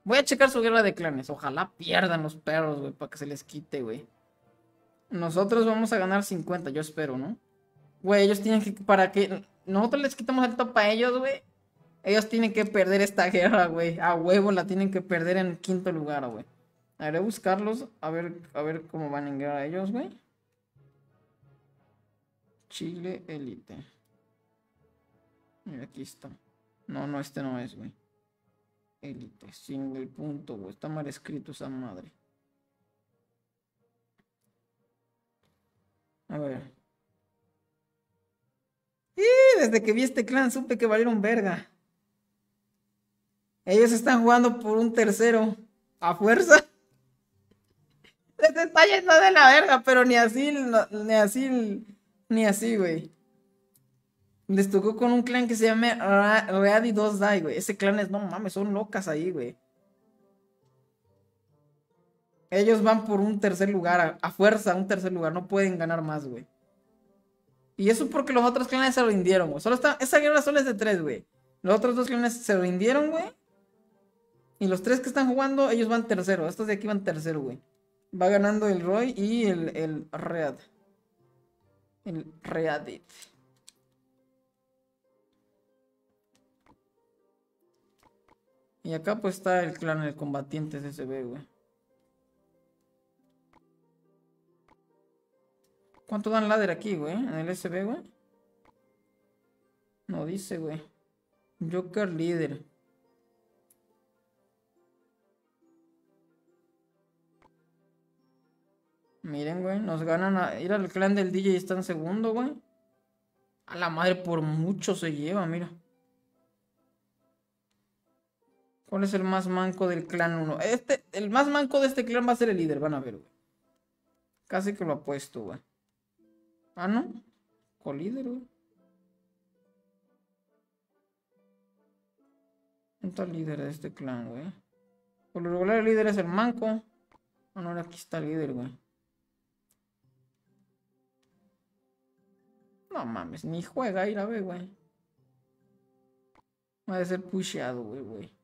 Voy a checar su guerra de clanes. Ojalá pierdan los perros, güey, para que se les quite, güey. Nosotros vamos a ganar 50, yo espero, ¿no? Güey, ellos tienen que. Para que nosotros les quitamos el top a ellos, güey. Ellos tienen que perder esta guerra, güey. A huevo la tienen que perder en quinto lugar, güey. Haré buscarlos. A ver, a ver cómo van en guerra ellos, güey. Chile Elite. Mira, aquí está. No, no, este no es, güey. Elite, single punto, güey. Está mal escrito esa madre. A ver. Y desde que vi este clan supe que valieron verga. Ellos están jugando por un tercero. A fuerza. Les está yendo de la verga, pero ni así, ni así, ni así, güey. Les tocó con un clan que se llama Ready 2 Die, güey. Ese clan es, no mames, son locas ahí, güey. Ellos van por un tercer lugar, a, fuerza, un tercer lugar. No pueden ganar más, güey. Y eso porque los otros clanes se rindieron, güey. Solo está, esa guerra solo es de tres, güey. Los otros dos clanes se rindieron, güey. Y los tres que están jugando, ellos van tercero. Estos de aquí van tercero, güey. Va ganando el Roy y el, el Read. El Readit. Y acá pues está el clan el combatiente SB, güey. ¿Cuánto dan ladder aquí, güey? En el SB, güey. No dice, güey. Joker líder. Miren, güey, nos ganan a ir al clan del DJ y está en segundo, güey. A la madre por mucho se lleva, mira. ¿Cuál es el más manco del clan 1? Este, el más manco de este clan va a ser el líder, van a ver, güey. Casi que lo apuesto, güey. Ah, ¿no? Co-líder, güey. ¿Dónde está el líder de este clan, güey? Por lo regular el líder es el manco. Ah, no, aquí está el líder, güey. No mames, ni juega ir a ver, güey. Va a ser pusheado, güey, güey.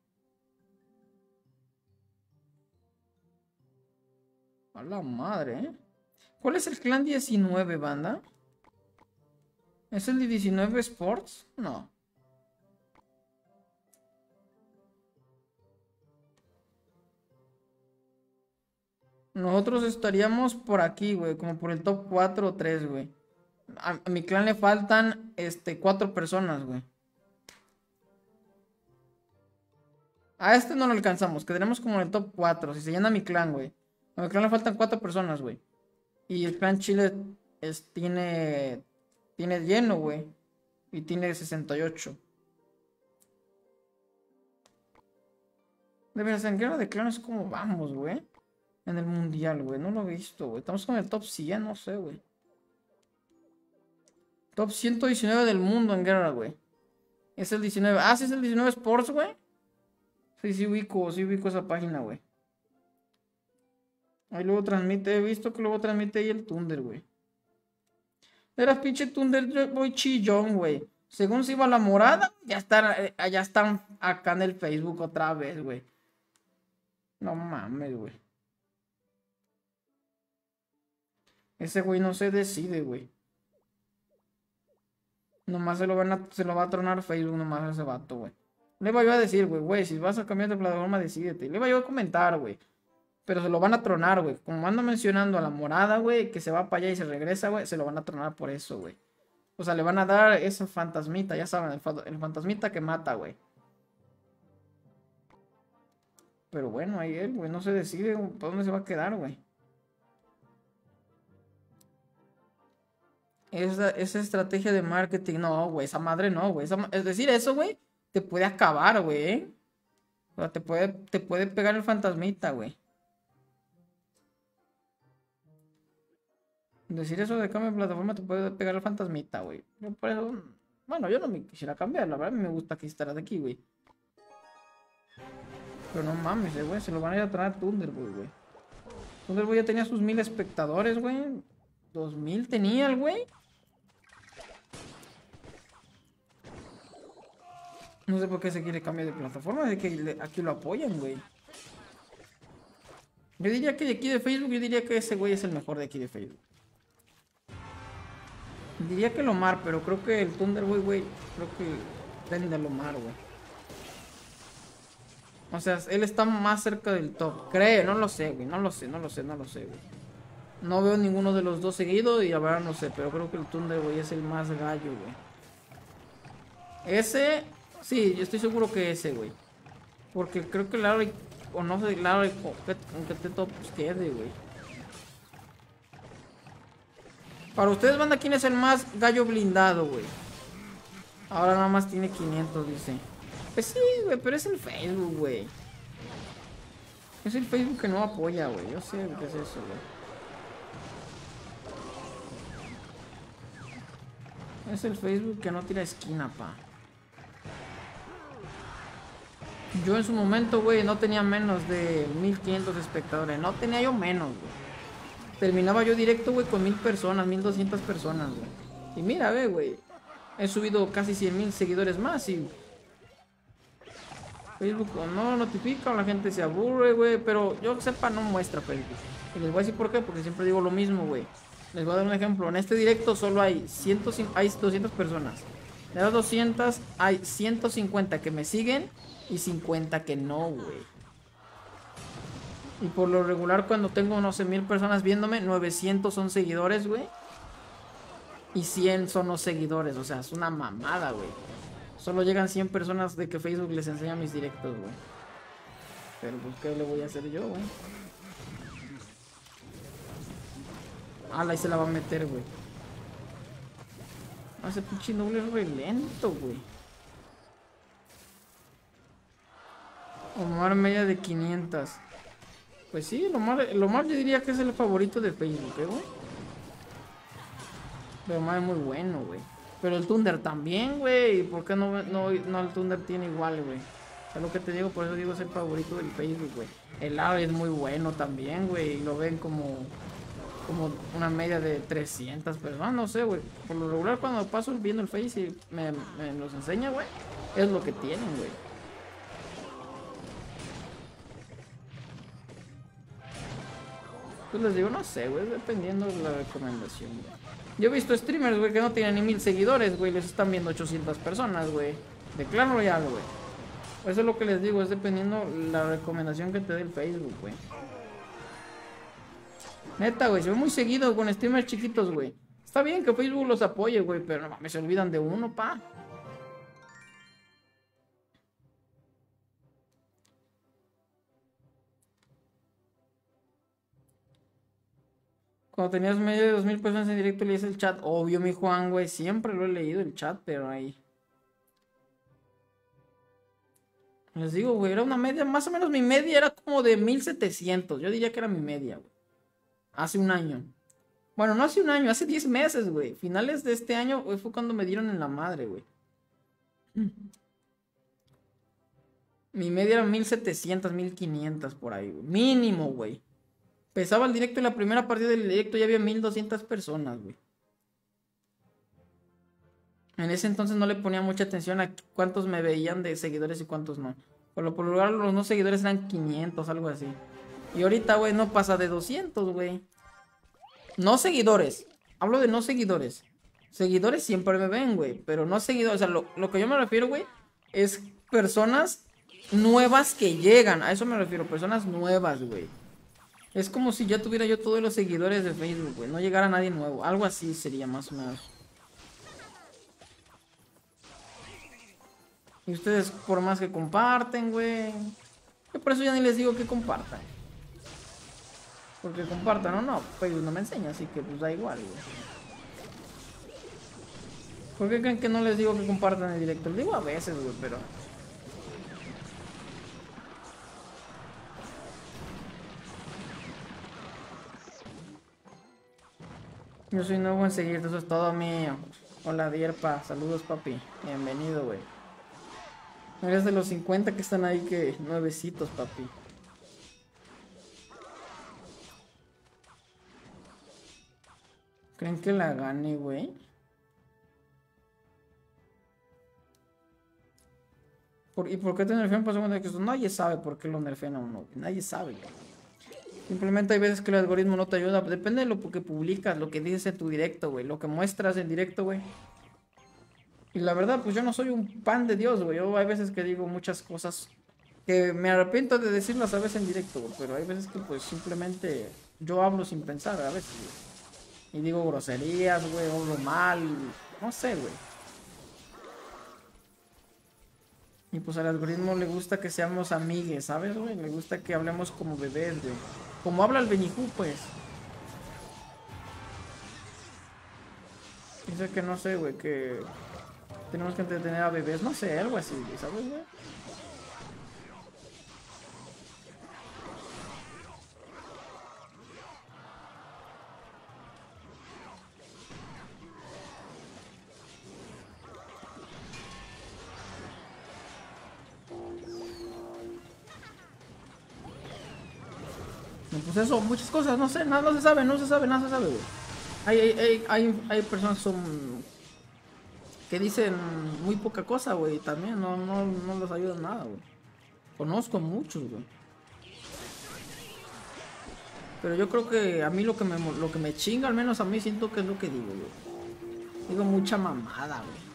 A la madre, ¿eh? ¿Cuál es el clan 19, banda? ¿Es el de 19 Sports? No. Nosotros estaríamos por aquí, güey, como por el top 4 o 3, güey. A, mi clan le faltan, este, 4 personas, güey. A este no lo alcanzamos, quedaremos como en el top 4, si se llena mi clan, güey. A mi clan le faltan 4 personas, güey. Y el clan Chile es, tiene, tiene lleno, güey. Y tiene 68. De verdad, en guerra de clanes, ¿cómo vamos, güey? En el mundial, güey. No lo he visto, güey. Estamos con el top 100, no sé, güey. Top 119 del mundo en guerra, güey. Es el 19. Ah, sí, es el 19 Sports, güey. Sí, sí ubico, sí ubico esa página, güey. Ahí luego transmite, he visto que luego transmite ahí el Thunder, güey. Era pinche Thunder Boy chillón, güey. Según se iba la morada, ya están, eh, ya están acá en el Facebook otra vez, güey. No mames, güey. Ese güey no se decide, güey. Nomás se lo, van a, se lo va a tronar Facebook nomás a ese vato, güey. Le iba yo a decir, güey, güey, si vas a cambiar de plataforma, decídete. Le iba yo a comentar, güey. Pero se lo van a tronar, güey. Como ando mencionando a la morada, güey, que se va para allá y se regresa, güey, se lo van a tronar por eso, güey. O sea, le van a dar ese fantasmita, ya saben, el, fantasmita que mata, güey. Pero bueno, ahí él, güey, no se decide para dónde se va a quedar, güey. Esa, esa estrategia de marketing, no, güey, esa madre no, güey. Es decir, eso, güey, te puede acabar, güey. ¿eh? O sea, te puede, te puede pegar el fantasmita, güey. Decir eso de cambio de plataforma te puede pegar el fantasmita, güey. Yo por eso. Bueno, yo no me quisiera cambiar, la verdad a me gusta que estarás aquí, güey. Pero no mames, eh, güey, se lo van a ir a traer Thunderbolt, güey. Thunderbolt ya tenía sus mil espectadores, güey. Dos mil tenía el güey. No sé por qué se quiere cambiar de plataforma, de que aquí lo apoyan, güey. Yo diría que de aquí de Facebook, yo diría que ese güey es el mejor de aquí de Facebook. Diría que Lomar, pero creo que el Thunderboy, güey, creo que vende a Lomar, güey. O sea, él está más cerca del top. Cree, no lo sé, güey. No lo sé, no lo sé, no lo sé, güey. No veo ninguno de los dos seguidos y ahora no sé, pero creo que el Thunderboy es el más gallo, güey. Ese, sí, yo estoy seguro que ese, güey. Porque creo que Larry, o no sé, Larry, aunque te top quede, güey. Para ustedes, banda, ¿quién es el más gallo blindado, güey? Ahora nada más tiene 500, dice. Pues sí, güey, pero es el Facebook, güey. Es el Facebook que no apoya, güey. Yo sé qué es eso, güey. Es el Facebook que no tira esquina, pa. Yo en su momento, güey, no tenía menos de 1500 espectadores. No tenía yo menos, güey. Terminaba yo directo, güey, con mil personas, 1200 personas, güey. Y mira, ve, güey. He subido casi 100 mil seguidores más y... Facebook no notifica, la gente se aburre, güey. Pero yo sepa, no muestra Facebook. Y les voy a decir por qué, porque siempre digo lo mismo, güey. Les voy a dar un ejemplo. En este directo solo hay, 100, hay 200 personas. De las 200 hay 150 que me siguen y 50 que no, güey. Y por lo regular cuando tengo, no sé, mil personas viéndome, 900 son seguidores, güey. Y 100 son los seguidores, o sea, es una mamada, güey. Solo llegan 100 personas de que Facebook les enseña mis directos, güey. Pero pues, ¿qué le voy a hacer yo, güey? Ah, ahí se la va a meter, güey. Ah, ese pinche noble es re lento, güey. Omar media de 500. Pues sí, Omar, el Omar yo diría que es el favorito de Facebook, ¿eh, güey? Pero Omar es muy bueno, güey. Pero el Thunder también, güey. ¿Por qué no, no, no el Thunder tiene igual, güey? Es lo que te digo, por eso digo es el favorito del Facebook, güey. El Ave es muy bueno también, güey. Y lo ven como como una media de 300 personas, no sé, güey. Por lo regular cuando paso viendo el Face y me, los enseña, güey, es lo que tienen, güey. Pues les digo, no sé, güey, dependiendo de la recomendación, güey. Yo he visto streamers, güey, que no tienen ni mil seguidores, güey, les están viendo 800 personas, güey. De Clash Royale, güey. Eso es lo que les digo, es dependiendo la recomendación que te dé el Facebook, güey. Neta, güey, se ve muy seguido con streamers chiquitos, güey. Está bien que Facebook los apoye, güey, pero no mames, se olvidan de uno, pa. Cuando tenías medio de dos mil personas en directo leías el chat. Obvio, mi Juan, güey. Siempre lo he leído el chat, pero ahí. Les digo, güey, era una media, más o menos mi media era como de 1700. Yo diría que era mi media, güey. Hace un año. Bueno, no hace un año, hace 10 meses, güey. Finales de este año fue cuando me dieron en la madre, güey. Mi media era 1700, 1500 por ahí, güey. Mínimo, güey. Pesaba el directo y la primera partida del directo ya había 1200 personas, güey. En ese entonces no le ponía mucha atención a cuántos me veían de seguidores y cuántos no. Por lo por los no seguidores eran 500, algo así. Y ahorita, güey, no pasa de 200, güey. No seguidores. Hablo de no seguidores. Seguidores siempre me ven, güey. Pero no seguidores. O sea, lo, que yo me refiero, güey, es personas nuevas que llegan. A eso me refiero. Personas nuevas, güey. Es como si ya tuviera yo todos los seguidores de Facebook, güey. No llegara nadie nuevo. Algo así sería más o menos. Y ustedes, por más que comparten, güey. Yo por eso ya ni les digo que compartan. Porque compartan o no, Facebook no me enseña, así que pues da igual, güey. ¿Por qué creen que no les digo que compartan en directo? Les digo a veces, güey, pero... Yo soy nuevo en seguirte, eso es todo mío. Hola Dierpa, saludos papi. Bienvenido, güey. Eres de los 50 que están ahí que nuevecitos, papi. ¿Creen que la gane, güey? ¿Y por qué te nerfean por segundo que Nadie sabe por qué lo nerfean a uno. Nadie sabe, Simplemente hay veces que el algoritmo no te ayuda. Depende de lo que publicas, lo que dices en tu directo, güey. Lo que muestras en directo, güey. Y la verdad, pues yo no soy un pan de Dios, güey. Yo hay veces que digo muchas cosas que me arrepiento de decirlas a veces en directo, güey. Pero hay veces que pues simplemente yo hablo sin pensar, a veces, y digo groserías, güey, hablo mal, no sé, güey. Y pues al algoritmo le gusta que seamos amigues, ¿sabes, güey? Le gusta que hablemos como bebés, güey. Como habla el Benijú, pues. Dice que no sé, güey, que... Tenemos que entretener a bebés, no sé, algo así, ¿sabes, güey? Pues eso, muchas cosas, no sé, nada no se sabe, no se sabe, nada se sabe, güey. Hay, hay, hay, personas que son que dicen muy poca cosa, güey, también no, no, no les ayuda nada, güey. Conozco muchos, güey. Pero yo creo que a mí lo que me lo que me chinga, al menos a mí siento que es lo que digo, güey. Digo mucha mamada, güey.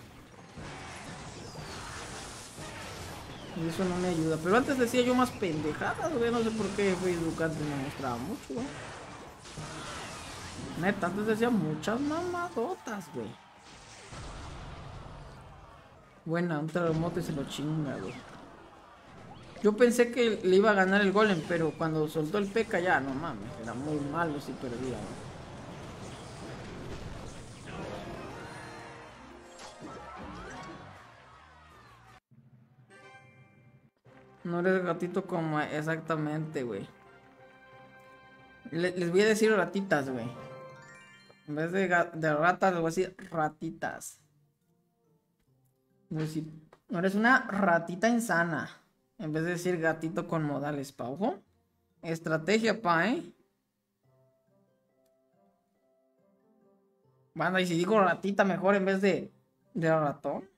Eso no me ayuda. Pero antes decía yo más pendejadas, güey. No sé por qué fui educante me mostraba mucho, güey. Neta, antes decía muchas mamadotas, güey. Buena, un terremoto y se lo chinga, güey. Yo pensé que le iba a ganar el golem, pero cuando soltó el peca ya, no mames, era muy malo si perdía, güey. No eres gatito como exactamente, güey. les voy a decir ratitas, güey. En vez de, de ratas, les voy a decir ratitas. decir, no eres una ratita insana. En vez de decir gatito con modales, pa, Estrategia, pa, ¿eh? Banda, y si digo ratita mejor en vez de, de ratón.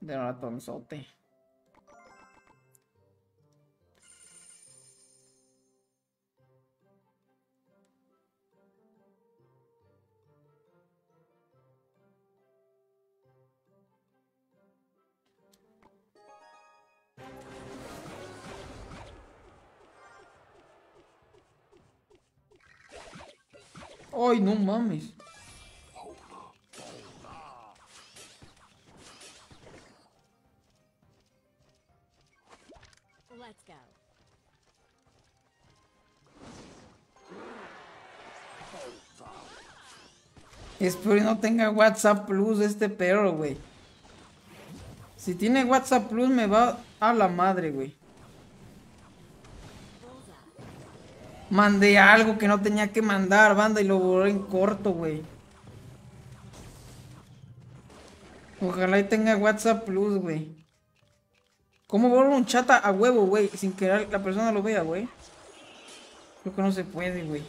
De ratonzote. Ay, no mames. Espero que no tenga WhatsApp Plus este perro, güey. Si tiene WhatsApp Plus me va a la madre, güey. Mandé algo que no tenía que mandar, banda, y lo borré en corto, güey. Ojalá y tenga WhatsApp Plus, güey. ¿Cómo borro un chat a huevo, güey? Sin que la persona lo vea, güey. Creo que no se puede, güey.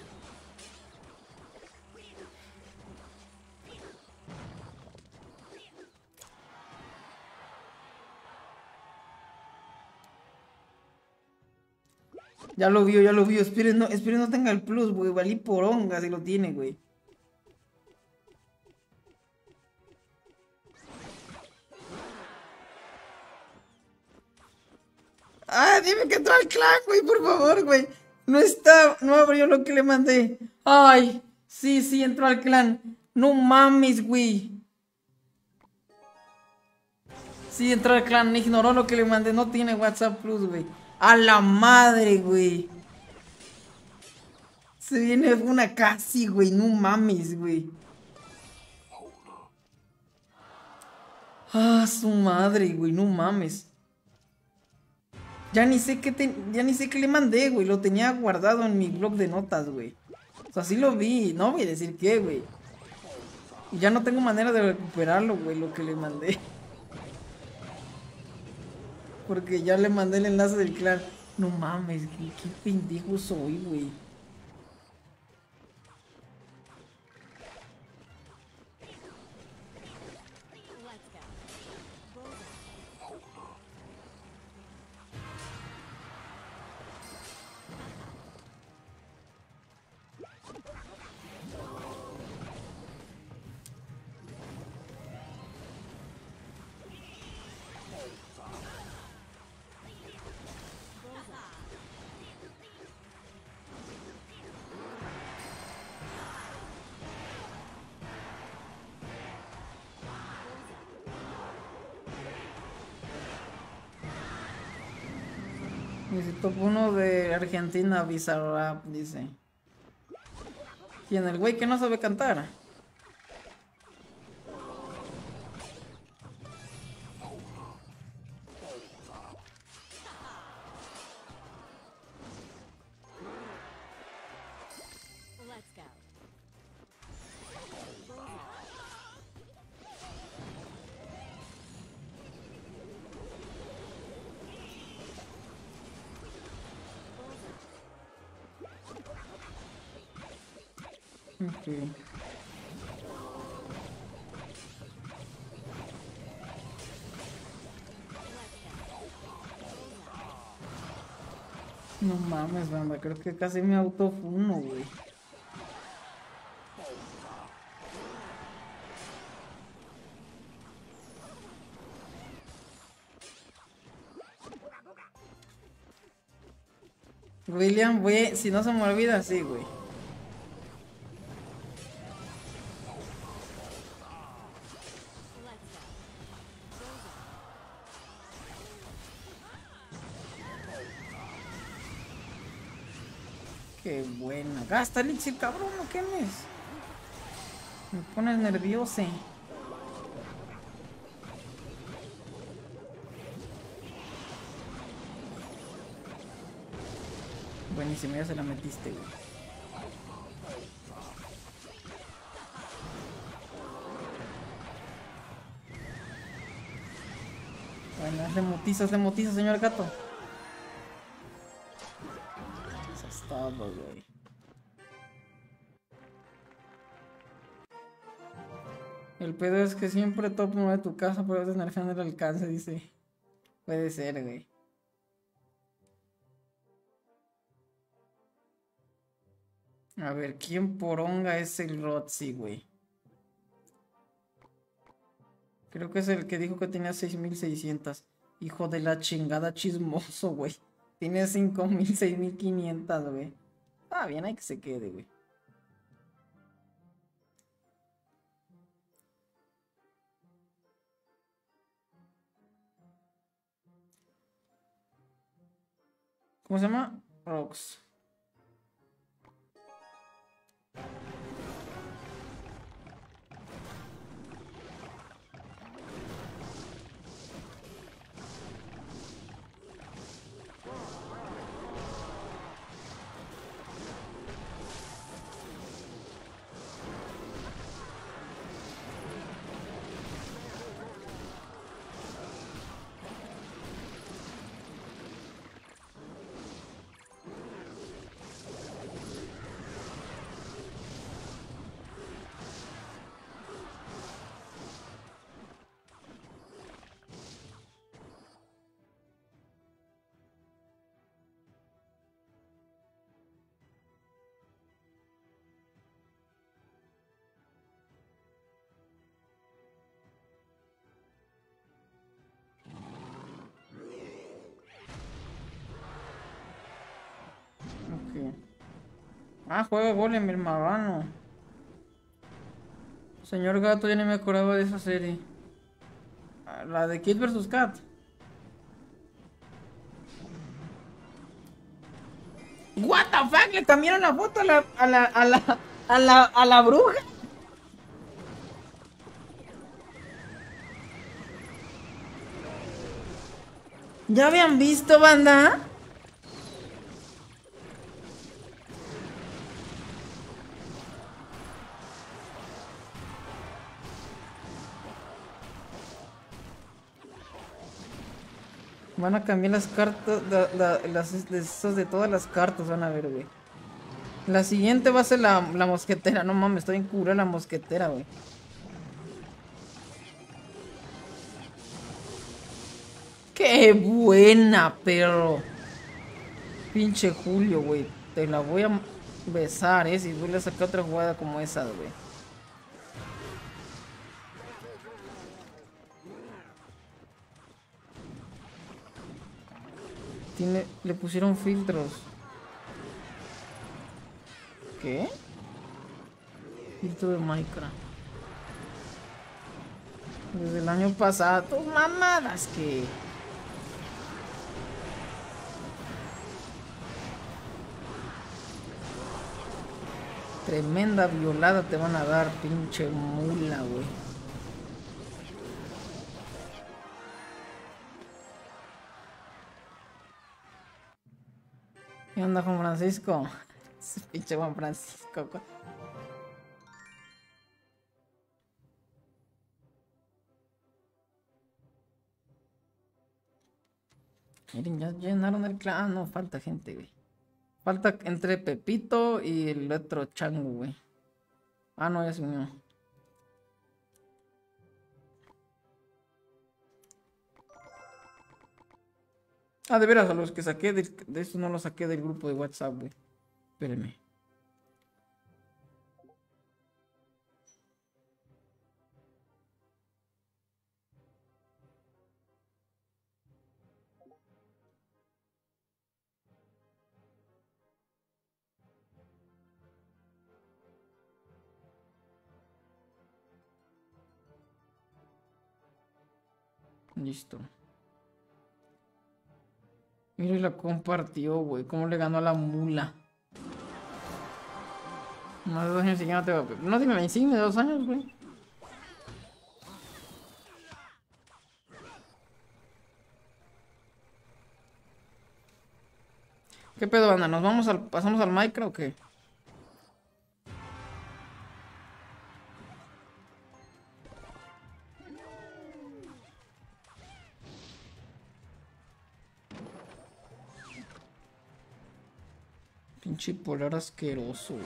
Ya lo vio, ya lo vio. Esperen, no, esperen no tenga el plus, güey. Valí poronga si lo tiene, güey. Ah, dime que entró al clan, güey, por favor, güey. No está, no abrió lo que le mandé. Ay, sí, sí, entró al clan. No mames, güey. Sí, entró al clan, ignoró lo que le mandé. No tiene WhatsApp Plus, güey. A la madre, güey. Se viene una casi, güey. No mames, güey. Ah, su madre, güey. No mames. Ya ni sé qué ya ni sé qué le mandé, güey. Lo tenía guardado en mi blog de notas, güey. O sea, sí lo vi. No voy a decir qué, güey. Y ya no tengo manera de recuperarlo, güey, lo que le mandé. Porque ya le mandé el enlace del clan. No mames, qué, qué pendejo soy, güey. Top uno de Argentina, Bizarrap, dice. ¿Quién? El güey que no sabe cantar. No mames, banda, creo que casi me autofuno, güey. William, güey, si no se me olvida, sí, güey. Gasta elixir, cabrón, no quemes. Me pones nervioso. Buenísimo, ya se la metiste, güey. Bueno, hazle motizo, hazle motizo, señor gato. Es güey. El pedo es que siempre top uno de tu casa, pero es nerfeando el alcance, dice. Puede ser, güey. A ver, ¿quién poronga es el Rotzi, güey? Creo que es el que dijo que tenía 6600. Hijo de la chingada chismoso, güey. Tiene 5000, 6500, güey. Ah, bien, hay que se quede, güey. ¿Cómo se llama? Rox. Ah, juega Golem, el marrano. Señor Gato, ya ni me acordaba de esa serie. Ah, La de Kid vs Cat. What the fuck, le cambiaron la foto a la, a la, a la, a la, a la bruja. ¿Ya habían visto, banda? Van a cambiar las cartas, la- la- las esas de todas las cartas, van a ver, güey. La siguiente va a ser la, mosquetera, no mames, estoy en cura la mosquetera, güey. ¡Qué buena, perro! Pinche Julio, güey. Te la voy a besar, eh, si vuelve a sacar otra jugada como esa, güey. Tiene, le pusieron filtros. ¿Qué? Filtro de Minecraft. Desde el año pasado. ¡Tus mamadas que! Tremenda violada te van a dar, pinche mula, güey. ¿Qué onda, Juan Francisco? Ese pinche Juan Francisco. Miren, ya llenaron el clan. No, falta gente, güey. Falta entre Pepito y el otro chango, güey. Ah, no, ya se unió. Ah, de veras, a los que saqué de, eso no los saqué del grupo de WhatsApp, güey. Listo. Mira, y la compartió, güey. ¿Cómo le ganó a la mula? Más de dos años y ya no te va a... No, dime, me de dos años, güey. ¿Qué pedo, banda? ¿Nos vamos al... pasamos al micro o qué? Pinche polar asqueroso, güey.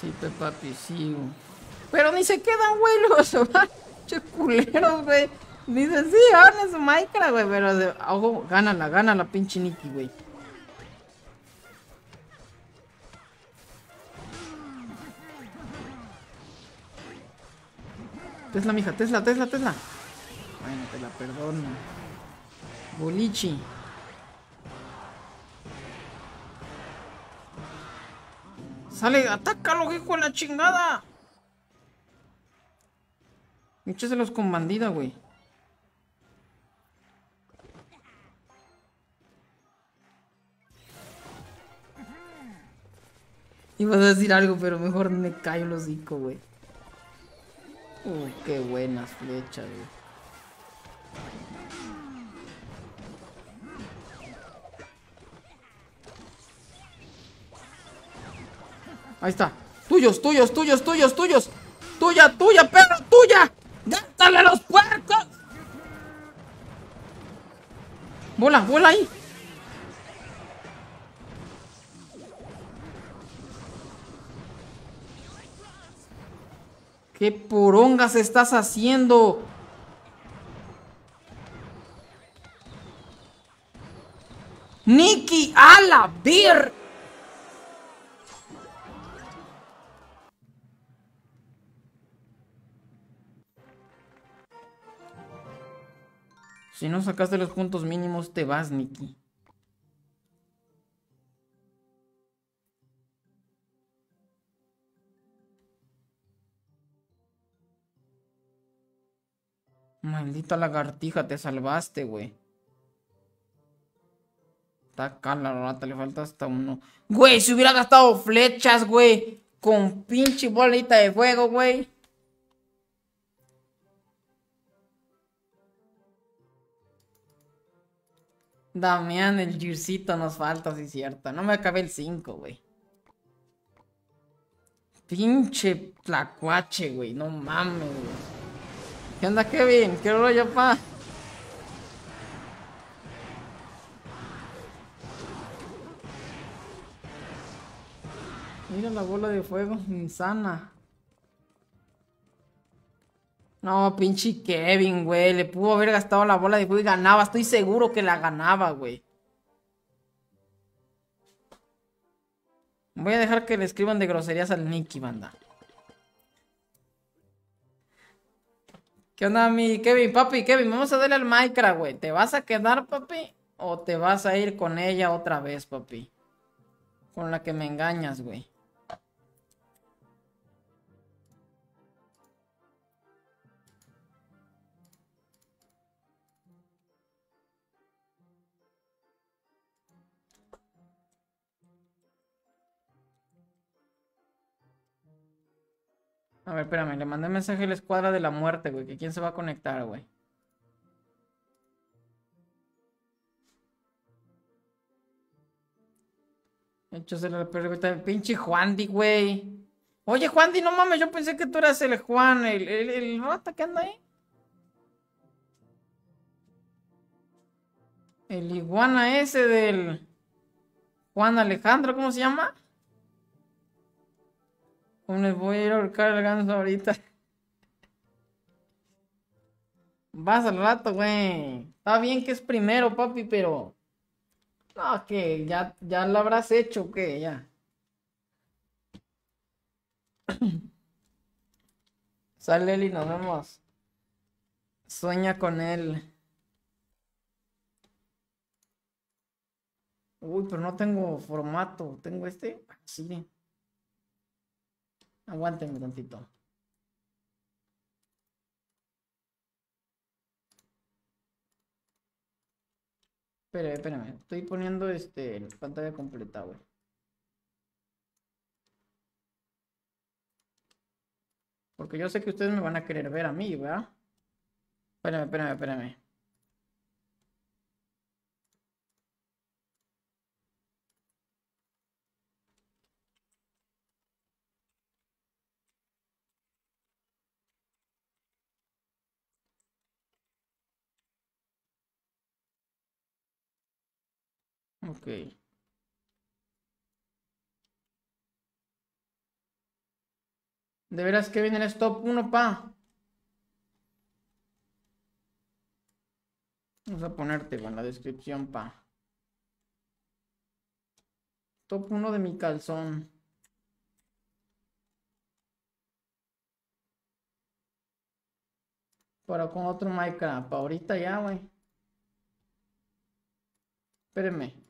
Sí, papi, sí. Pero ni se quedan, güey, los che culeros, güey. Dice, sí, en su Minecraft, güey, pero de, ojo, gánala, gánala, pinche Nikki, güey. Tesla, mija, Tesla, Tesla, Tesla. Bueno, te la perdono. Bolichi. Sale, atácalo, hijo de la chingada. Écheselos con bandida, güey. Ibas a decir algo, pero mejor me callo el hocico, güey. Uy, qué buenas flechas, güey. Ahí está. Tuyos, tuyos, tuyos, tuyos, tuyos. Tuya, tuya, perro, tuya. ¡Dátale los puercos! Vuela, vuela ahí. ¿Qué porongas estás haciendo? Nikki, a la ver. Si no sacaste los puntos mínimos, te vas, Nikki. Maldita lagartija, te salvaste, güey. Está acá la rata, le falta hasta uno. Güey, si hubiera gastado flechas, güey. Con pinche bolita de fuego, güey. Damián, el Gircito nos falta, sí, cierto. No me acabé el 5, güey. Pinche tlacuache, güey. No mames, güey. ¿Qué onda, Kevin? ¿Qué rollo, pa? Mira la bola de fuego, insana. No, pinche Kevin, güey. Le pudo haber gastado la bola de fuego y ganaba. Estoy seguro que la ganaba, güey. Voy a dejar que le escriban de groserías al Nicky, banda. ¿Qué onda, mi Kevin? Papi, Kevin, vamos a darle al Minecraft, güey. ¿Te vas a quedar, papi? ¿O te vas a ir con ella otra vez, papi? Con la que me engañas, güey. A ver, espérame, le mandé mensaje a la escuadra de la muerte, güey, que quién se va a conectar, güey. Hechos la perrita. Pinche Juandi, güey. Oye, Juandi, no mames, yo pensé que tú eras el Juan, el, el, el rata que anda ahí. El iguana ese del Juan Alejandro, ¿cómo se llama? ¿Cómo les voy a ir a ahorcar el ganso ahorita? Vas al rato, güey. Está bien que es primero, papi, pero. No, que ya, ya lo habrás hecho, que ya. Sale Eli, nos vemos. Sueña con él. Uy, pero no tengo formato. ¿Tengo este? Sí. Aguántenme tantito. Espérame, espérame. Estoy poniendo este pantalla completa, güey. Porque yo sé que ustedes me van a querer ver a mí, ¿verdad? Espérame, espérame, espérame. Ok. De veras, Kevin, eres top 1, pa. Vamos a ponerte en la descripción, pa. Top 1 de mi calzón. Para con otro Minecraft. Ahorita ya, güey. Espérenme.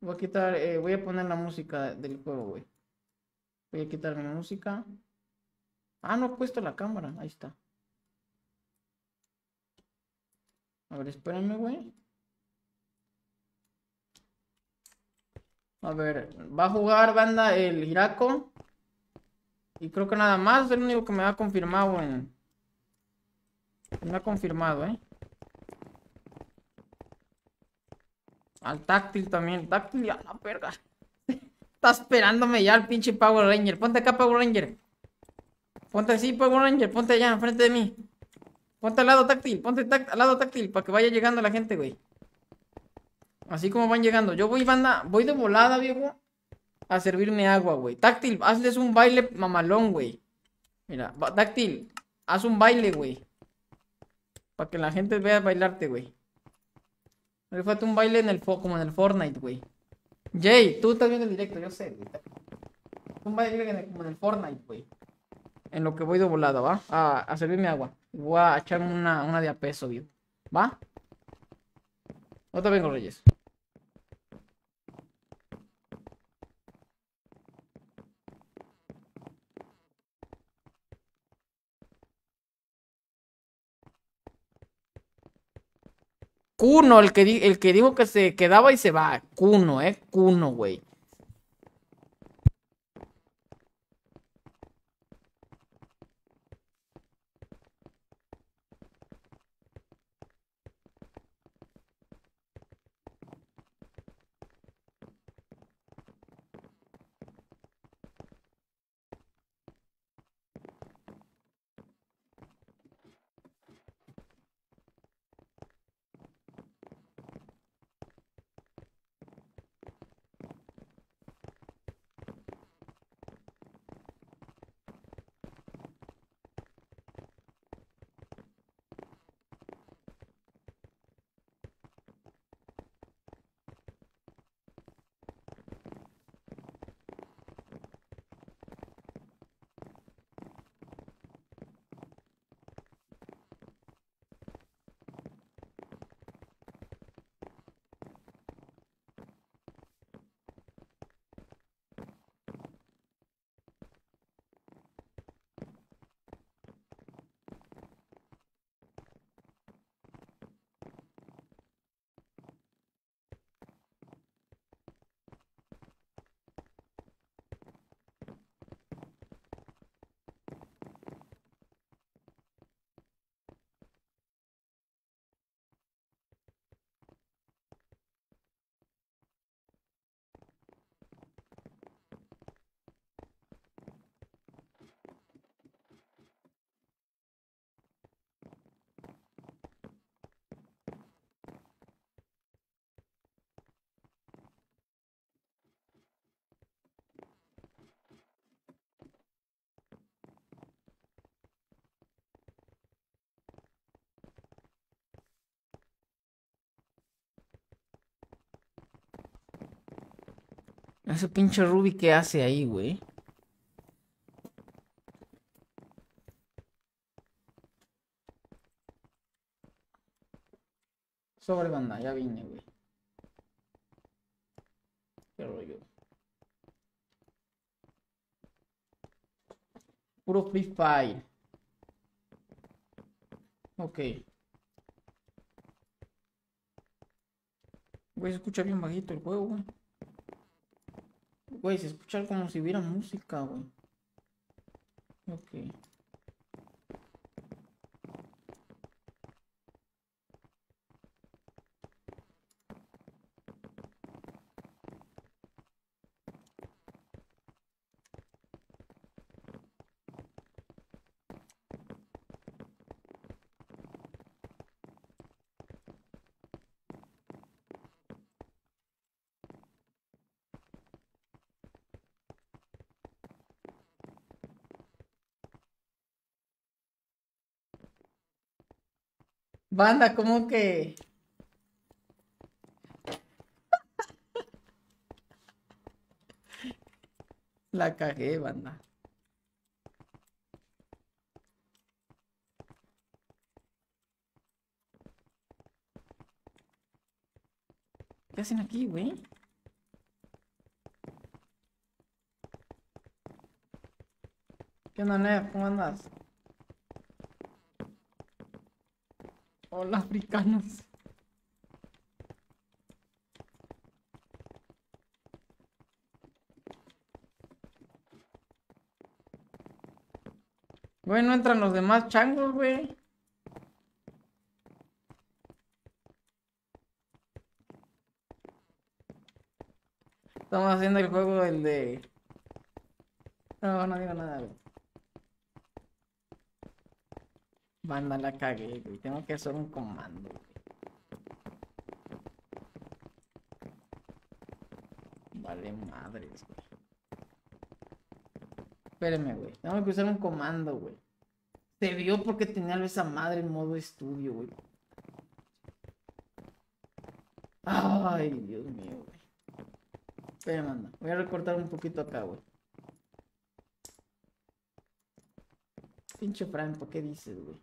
Voy a quitar, eh, voy a poner la música del juego, güey. Voy a quitar mi música. Ah, no he puesto la cámara. Ahí está. A ver, espérenme, güey. A ver, va a jugar banda el Hiraco. Y creo que nada más es el único que me ha confirmado en. Me ha confirmado, eh. Al táctil también. Táctil ya la verga. Está esperándome ya el pinche Power Ranger. Ponte acá, Power Ranger. Ponte así, Power Ranger. Ponte allá, enfrente de mí. Ponte al lado táctil. Ponte al lado táctil para que vaya llegando la gente, güey. Así como van llegando. Yo voy, banda. Voy de volada, viejo. A servirme agua, güey. Táctil, hazles un baile mamalón, güey. Mira, táctil. Haz un baile, güey. Para que la gente vea bailarte, güey. Me falta un baile en el como en el Fortnite, güey. Jay, tú estás viendo el directo, yo sé, güey. Un baile como en el Fortnite, güey. En lo que voy de volada, ¿va? A, a servirme agua. Voy a echarme una, una de a peso, viejo. ¿Va? No te vengo, Reyes. Cuno, el que, el que dijo que se quedaba y se va. Cuno, eh. Cuno, güey. Ese pinche Ruby, ¿qué hace ahí, güey? Sobre banda, ya vine, güey. Qué rollo. Puro Free Fire. Ok. Güey, se escucha bien bajito el juego, güey. Güey, se escucha como si hubiera música, güey. Ok. Banda, como que. La cagué, banda. ¿Qué hacen aquí, güey? ¿Qué onda, Nef? ¿Cómo andas? Hola, africanos. Güey, entran los demás changos, güey. Estamos haciendo el juego el de... No, no digo nada. Banda, la cagué, güey. Tengo que hacer un comando, güey. Vale madres, güey. Espérenme, güey. Tengo que usar un comando, güey. Se vio porque tenía esa madre en modo estudio, güey. Ay, Dios mío, güey. Espera, manda. Voy a recortar un poquito acá, güey. Pinche Franco, ¿qué dices, güey?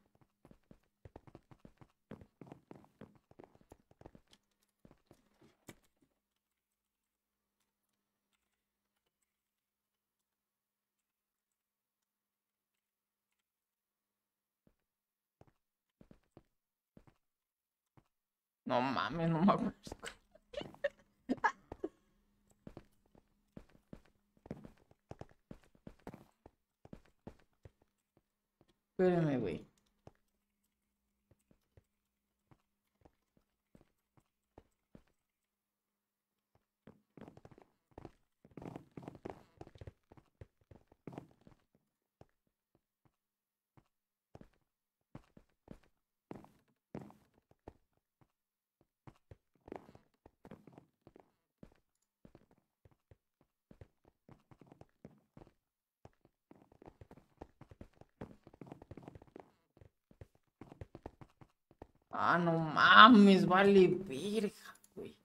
No mames, no me acuerdo. Espérame, güey. Ah, no mames, vale verga, güey.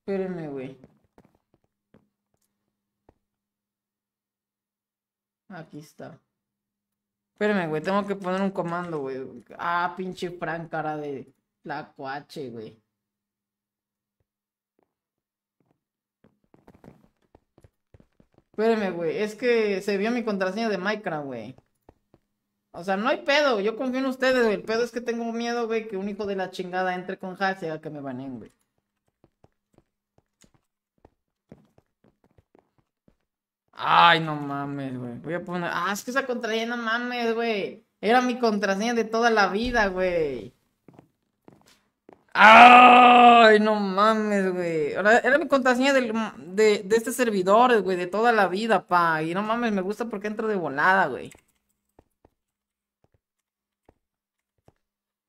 Espérenme, güey. Aquí está. Espérenme, güey, tengo que poner un comando, güey. Ah, pinche Fran, cara de la cuache, güey. Espérame, güey. Es que se vio mi contraseña de Minecraft, güey. O sea, no hay pedo. Yo confío en ustedes, güey. El pedo es que tengo miedo, güey, que un hijo de la chingada entre con hacks y haga que me baneen, güey. Ay, no mames, güey. Voy a poner. Ah, es que esa contraseña, no mames, güey. Era mi contraseña de toda la vida, güey. Ay, no mames, güey. Era mi contraseña del, de, de este servidor, güey, de toda la vida, pa. Y no mames, me gusta porque entro de volada, güey.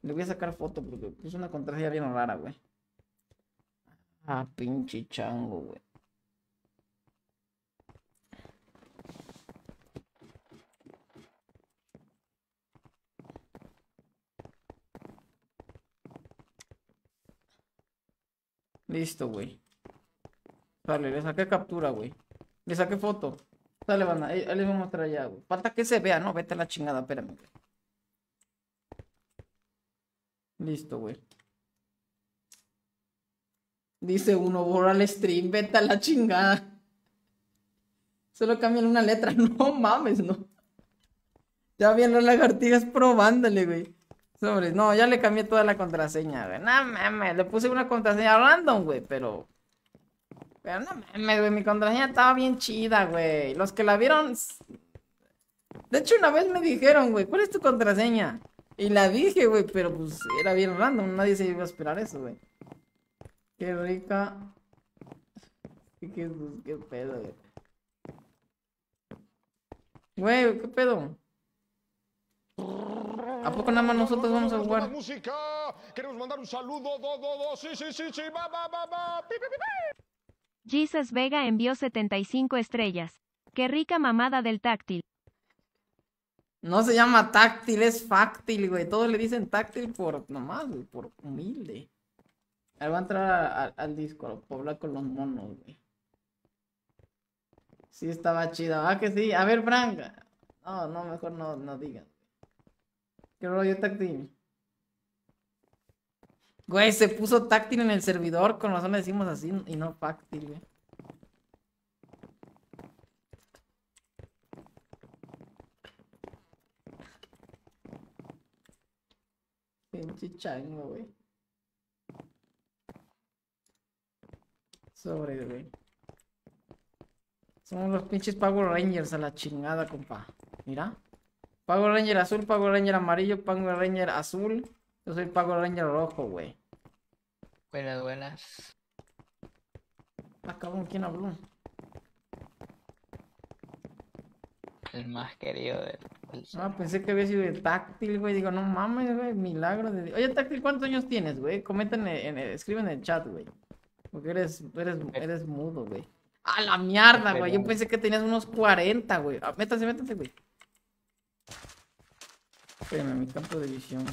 Le voy a sacar foto porque puse una contraseña bien rara, güey. Ah, pinche chango, güey. Listo, güey. Sale, le saqué captura, güey. Le saqué foto. Sale, banda. Ahí, ahí les voy a mostrar ya, güey. Falta que se vea, ¿no? Vete a la chingada, espérame, güey. Listo, güey. Dice uno, borra el stream, vete a la chingada. Solo cambian una letra. No mames, no. Ya vienen las lagartijas probándole, güey. Sobre, no, ya le cambié toda la contraseña, güey. No mames, le puse una contraseña random, güey, pero. Pero no mames, güey, mi contraseña estaba bien chida, güey. Los que la vieron. De hecho, una vez me dijeron, güey, ¿cuál es tu contraseña? Y la dije, güey, pero pues era bien random, nadie se iba a esperar eso, güey. Qué rica. Qué, qué, qué pedo, güey. Güey, ¿qué pedo? ¿A poco nada más nosotros vamos a jugar? música. Queremos mandar un saludo. Do, do, do. Sí, sí, sí, sí. Va, va, va, va. Pi, pi, pi, pi. Jesus Vega envió 75 estrellas. Qué rica mamada del táctil. No se llama táctil, es fáctil, güey. Todos le dicen táctil por nomás, güey, por humilde. Ahí va a entrar a- a- al Discord para hablar con los monos, güey. Sí, estaba chida. Ah, que sí. A ver, Frank. No, no, mejor no, no digan. ¿Qué rollo táctil? Güey, se puso táctil en el servidor, con razón le decimos así y no fáctil, güey. Pinche chango, güey. Sobre, güey. Somos los pinches Power Rangers a la chingada, compa. Mira. Power Ranger azul, Power Ranger amarillo, Power Ranger azul. Yo soy Power Ranger rojo, güey. Buenas, buenas. Ah, cabrón, ¿quién habló? El más querido del. del Ah, pensé que había sido de táctil, güey. Digo, no mames, güey, milagro de Dios. Oye, táctil, ¿cuántos años tienes, güey? Comenten en, en- escriben en el chat, güey. Porque eres, eres, eres mudo, güey. A la mierda, güey. Yo pensé que tenías unos 40, güey. Ah, métase, métase, güey. Espérame, mi campo de visión.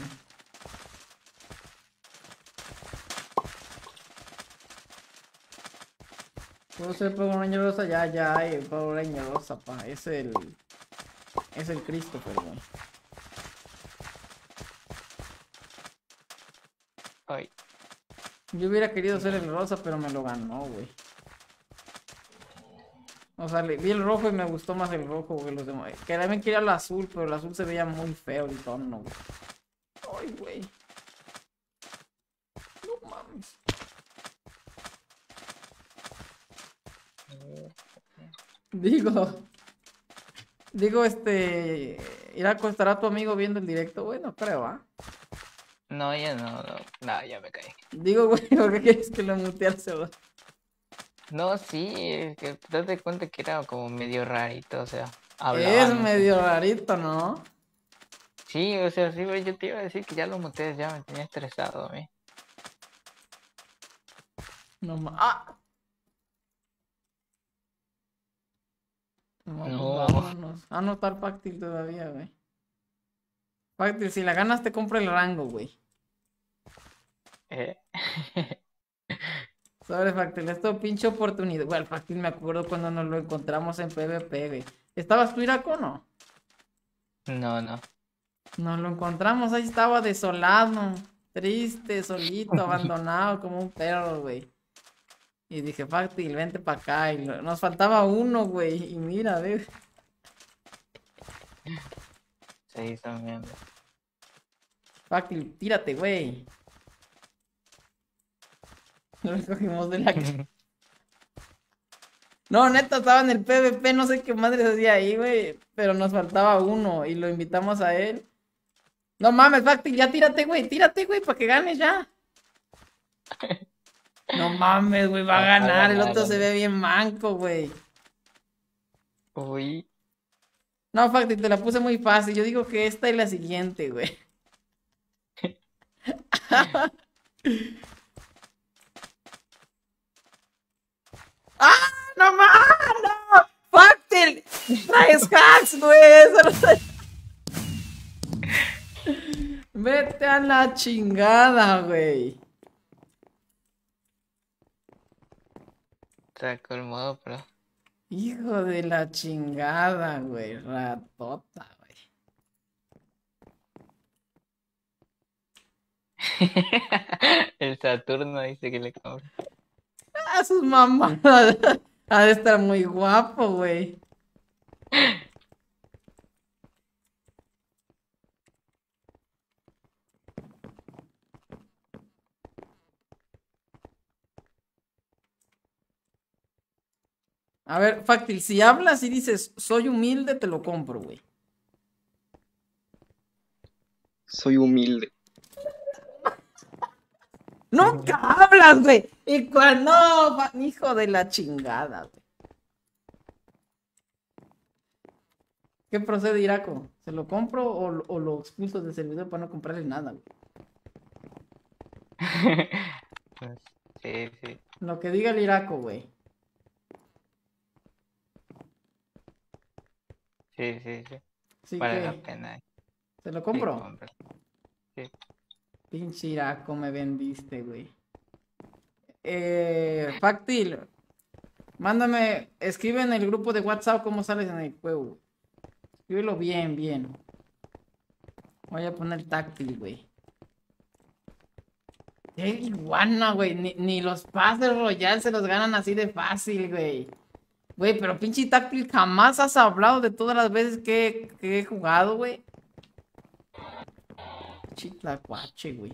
¿Puedo ser Power Ranger Rosa? Ya, ya hay Power Ranger Rosa, pa. Es el... Es el Christopher, güey. Ay, Yo hubiera querido ser el rosa, pero me lo ganó, güey. O sea, le- vi el rojo y me gustó más el rojo que los demás. Que también quería el azul, pero el azul se veía muy feo el tono, güey. Ay, güey. No mames. Digo. Digo, este. ¿Irá a acostar a tu amigo viendo el directo? Bueno, creo, ¿ah? no, ya no, no. No, ya me caí. Digo, güey, ¿por qué quieres que lo mutearse, güey? No, sí, es que te das cuenta que era como medio rarito, o sea. Es medio rarito, ¿no? Sí, o sea, sí, güey, yo te iba a decir que ya lo mutees, ya me tenía estresado a mí. No ma- ¡Ah! No, pues No. vámonos. Ah, no está el Fáctil todavía, güey. Fáctil, si la ganas te compro el rango, güey. Eh, Sobre Fáctil, esto pinche oportunidad. Güey, el Fáctil me acuerdo cuando nos lo encontramos en PvP, güey. ¿Estabas tú, Iraco, no? no, no. Nos lo encontramos, ahí estaba desolado, triste, solito, abandonado, como un perro, güey. Y dije, Fáctil, vente para acá. Y lo- nos faltaba uno, güey. Y mira, ve. Sí, también. Fáctil, tírate, güey. Lo recogimos de la... No, neta, estaba en el PvP, no sé qué madre se hacía ahí, güey. Pero nos faltaba uno y lo invitamos a él. No mames, Fáctil, ya tírate, güey. Tírate, güey, para que ganes ya. No mames, güey, va a ganar. El otro se ve bien manco, güey. Uy, No, Fáctil, te la puse muy fácil. Yo digo que esta y la siguiente, güey. ¡Ah! ¡No mames! ¡No! ¡Fáctil! ¡Traes hacks, güey! Eso no sé. Vete a la chingada, güey. Sacó el modo pro. Hijo de la chingada, güey. Ratota, güey. El Saturno dice que le compra. Ah, sus mamadas. Ha de estar muy guapo, güey. A ver, Fáctil, si hablas y dices soy humilde, te lo compro, güey. Soy humilde. Nunca hablas, güey. Y cuando. fa- Hijo de la chingada, güey. ¿Qué procede, Iraco? ¿Se lo compro o, o lo expulso del servidor para no comprarle nada, güey? Pues, sí, sí. Lo que diga el Iraco, güey. Sí, sí, sí. Sí Vale que. la pena. ¿Se lo Sí, compro? cómpralo. Pinche Iraco, me vendiste, güey. Eh, Fáctil. Mándame, escribe en el grupo de WhatsApp cómo sales en el juego. Escríbelo bien, bien. Voy a poner táctil, güey. Qué iguana, güey. Ni, los pases royal se los ganan así de fácil, güey. Güey, pero pinche táctil, jamás has hablado de todas las veces que he jugado, güey. Chitlacuache, güey.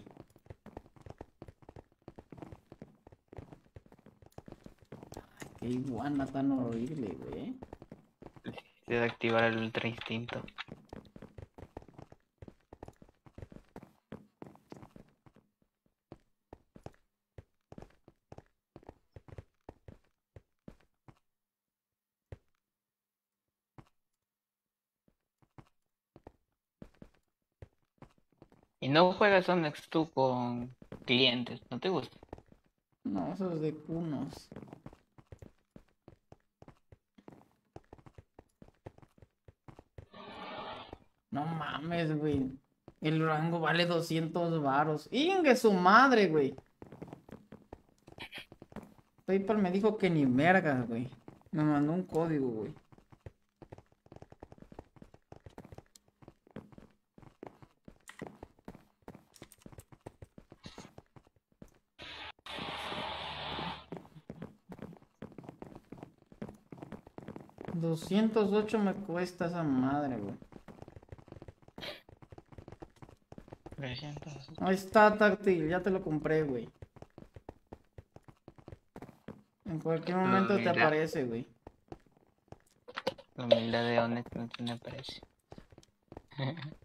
Ay, Qué iguana tan horrible, güey. Debe activar el ultra instinto. Y no juegas Onyx tú con clientes, ¿no te gusta? No, eso es de cunos. No mames, güey. El rango vale 200 varos. ¡Ingue su madre, güey! PayPal me dijo que ni mergas, güey. Me mandó un código, güey. $208 me cuesta esa madre, güey. 300. Ahí está, táctil, ya te lo compré, güey. En cualquier momento te aparece, güey. La humildad de Onyx no tiene precio.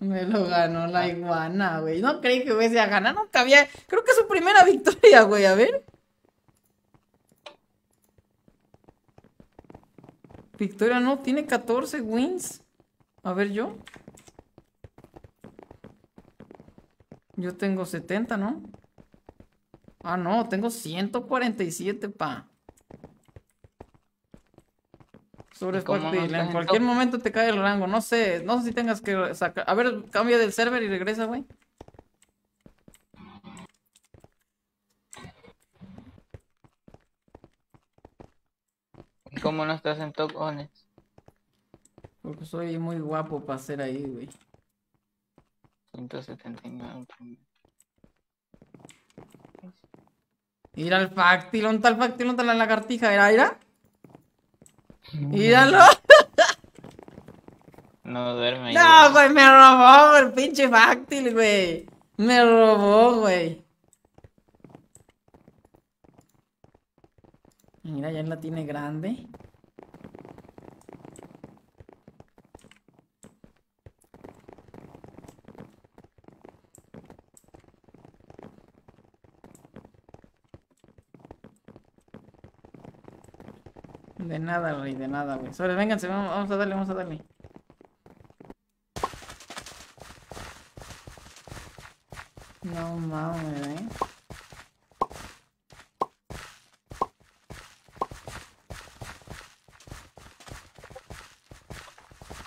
Me lo ganó la iguana, güey. No creí que hubiese a ganar, nunca había. Creo que es su primera victoria, güey, a ver. Victoria no, tiene 14 wins. A ver, yo. Yo tengo 70, ¿no? Ah, no, tengo 147, pa. Sobre ¿Y cómo no en cualquier momento te cae el rango. No sé, no sé si tengas que sacar. A ver, cambia del server y regresa, güey. Cómo no estás en top? Porque soy muy guapo para ser ahí, güey. 179 primero. Ir al Factil, ¿dónde está el Factil? ¿Dónde la lagartija? ¿Era, era? ¡Míralo! No duerme. No, güey, me robó el pinche Factil, güey. Me robó, güey. Mira, ya la tiene grande. De nada, rey, de nada, güey. Sobre, vénganse, vamos, vamos a darle, vamos a darle. No mames, eh.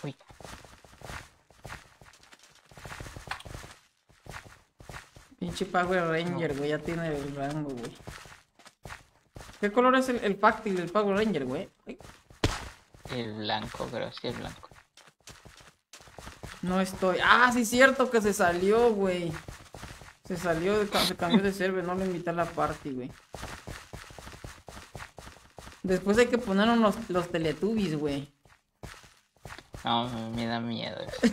Uy. Pinche Power Ranger, güey, ya tiene el rango, güey. ¿Qué color es el, el del Power Ranger, güey? El blanco, creo, sí, el blanco. No estoy. Ah, sí, cierto que se salió, güey. Se salió, se cambió de server, no lo invité a la party, güey. Después hay que poner unos, los Teletubbies, güey. No, me, da miedo.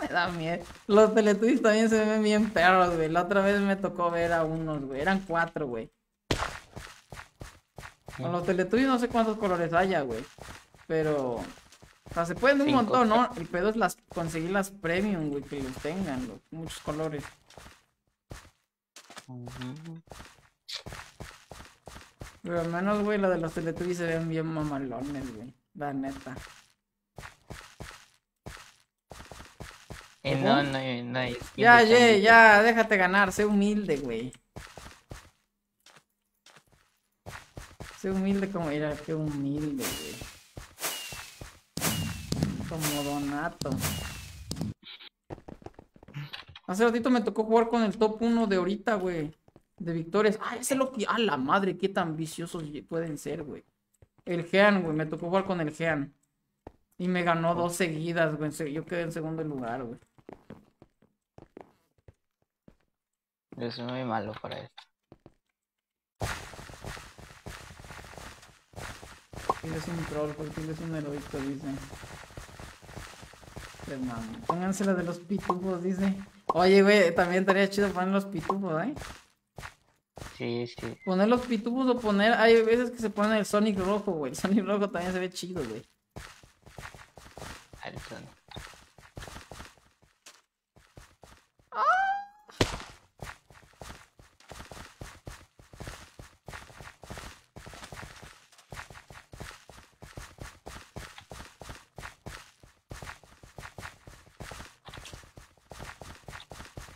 Me da miedo. Los Teletubbies también se ven bien perros, güey. La otra vez me tocó ver a unos, güey. Eran cuatro, güey. Con los Teletubbies no sé cuántos colores haya, güey. Pero... O sea, se pueden de un Cinco, montón, ¿no? El pedo es las, conseguir las premium, güey, que los tengan, los- muchos colores. Pero al menos, güey, la de los Teletubbies se ven bien mamalones, güey. La neta. Y ¿Cómo? no, no no skin Ya, ye, ya, déjate ganar, sé humilde, güey. Sé humilde como, mira, qué humilde, güey. Como Donato. Hace ratito me tocó jugar con el top 1 de ahorita, güey. De victorias. Ah, ese es lo que. Ah, la madre, qué tan viciosos pueden ser, güey. El Gean, güey. Me tocó jugar con el Gean. Y me ganó dos seguidas, güey. Yo quedé en segundo lugar, güey. Soy muy malo para esto. Él es un troll, porque él es un heroico, dicen. Qué mamo. Pónganse la de los pitufos, dice. Oye, güey, también estaría chido poner los pitufos, ¿eh? Sí, sí. Poner los pitufos o poner. Hay veces que se pone el Sonic rojo, güey. El Sonic rojo también se ve chido, güey. Alto.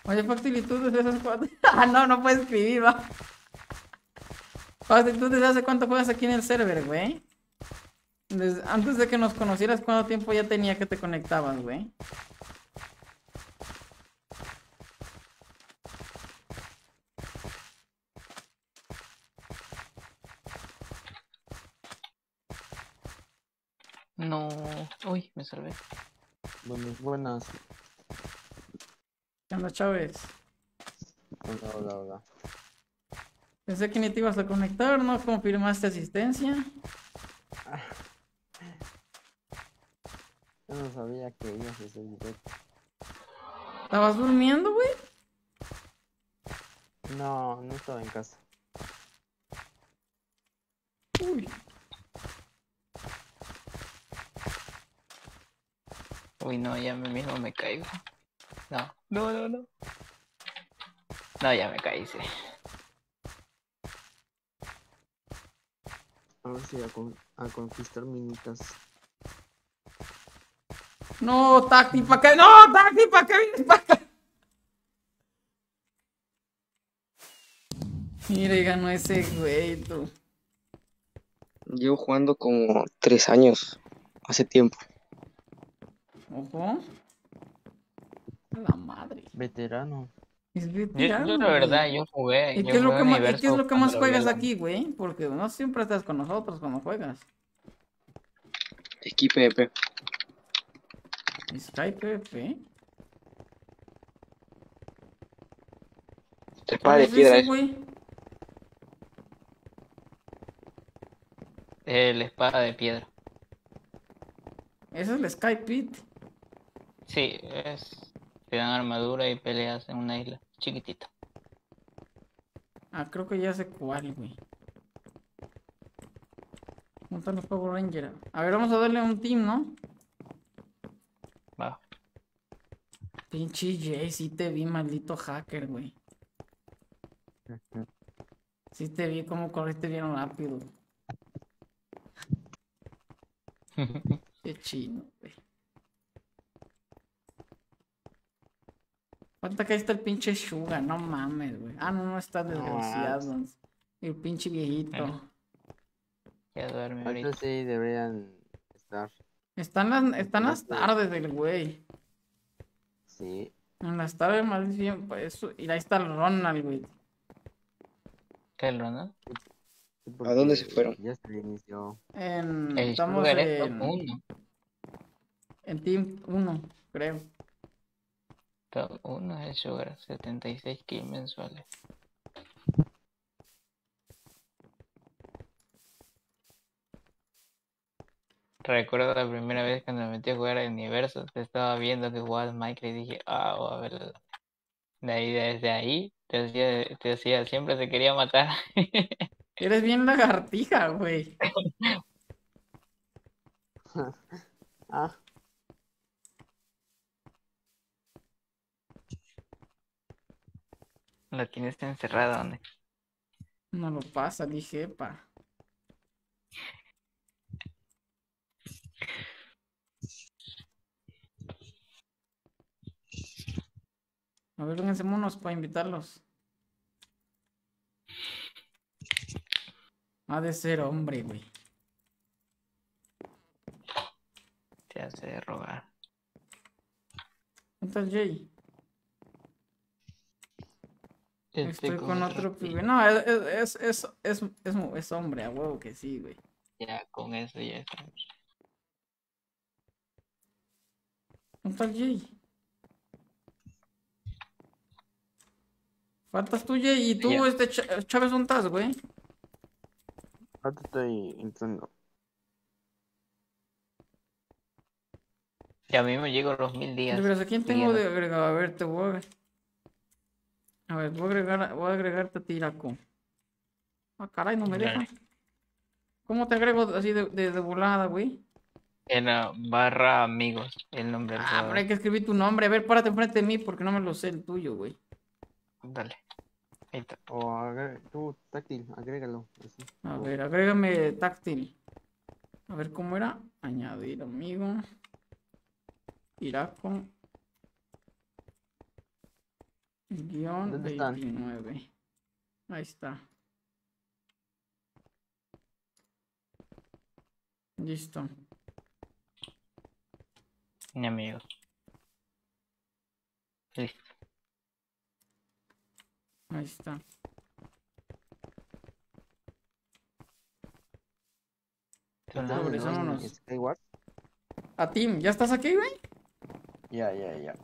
Oye, Factil, ¿y tú desde hace cuánto? ah, no, no puedes escribir, va. Factil, ¿tú desde hace cuánto juegas aquí en el server, güey? Desde- antes de que nos conocieras, ¿cuánto tiempo ya tenía que te conectabas, güey? No. Uy, me salvé. Buenas, buenas. ¿Qué onda, Chávez? Hola, hola, hola. Pensé que ni te ibas a conectar, ¿no? ¿Confirmaste asistencia? Yo no sabía que ibas a hacer directo. ¿Estabas durmiendo, güey? No, no estaba en casa. Uy. Uy, no, ya me mismo me caigo. No, no, no, no. No, ya me caí, sí. A ver si a, con- a conquistar minitas. No, Tacti, ¿para qué? No, Tacti, ¿para qué vienes para acá? Mira, y ganó ese güey, tú. Llevo jugando como tres años, hace tiempo. Ojo. La madre. Veterano. Es Yo, veterano, yo la verdad, yo jugué. ¿Y yo qué es lo que más, y Universo qué es lo que más juegas aquí, güey? Porque no siempre estás con nosotros cuando juegas. Equipo EP. Skype, F. Espada de es piedra, ese, eh. güey? El espada de piedra. Ese es el Skype Pit. Sí, es. Te dan armadura y peleas en una isla chiquitita. Ah, creo que ya sé cuál, güey. ¿Dónde están los Power Rangers? A ver, vamos a darle un team, ¿no? Va. Pinche Jay, sí te vi, maldito hacker, güey. Sí te vi como corriste bien rápido. Qué chino, güey. Falta que ahí está el pinche Suga, no mames, güey. Ah, no, no está desgraciado. El pinche viejito. Ya duerme Ahorita ahorita. sí deberían estar. Están las, están las tardes del güey. Sí. En las tardes más bien, pues eso. Y ahí está el Ronald, güey. ¿Qué el Ronald? ¿A dónde se fueron? Ya se inició. En, El estamos en, 1. en Team 1, creo. Top 1 es el Sugar, 76 kills mensuales. Recuerdo la primera vez cuando me metí a jugar a Universo, te estaba viendo que jugabas Minecraft y dije, ah, voy a ver. De ahí, desde ahí, te decía, te decía, siempre se quería matar. Eres bien lagartija, güey. Ah, La tienes encerrada, ¿dónde? No lo pasa, dije, pa. A ver, vénganse monos para invitarlos. Ha de ser hombre, güey. Te hace rogar. ¿Dónde está Jay? Este Estoy con otro pibe. No, es, es, es, es, es, es hombre, a huevo que sí, güey. Ya, con eso ya está. ¿Dónde está el Jay? Faltas tú, Jay, y tú, este Ch- Chávez, ¿dónde estás, güey? ahorita estoy entrando. Ya mismo llego a los mil días. Veras, ¿a quién tengo de agregado? A ver, te voy a... A ver, voy a agregar, voy a agregarte a Tiraco. Ah, caray, no me deja. ¿Cómo te agrego así de, de, de volada, güey? En la barra amigos, el nombre del Ah, pero hay que escribir tu nombre. A ver, párate enfrente de mí porque no me lo sé el tuyo, güey. Dale. Ahí está. O agre- tú, táctil, agrégalo. Así. A ver, agrégame táctil. A ver cómo era. Añadir amigo. Iraco. Guión ¿Dónde están? 29. Ahí está. Listo. Mi amigo. Listo. Ahí está. Tú ¿Están no. Sobre, en vámonos. A Tim, ¿ya estás aquí, güey? Ya, ya, ya.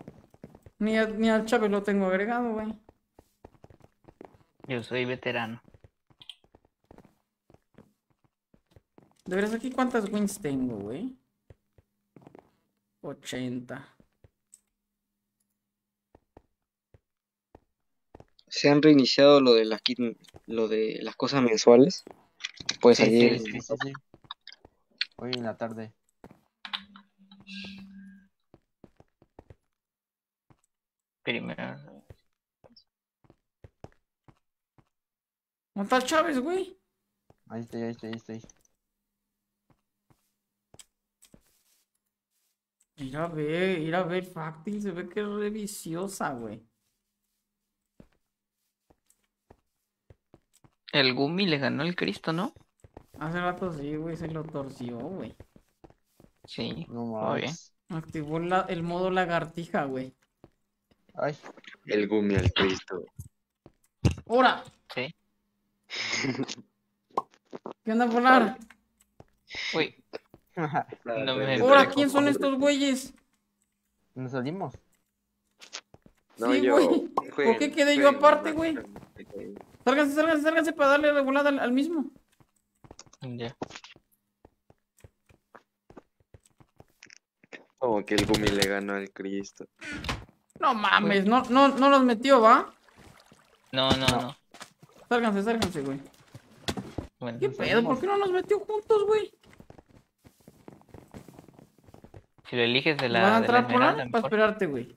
Ni, a- ni al Chávez lo tengo agregado, güey. Yo soy veterano. De veras, aquí cuántas wins tengo, güey. 80. Se han reiniciado lo de las kit- lo de las cosas mensuales. Pues Sí, ayer sí, Sí, sí, sí. Hoy en la tarde. Primero. ¿Dónde está el Chávez, güey? Ahí estoy, ahí estoy, ahí estoy. Mira a ver, mira a ver, Facti, se ve que es re viciosa, güey. El Gumi le ganó el Cristo, ¿no? Hace rato sí, güey, se lo torció, güey. Sí. No Muy bien. más. Activó la- el modo lagartija, güey. Ay, El gumi al Cristo. ¡Hora! Sí. ¿Qué onda, Polar? Uy, no me ¡Hora! ¿Quién son estos güeyes? nos salimos. No, Sí, güey. ¿Por qué quedé yo aparte, güey? Sálganse, sálganse, sálganse para darle la volada al, al mismo. ya. Como que el gumi le ganó al Cristo. No mames, no, no, no los metió, ¿va? No, no, No. Sálganse, sálganse, güey. Bueno, ¿Qué pedo? ¿Por qué no nos metió juntos, güey? si lo eliges de la. ¿Vas a entrar por ahí? Para esperarte, güey.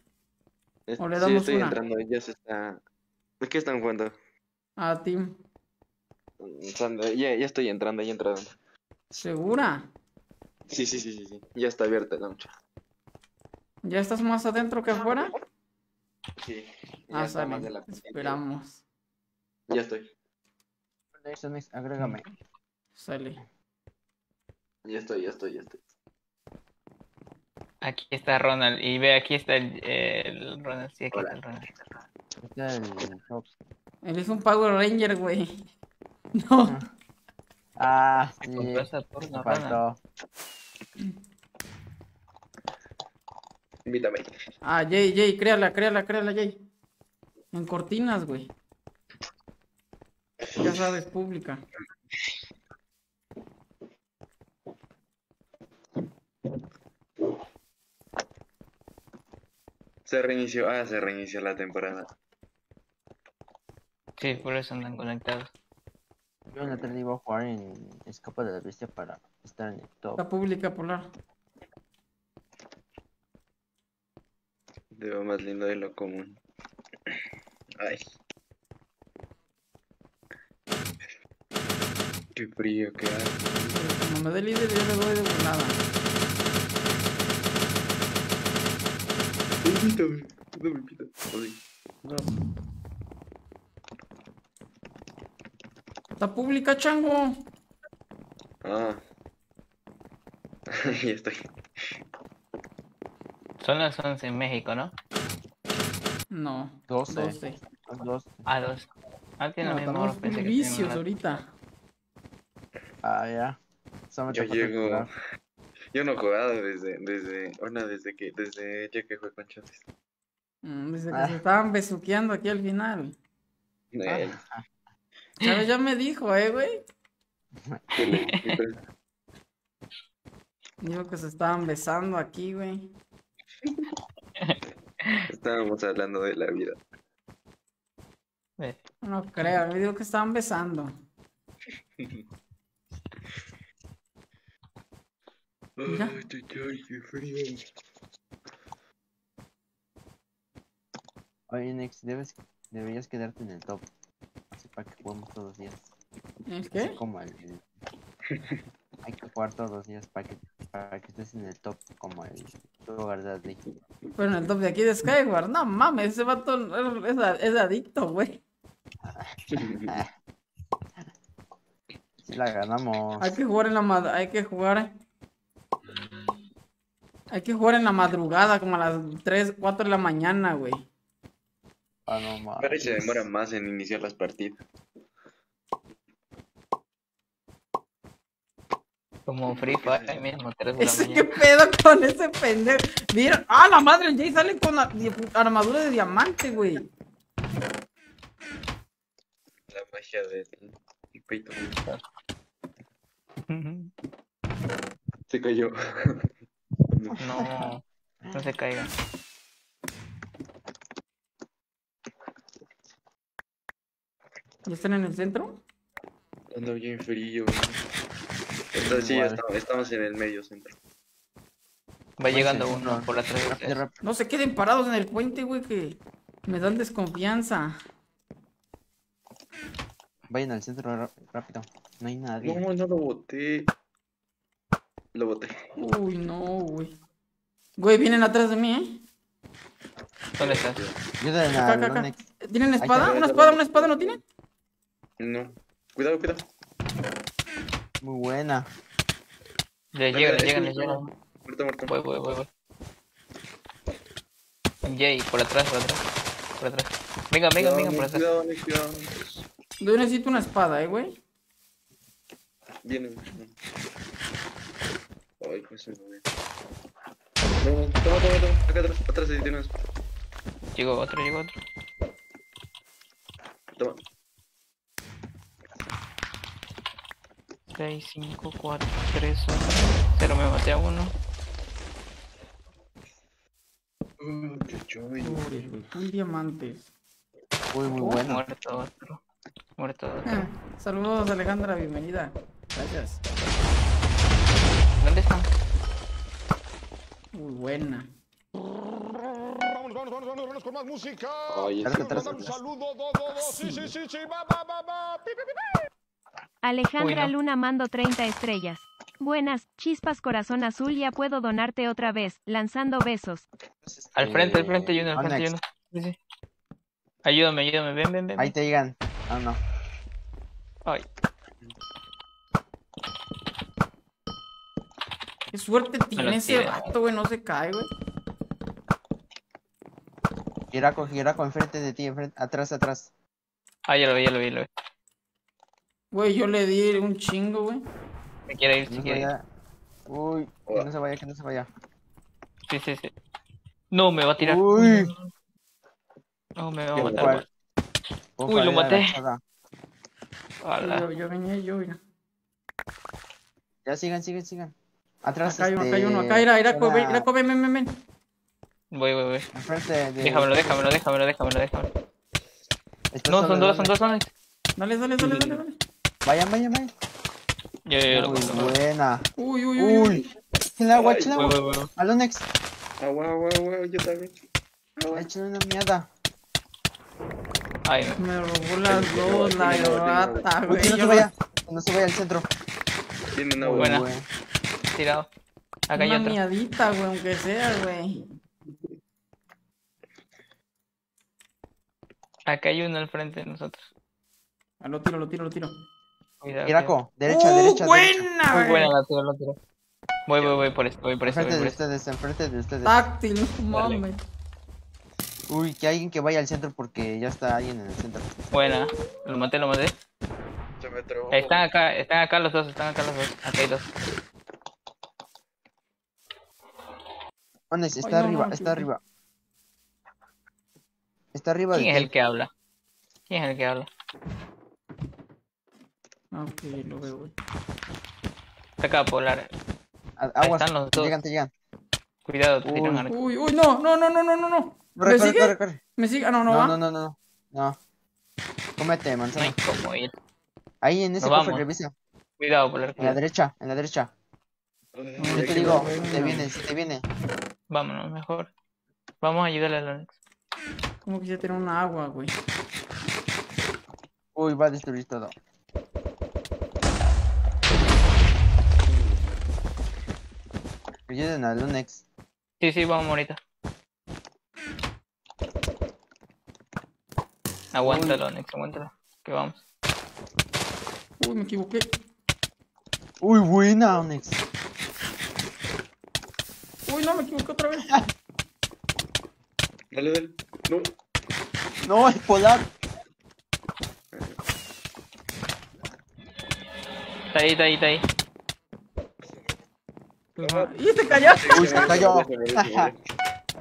Es- O le sí, damos estoy una. entrando, ya se está. ¿De qué están jugando? A Tim. Sandra, ya, ya estoy entrando, ya entrando. ¿Segura? Sí, sí, sí, sí, sí. Ya está abierta la noche. ¿Ya estás más adentro que afuera? Sí. Ya Ah, está más de la. Esperamos. Ya estoy. Next, agrégame. Sale. Ya estoy, ya estoy, ya estoy. Aquí está Ronald. Y ve, aquí está el, el Ronald. Sí, aquí está el Ronald. Está el Fox. Él es un Power Ranger, güey. No. Ah, sí. Faltó. Invítame. Ah, Jay, Jay, créala, créala, créala, Jay. En cortinas, güey. Ya sabes, pública. Se reinició. Ah, se reinició la temporada. Sí, por eso andan conectados. Yo en la tarde iba a jugar en Escapa de la Bestia para estar en el top. La pública polar. Veo más lindo de lo común. Ay. Qué frío que hace. Como me dé líder, yo le doy de. Invítame. No. No. La pública, chango. Ah. ya estoy. Son las 11 en México, ¿no? No. 12. 12. Dos. Ah, dos. Ah, tiene No, la misma hora. estamos Pensé muy que vicios una- ahorita. Ah, ya. Yo llego. jugar. Yo no he jugado desde, desde, bueno, desde que, desde ya que jugué con Chaves. Mm, que Ah. se estaban besuqueando aquí al final. Eh, Chávez ya me dijo, eh, güey. que Dijo que se estaban besando aquí, güey. Estábamos hablando de la vida. Eh, No creo, me dijo que estaban besando. Mira. Ay, qué frío. Oye, Nex, debes, deberías quedarte en el top. Así para que juguemos todos los días. ¿Es Así qué? como el... el- Hay que jugar todos los días para que, para que estés en el top como el lugar de Adley. Pero en el top de aquí de Skyward. No mames, ese vato es, es- adicto, güey. Si la ganamos. Hay que jugar en la mad- hay que jugar. Hay que jugar en la madrugada, como a las 3, 4 de la mañana, güey. Ah, no mames. Se demora más en iniciar las partidas. Como Free Fire ahí mismo, 3 de la ¿Qué pedo con ese pendejo? ¿Vieron? ¡Ah, la madre! El Jay sale con la- di- armadura de diamante, güey. La magia del peito. Se cayó. No, no se caigan. ¿Ya están en el centro? Ando bien frío. Entonces sí, estamos, estamos en el medio centro. Va llegando sí, uno no. por la 3 Rápido, rápido. No se queden parados en el puente, güey, que me dan desconfianza. Vayan al centro rápido. No hay nadie. No, no lo boté. Lo boté. Uy, no, güey. Güey, vienen atrás de mí, ¿eh? ¿Dónde estás? Acá, acá. Nex. ¿Tienen espada? ¿Una espada? ¿Una espada no tienen? No. Cuidado, cuidado. Muy buena. Le Dale, llegan, le llegan, le sí, llegan. Muerto, muerto. Voy, voy, voy, voy. Jay, por atrás, por atrás. Por atrás. Venga, venga, venga, por atrás. Cuidado, Nick, cuidado. Yo necesito una espada, ¿eh, güey? Viene. Ay, pues ve. No, no, toma, toma, toma. Acá atrás, atrás, ahí tienes. Llegó otro, llegó otro. Toma. 6, 5, 4, 3, 1. 0, me maté a uno. Uy. Pobre, güey. Un diamante. Muy, muy buena. Muerto otro. Muerto otro. Ah, Saludos, Alejandra, bienvenida. Gracias. ¿Dónde están? Muy buena. Vámonos, vámonos, vámonos, vámonos con más música. Atrás, mandar un saludo, do, do, do. Sí, sí, sí, sí, va, va, va, va. Pi, pi, pi, pi. Alejandra Uy, no. Luna mando 30 estrellas. Buenas, chispas corazón azul, ya puedo donarte otra vez, lanzando besos. Al frente, al Eh, frente hay uno, al frente Onyx, uno. Sí, sí. Ayúdame, ayúdame, ven, ven, ven. Ahí te digan. Ah, no. Ay, Qué suerte tiene ese vato, güey. No se cae, güey. Giraco, Giraco, enfrente de ti, enfrente, atrás, atrás. ah, ya lo vi, ya lo vi, ya lo vi. Güey, yo le di un chingo, güey. Me quiere ir, se quiere ir. Uy, que no se vaya, que no se vaya. Sí, sí, sí. No, me va a tirar. Uy. No, me va a matar. Uy, Ojalá lo maté. Yo, yo venía yo, mira. Ya sigan, sigan, sigan. Atrás, Acá hay uno, acá hay este, uno. Acá, mira, zona- ven, ven, ven, ven, ven. Voy, voy, voy. Enfrente de... Déjamelo, déjamelo, déjamelo, déjamelo, déjamelo. Está No, son dos, son dos, son dos. Dale, dale, dale, dale, dale. Vayan, vayan, vayan. Yo, yo lo Muy buena. Uy, uy, uy, uy. Échale agua, échale Voy, agua. Al Onex. Agua, agua, agua, yo también. Agua. Échale una miada. Ay. Me robó las dos, la rata, güey. que no Yo se vaya. Que no se vaya al centro. Tienen Muy agua. Buena. Tirado. Acá hay Una otro. miadita, güey, aunque sea, güey. Acá hay uno al frente de nosotros. Ah, lo tiro, lo tiro, lo tiro. Cuidado. Iraco, derecha, ¡Uh, derecha, derecha. buena. Muy buena la tiro, la tiro. Voy, voy, voy por esto, voy por esto, Enfrente de ustedes, enfrente de ustedes. Táctil, mames. Uy, que alguien que vaya al centro porque ya está alguien en el centro. Buena. Lo maté, lo maté. Se me trabó. Están acá, están acá los dos, están acá los dos. Acá hay dos. Onex, está Ay, no, no, arriba, está arriba. Está arriba de ¿Quién es el que habla? ¿Quién es el que habla? Ah, Ok, lo veo, güey. Está acá, Polar. A- Aguas, están los te dos. llegan, te llegan. Cuidado, te tiran arco. Uy, uy, no, no, no, no, no, no, no. Corre, ¿Me corre, sigue? corre, corre. ¿Me sigue? Ah, no, no, No, va. no, no, no, no. No. Cómete, No manzana. hay cómo ir. Ahí en ese Nos cofre, vamos. revisa. Cuidado, Polar. En la cuidado. derecha, en la derecha. Yo te que digo, no. si te viene, si te viene. Vámonos, mejor. Vamos a ayudarle a Lonex. Como quisiera tener una agua, güey. Uy, va a destruir todo. Ayuden al Lunex. Sí, sí, vamos ahorita. Aguántalo, Lonex, aguántalo. Que vamos. Uy, me equivoqué. Uy, buena, Onex. Uy, no, me equivoqué otra vez. Dale, dale. No. No, es polar. Está ahí, está ahí, está ahí. ¡Y te callaste! Uy, se cayó. Se me- se me-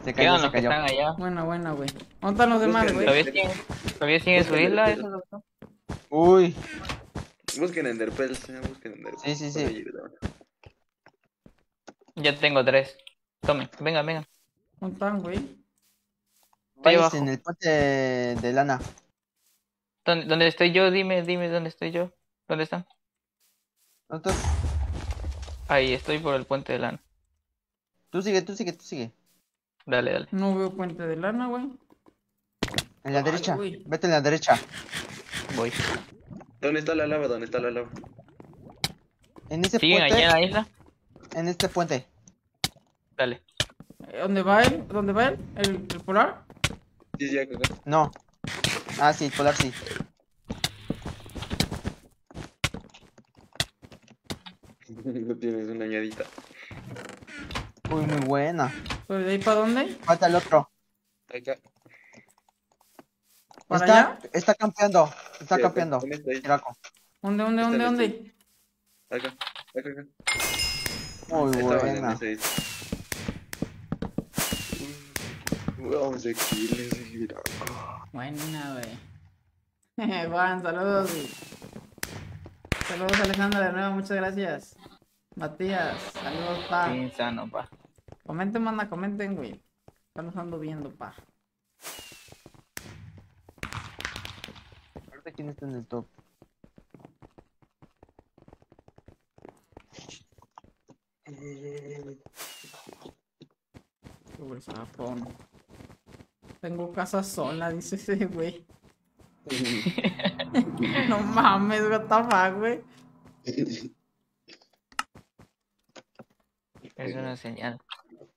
Se cayó, se cayó. están. Buena, buena, güey. ¿Dónde están los demás, güey? ¿Todavía siguen, su isla? Uy, Busquen Enderpearls, busquen Enderpearls. Sí, sí, sí. Ya tengo tres. Tomen, vengan, vengan. ¿Dónde están, güey? Abajo. en el puente de lana. ¿Dónde, dónde estoy yo? Dime, dime dónde estoy yo. ¿Dónde están? Nosotros, Ahí, estoy por el puente de lana. tú sigue, tú sigue, tú sigue. Dale, dale. No veo puente de lana, güey. En la Ay, derecha, vete en la derecha. Voy. ¿Dónde está la lava? ¿Dónde está la lava? En ese ¿Siguen allá puente, en la isla? en este puente. Dale. Eh, ¿Dónde va él? ¿Dónde va él? ¿El, el polar? Sí, sí, acá. acá. No. Ah, sí, polar sí. No tienes una añadita. Uy, muy buena. ¿Pero de ahí para dónde? Falta el otro. Acá. ¿Para Está, allá? está campeando. Está Sí, campeando. ¿Dónde está. ¿Dónde, dónde, Está dónde, dónde? Acá. Acá, acá. Muy en buena. Vamos a kills. Buena, güey. Juan, saludos. Saludos, Alejandra, de nuevo, muchas gracias. Matías, saludos, pa. Insano, pa. Comenten, manda, comenten, güey. Ya los ando viendo, pa. Ahorita quién está en el top. Uy, zafón. Tengo casa sola, dice ese güey. no mames, what the fuck, güey. Es una señal.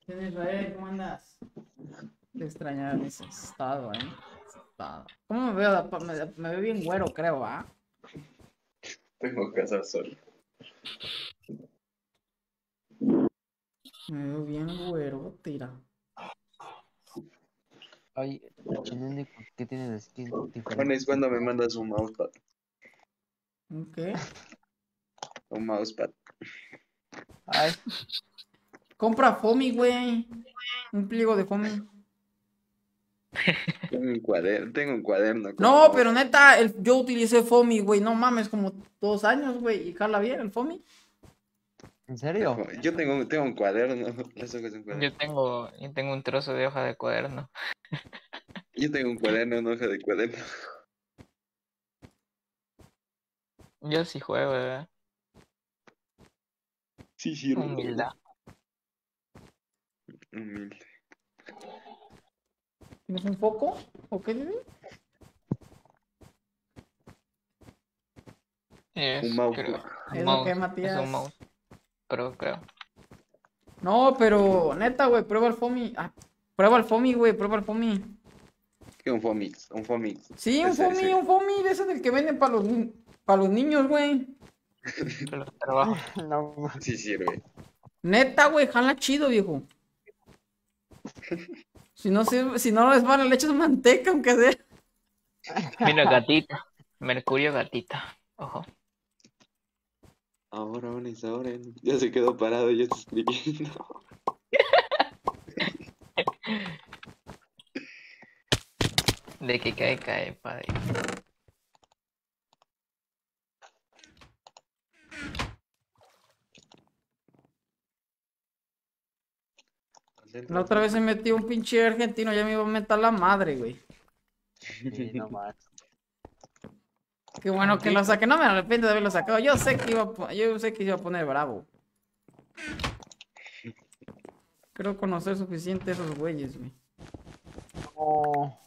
¿Quién Israel? ¿Cómo andas? Te extrañaba ese estado, eh. Estado. ¿Cómo me veo? Me, me veo bien güero, creo, ¿ah? Tengo casa sola. Me veo bien güero, tira. Ay, ¿qué tiene de skin diferente? Bueno, es cuando me mandas un mousepad. Ok. Un mousepad. Ay, Compra Fomi, güey. Un pliego de Fomi. Tengo un cuaderno. Tengo un cuaderno. No, pero neta, el- yo utilicé Fomi, güey. No mames, como dos años, güey. Y jala bien el Fomi. ¿en serio? Yo tengo, un- tengo un cuaderno. Las hojas de un cuaderno. Yo tengo, yo tengo un trozo de hoja de cuaderno. Yo tengo un cuaderno, una hoja de cuaderno. Yo sí juego, ¿verdad? Sí, sí, Humildad. Humilde. ¿Tienes un foco? ¿O qué dices? Es, Un mouse. creo, Es un lo que, mouse, Matías. Es un mouse. Pero creo. No, pero neta, güey, prueba el Fomi. Ah, prueba el Fomi, güey, prueba el Fomi. ¿Qué un Fomix? Un Fomix. Sí, un Fomi, un Fomi, de ese del que venden para los, ni- pa' los niños, güey. No, Sí sirve. Neta, güey, jala chido, viejo. Si no, sirve- si no les vale, le echas manteca, aunque sea. Mira, gatita. Mercurio gatita. Ojo. Ahora, Onyx, ahora. Ya se quedó parado, ya está escribiendo. De que cae, cae, padre. La otra vez se metió un pinche argentino, ya me iba a meter la madre, güey. sí, no más. Qué bueno que lo saqué, no me arrepiento de haberlo sacado. Yo sé que iba a, yo sé que iba a poner bravo. Creo conocer suficiente a esos güeyes, güey. No.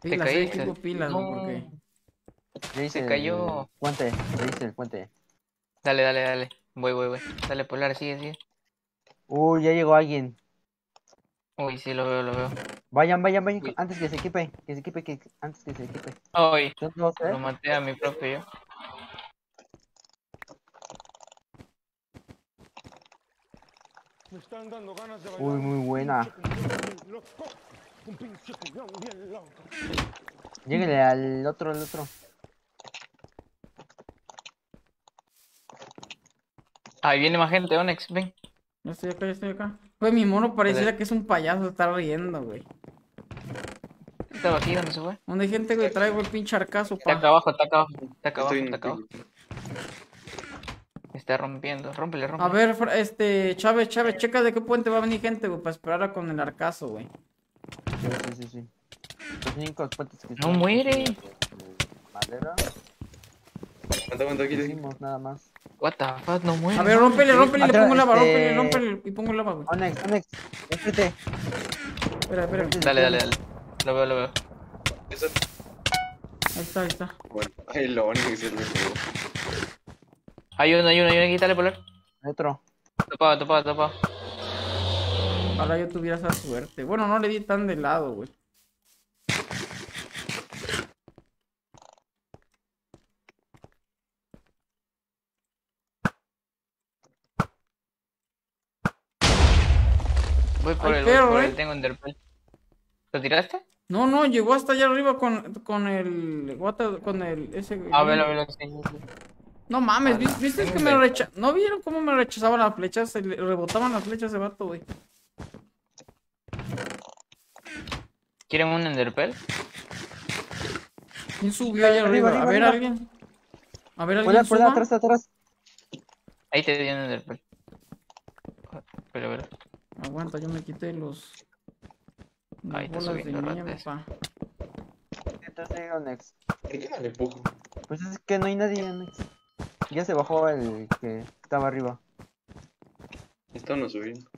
Pilas, eh, caíste. equipo pilas, güey, No. porque Se cayó. el puente, le hice el puente. Dale, dale, dale. Voy, voy, voy. Dale, Polar, sigue, sigue. Uy, ya llegó alguien. Uy, sí, lo veo, lo veo. Vayan, vayan, vayan, Uy. antes que se equipe, que se equipe, que antes que se equipe. ¿eh? lo maté a mi propio yo. Me están dando ganas de Uy, bailar. muy buena. Lléguele al otro, al otro. Ahí viene más gente, Onyx, ven. Ya estoy acá, ya estoy acá. Güey, mi mono pareciera que es un payaso, está riendo, güey. Estaba aquí, ¿dónde se fue? ¿Dónde hay gente, güey? Traigo el pinche arcazo, Está acá pa. abajo, está acá abajo. Está acá abajo, está acá abajo. Está rompiendo. Rómpele, A rómpele. ver, Fra- este, Chávez, Chávez, checa de qué puente va a venir gente, güey, para esperarla con el arcazo, güey. Sí, sí, sí. Los únicos puentes que No muere. de Madera. Aguanta, aguanta, aquí. nada más. What the fuck, no muere. A ver, rómpele, rómpele, le pongo lava, este- rómpele y pongo lava, güey. Onex, Onex, enfrente. Espera, espera. Dale, dale, dale. Lo veo, lo veo. Eso- Ahí está, ahí está. Bueno, ay, lo único que se le pegó. Hay uno, hay uno, hay uno aquí, dale, Polar. Otro. Topado, topado, topado. Ojalá yo tuviera esa suerte. Bueno, no le di tan de lado, güey. Por Ay, el, perro, por eh. el, tengo Enderpearl. ¿Lo tiraste? No, no, llegó hasta allá arriba con, con el. guata- Con el. Ese. A ver, a ver, sí, sí, sí. No mames, ¿vis- Ala, ¿viste que me recha... ¿No vieron cómo me rechazaban las flechas? Se le rebotaban las flechas de vato, güey. ¿Quieren un Enderpearl? ¿Quién subió allá arriba? Arriba, A ver, arriba. alguien. A ver, alguien ahí, por atrás, atrás. Ahí te di un Enderpearl. Pero, pero. Aguanta, yo me quité los. Las Ahí está bolas de subiendo ratas. pa. Entonces, Onex. ¿Por qué no le empujo? Pues es que no hay nadie, Onex. Ya se bajó el que estaba arriba. Esto no subiendo.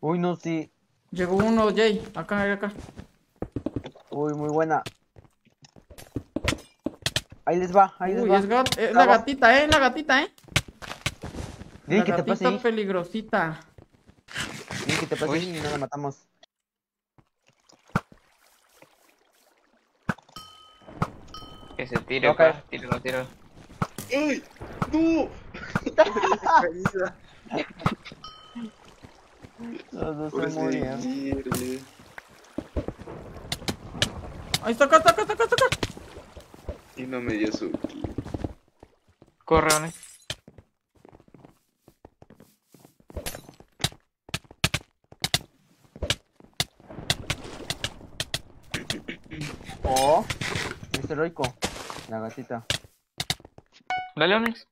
Uy, no, sí. Llegó uno, Jay. Acá, acá. Uy, muy buena. Ahí les va, ahí les Uy, va. es, gat- es la Abajo. gatita, eh, la gatita, eh. La que te pase ahí. peligrosita. Dile que te pase y no la matamos. Que se tire, Ok. pa. Tíralo, tíralo. ¡Ay! ¡No! Caída. Los dos se sirve. Ahí está, acá, está, acá, está, acá, está acá. Y no me dio su kill. Corre, Onyx. Heroico. La gatita. Dale, Onyx.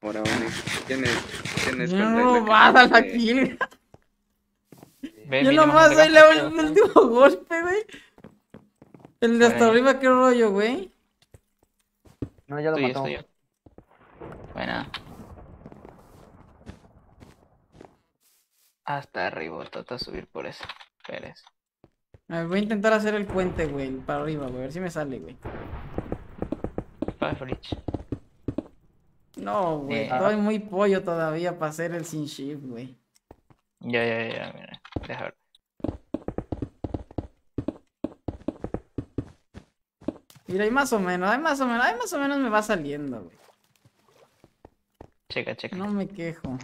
Ahora, Onyx, ¿quién es? ¿Quién es? Bien Cuenta, robada la kill. Ve, Yo nomás la- el último golpe, güey. El de hasta arriba, qué rollo, güey. No, ya lo mató. Buena. Hasta arriba, trata de subir por eso. Pérez. A ver, voy a intentar hacer el puente, güey, para arriba, güey. A ver si me sale, güey. Fritz. No, güey. Eh. Estoy muy pollo todavía para hacer el sin shift, güey. Ya, ya, ya, mira. Deja ver. Mira, ahí más o menos, ahí más o menos, ahí más o menos me va saliendo, güey. Checa, checa. No me quejo.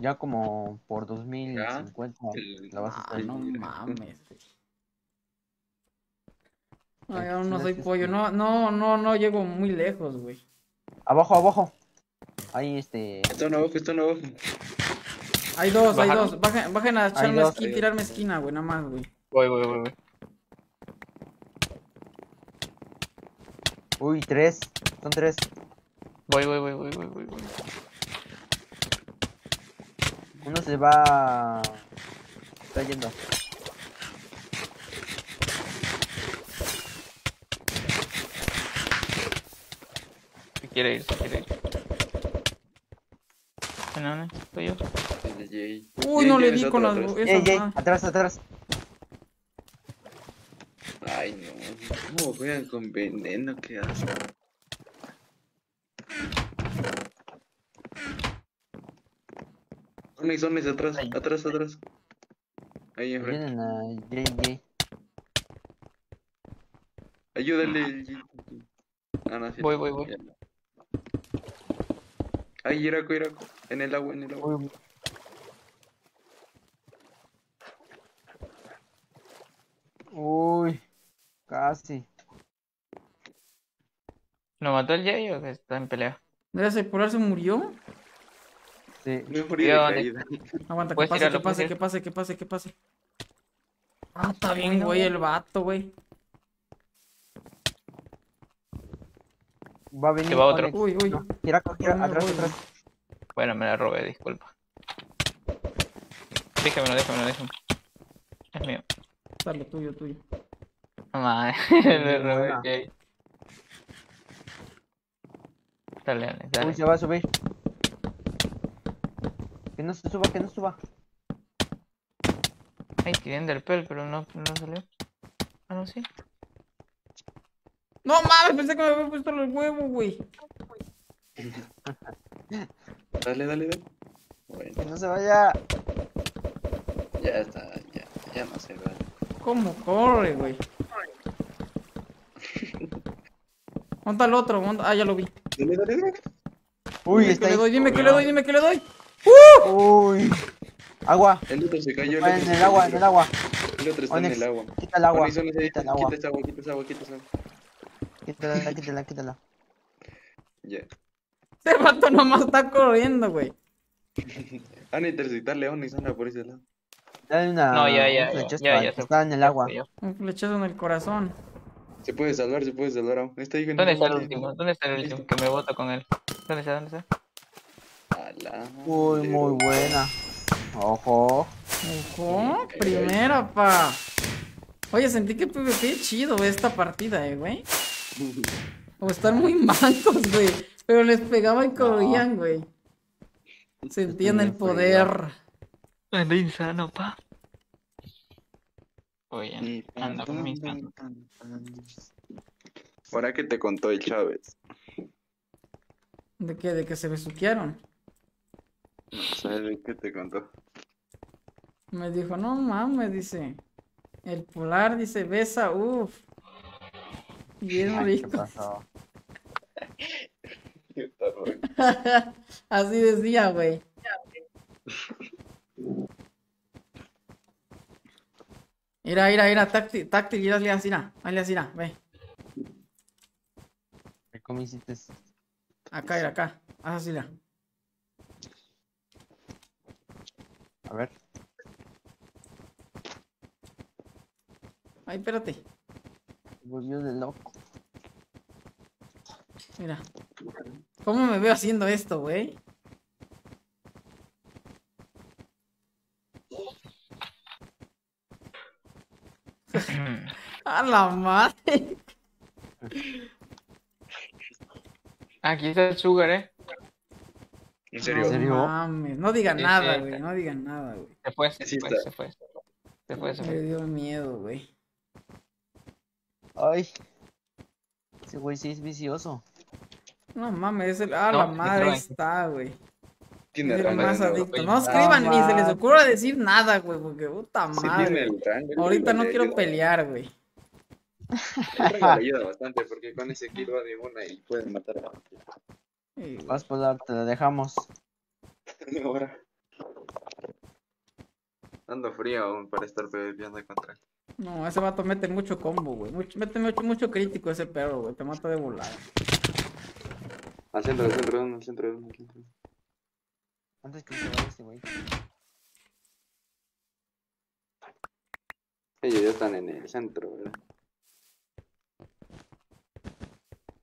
Ya como por 2050 El- la vas a Ah, estar. no mames, güey. No, yo no soy pollo, no, no, no, no llego muy lejos, güey. Abajo, abajo. Ahí este. Están abajo, están abajo. Hay dos, hay dos. Bajen, bajen a echarme dos, esquina, tirarme esquina, güey, nada más, güey. Voy, voy, voy, voy. Uy, tres. Son tres. Voy, voy, voy, voy, voy, voy, voy. Uno se va. Está yendo. Si quiere ir, si quiere ir. No, soy yo. Uy, no le di con las. atrás. atrás, atrás. Ay, no. ¿Cómo juegan con veneno? ¿Qué hace? Onyx, atrás, Ay. atrás, atrás. Ahí enfrente. Vienen a JJ. Ayúdale. Ah, no, sí. Voy, voy, voy. Ahí, Iraco, Iraco. En el agua, en el agua. Uy, Uy, casi. ¿Lo mató el Jay o que está en pelea? ¿Debe ser por se murió? Sí. Me morí de caída. Aguanta, que pase, que pase, que pase, que pase, que pase. Ah, está bien, güey, el vato, güey. Va a venir. Que va otro. Uy, uy. Gira, gira, atrás, atrás. Bueno, me la robé, disculpa. Déjamelo, déjamelo, déjamelo. Es mío. Dale, tuyo, tuyo. No mames, le robé. Dale, dale, Uy, se va a subir. Que no se suba, que no suba. Ay, tiré el pel, pero no, no salió. Ah, no, sí. No mames, pensé que me había puesto el huevo, güey. Dale, dale, dale. Bueno, Que no se vaya. ya está, ya, ya no se va. ¿Cómo corre, güey? ¿Dónde está el otro? ¿Dónde- Ah, ya lo vi. Dale, dale, dale. Uy, Dime está que le doy, dime que le doy, dime que le doy. Uy. Agua. El otro se cayó. el otro en el agua, en el agua. El otro está en el agua. Quita el agua. Quita el agua. Quita esa agua, quita esa agua, quita esa agua. Quítala, quítala, quítala. Ya. Ese vato nomás está corriendo, güey. Van a interceptarle a Onyx, anda por ese lado. Dale una. No, ya, ya, un ya, flechazo ya, Está en el agua. Un flechazo en el corazón. Se puede salvar, se puede salvar aún. Está ahí ¿Dónde está el último? ¿Dónde está el último? Que me voto con él. ¿Dónde está? ¿Dónde está? Uy, muy buena. Ojo. Ojo, primera, pa. Oye, sentí que PvP chido esta partida, eh, güey. O están muy mancos, güey. Pero les pegaba y corrían, güey. Sentían el poder. Ando insano, pa. Oye, manos. tan, tan. Ahora que te contó el Chávez. ¿De qué? ¿De que se besuquearon? ¿Sabes de qué te contó? Me dijo, no mames, dice. El polar dice, besa, uff. Bien ¿Qué rico. pasó? Así decía, güey. Mira, mira, mira, táctil, táctil, mira, hazle así, mira, hazle así, ve. ¿Cómo hiciste? Acá, mira, acá. Haz así, mira. A ver. Ay, espérate. Volvió de loco. Mira. ¿Cómo me veo haciendo esto, güey? A la madre. Aquí está el sugar, eh. ¿En No serio? serio? mames, no digan Sí, nada, sí. güey, no digan nada, güey. Se fue, se Sí fue, se fue. Se fue, se Me fue. dio miedo, güey. Ay. Ese güey sí es vicioso. No mames, es el... Ah, No, la madre está, güey. Tiene Es el más adicto. No escriban ni se les ocurra decir nada, güey, porque puta sí madre. el rango. Ahorita no quiero ayuda. pelear, güey. El rango le ayuda bastante porque con ese kill va de una y puede matar a Sí. Vas Polar, te la dejamos. Ahora. Ando frío aún para estar peleando contra él. No, ese vato mete mucho combo, güey. Mucho, mete mucho, mucho crítico ese perro, güey. Te mata de volada. Al centro, al centro, al centro, al centro. Antes que se vaya este güey. Ellos ya están en el centro, ¿verdad?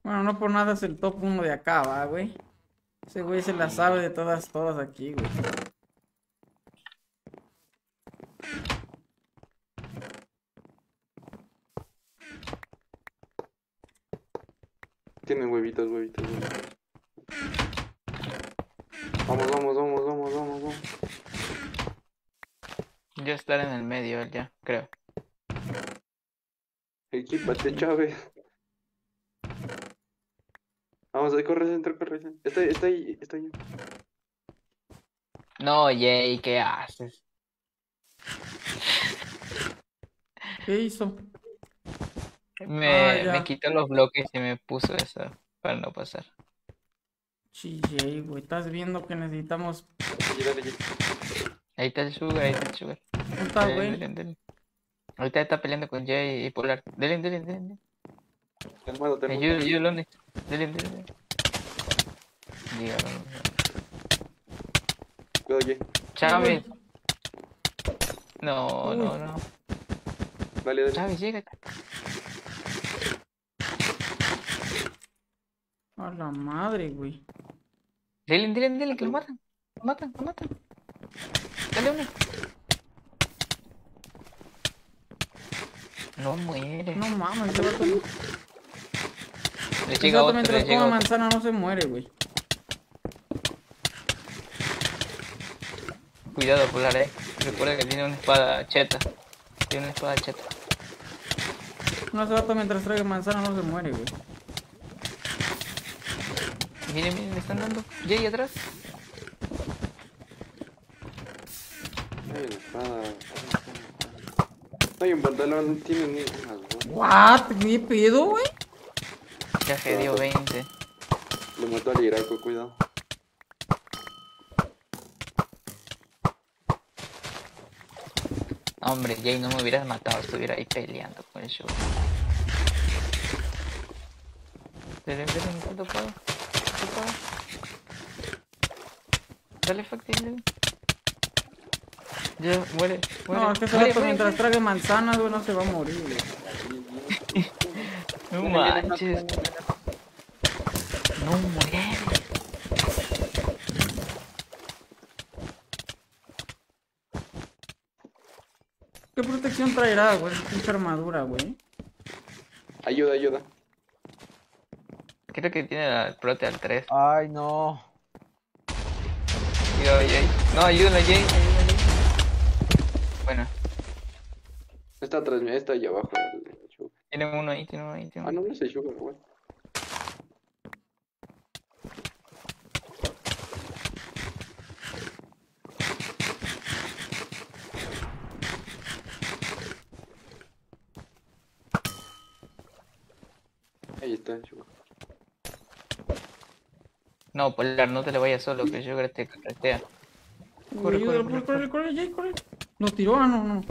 Bueno, no por nada es el top 1 de acá, va, güey. Ese güey se la sabe de todas, todas aquí, güey. Tienen huevitos, huevitos, huevitos. Vamos, vamos, vamos, vamos, vamos, vamos. Ya estar en el medio, él ya, creo. Equípate, Chávez. Vamos, ahí corre centro, corre centro. Ahí, está ahí. No, Jay, ¿qué haces? ¿Qué hizo? Me, Ah, me quitó los bloques y me puso eso para no pasar. GJ, güey. Estás viendo que necesitamos. Ahí está el sugar, ahí está el sugar. ¿Dónde está, güey? Ahorita está peleando con Jay y Polar. Dele, dele, dele. Chávez. No, no, no. Dale, dale. Chávez, llega. A la madre, güey. Dele, dele, dele, que lo matan. Lo matan, lo matan. Dale una. No muere. No mames, ese Le llega otro, mientras le llega manzana no se muere, güey. Cuidado, Polar, eh. Recuerda que tiene una espada cheta. Tiene una espada cheta. No, ese vato mientras trague manzana no se muere, güey. Miren, miren, le están dando. Jay atrás. Hay una espada. Hay un pantalón, tiene ni. What? ¿Qué pedo, güey? Que dio 20. Lo mató al Iraco, cuidado. Hombre, Jay, no me hubieras matado, estuviera ahí peleando con el show. Dale, ¿cuánto puedo? ¿Cuánto puedo? Dale, Facti, dale. Ya, muere, muere. No, es que muere, muere, mientras muere. trague manzanas, güey, no se va a morir. No manches. No muere. ¿Qué protección traerá, güey? Esa pinche armadura, güey. Ayuda, ayuda. Creo que tiene la prote al 3. Ay, no. Cuidado, Jay. No, ayúdame, Jay. Bueno, Está atrás, está ahí abajo. Tiene uno ahí, tiene uno ahí, tiene Ah, uno. no, no es el sugar, güey. No, Polar, no te le vayas solo, que yo creo que te carretea. Corre, Corre, corre, corre, corre, corre, corre, corre. Nos tiró, ah, no, no.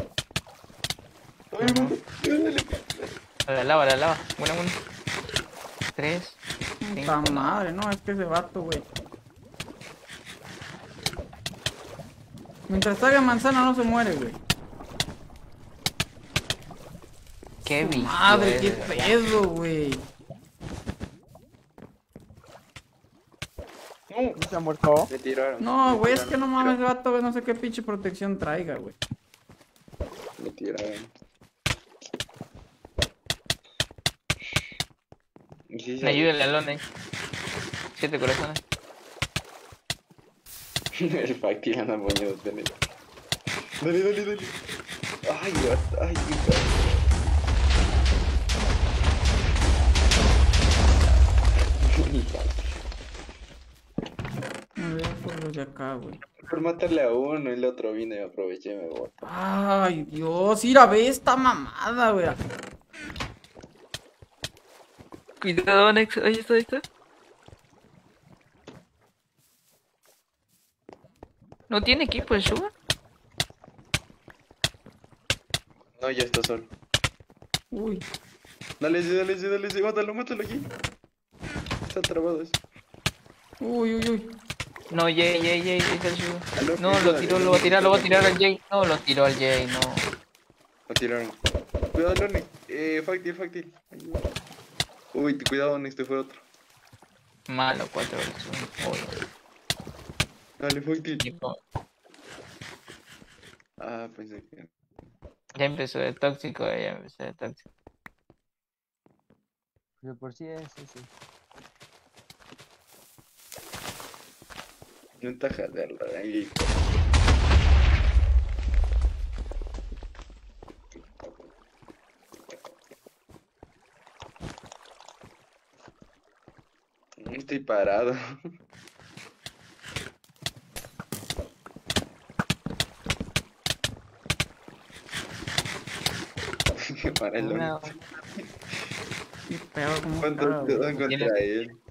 A la lava, a la lava. Una, una. Tres. Puta cinco. madre, no, es que ese vato, güey. Mientras traiga manzana no se muere, güey. Qué vicio Madre, qué pedo, güey. Se ha muerto? Me tiraron. No, güey, es que no me mames, vato, güey, no sé qué pinche protección traiga, güey. Me tiraron. Sí, sí, Ayúdale a Lone. Siete corazones. El Facti anda moñado, dale. Dale, dale, dale. Ay, Dios, ay, de acá, güey. Por matarle a uno y el otro vino y aproveché y me voy. Ay, Dios, ir a ver esta mamada, güey. Cuidado, Onyx. Ahí está, ahí está. ¿No tiene equipo el Sugar? No, ya está solo. Uy, Dale, sí, dale, sí, dale, sí, mátalo, mátalo aquí. Está trabado eso. uy, uy, uy. No, Jay, Jay, Jay, está el Sugar. No, lo tiró, lo va a tirar, lo va a tirar al Jay. No, lo tiró al Jay, no. Lo tiraron. Cuidado, Loni. Eh, Facti, Facti. Ayuda. Uy, te- cuidado, Onyx, te fue otro. Malo, cuatro veces. Uy, Dale, Facti. tipo, Ah, pensé que. Ya empezó de tóxico, ya empezó de tóxico. De por sí es, sí, sí. Te jalarla, ahí. Estoy parado. Para el No, Qué pedo, cómo ¿Cuánto quedó güey. contra él?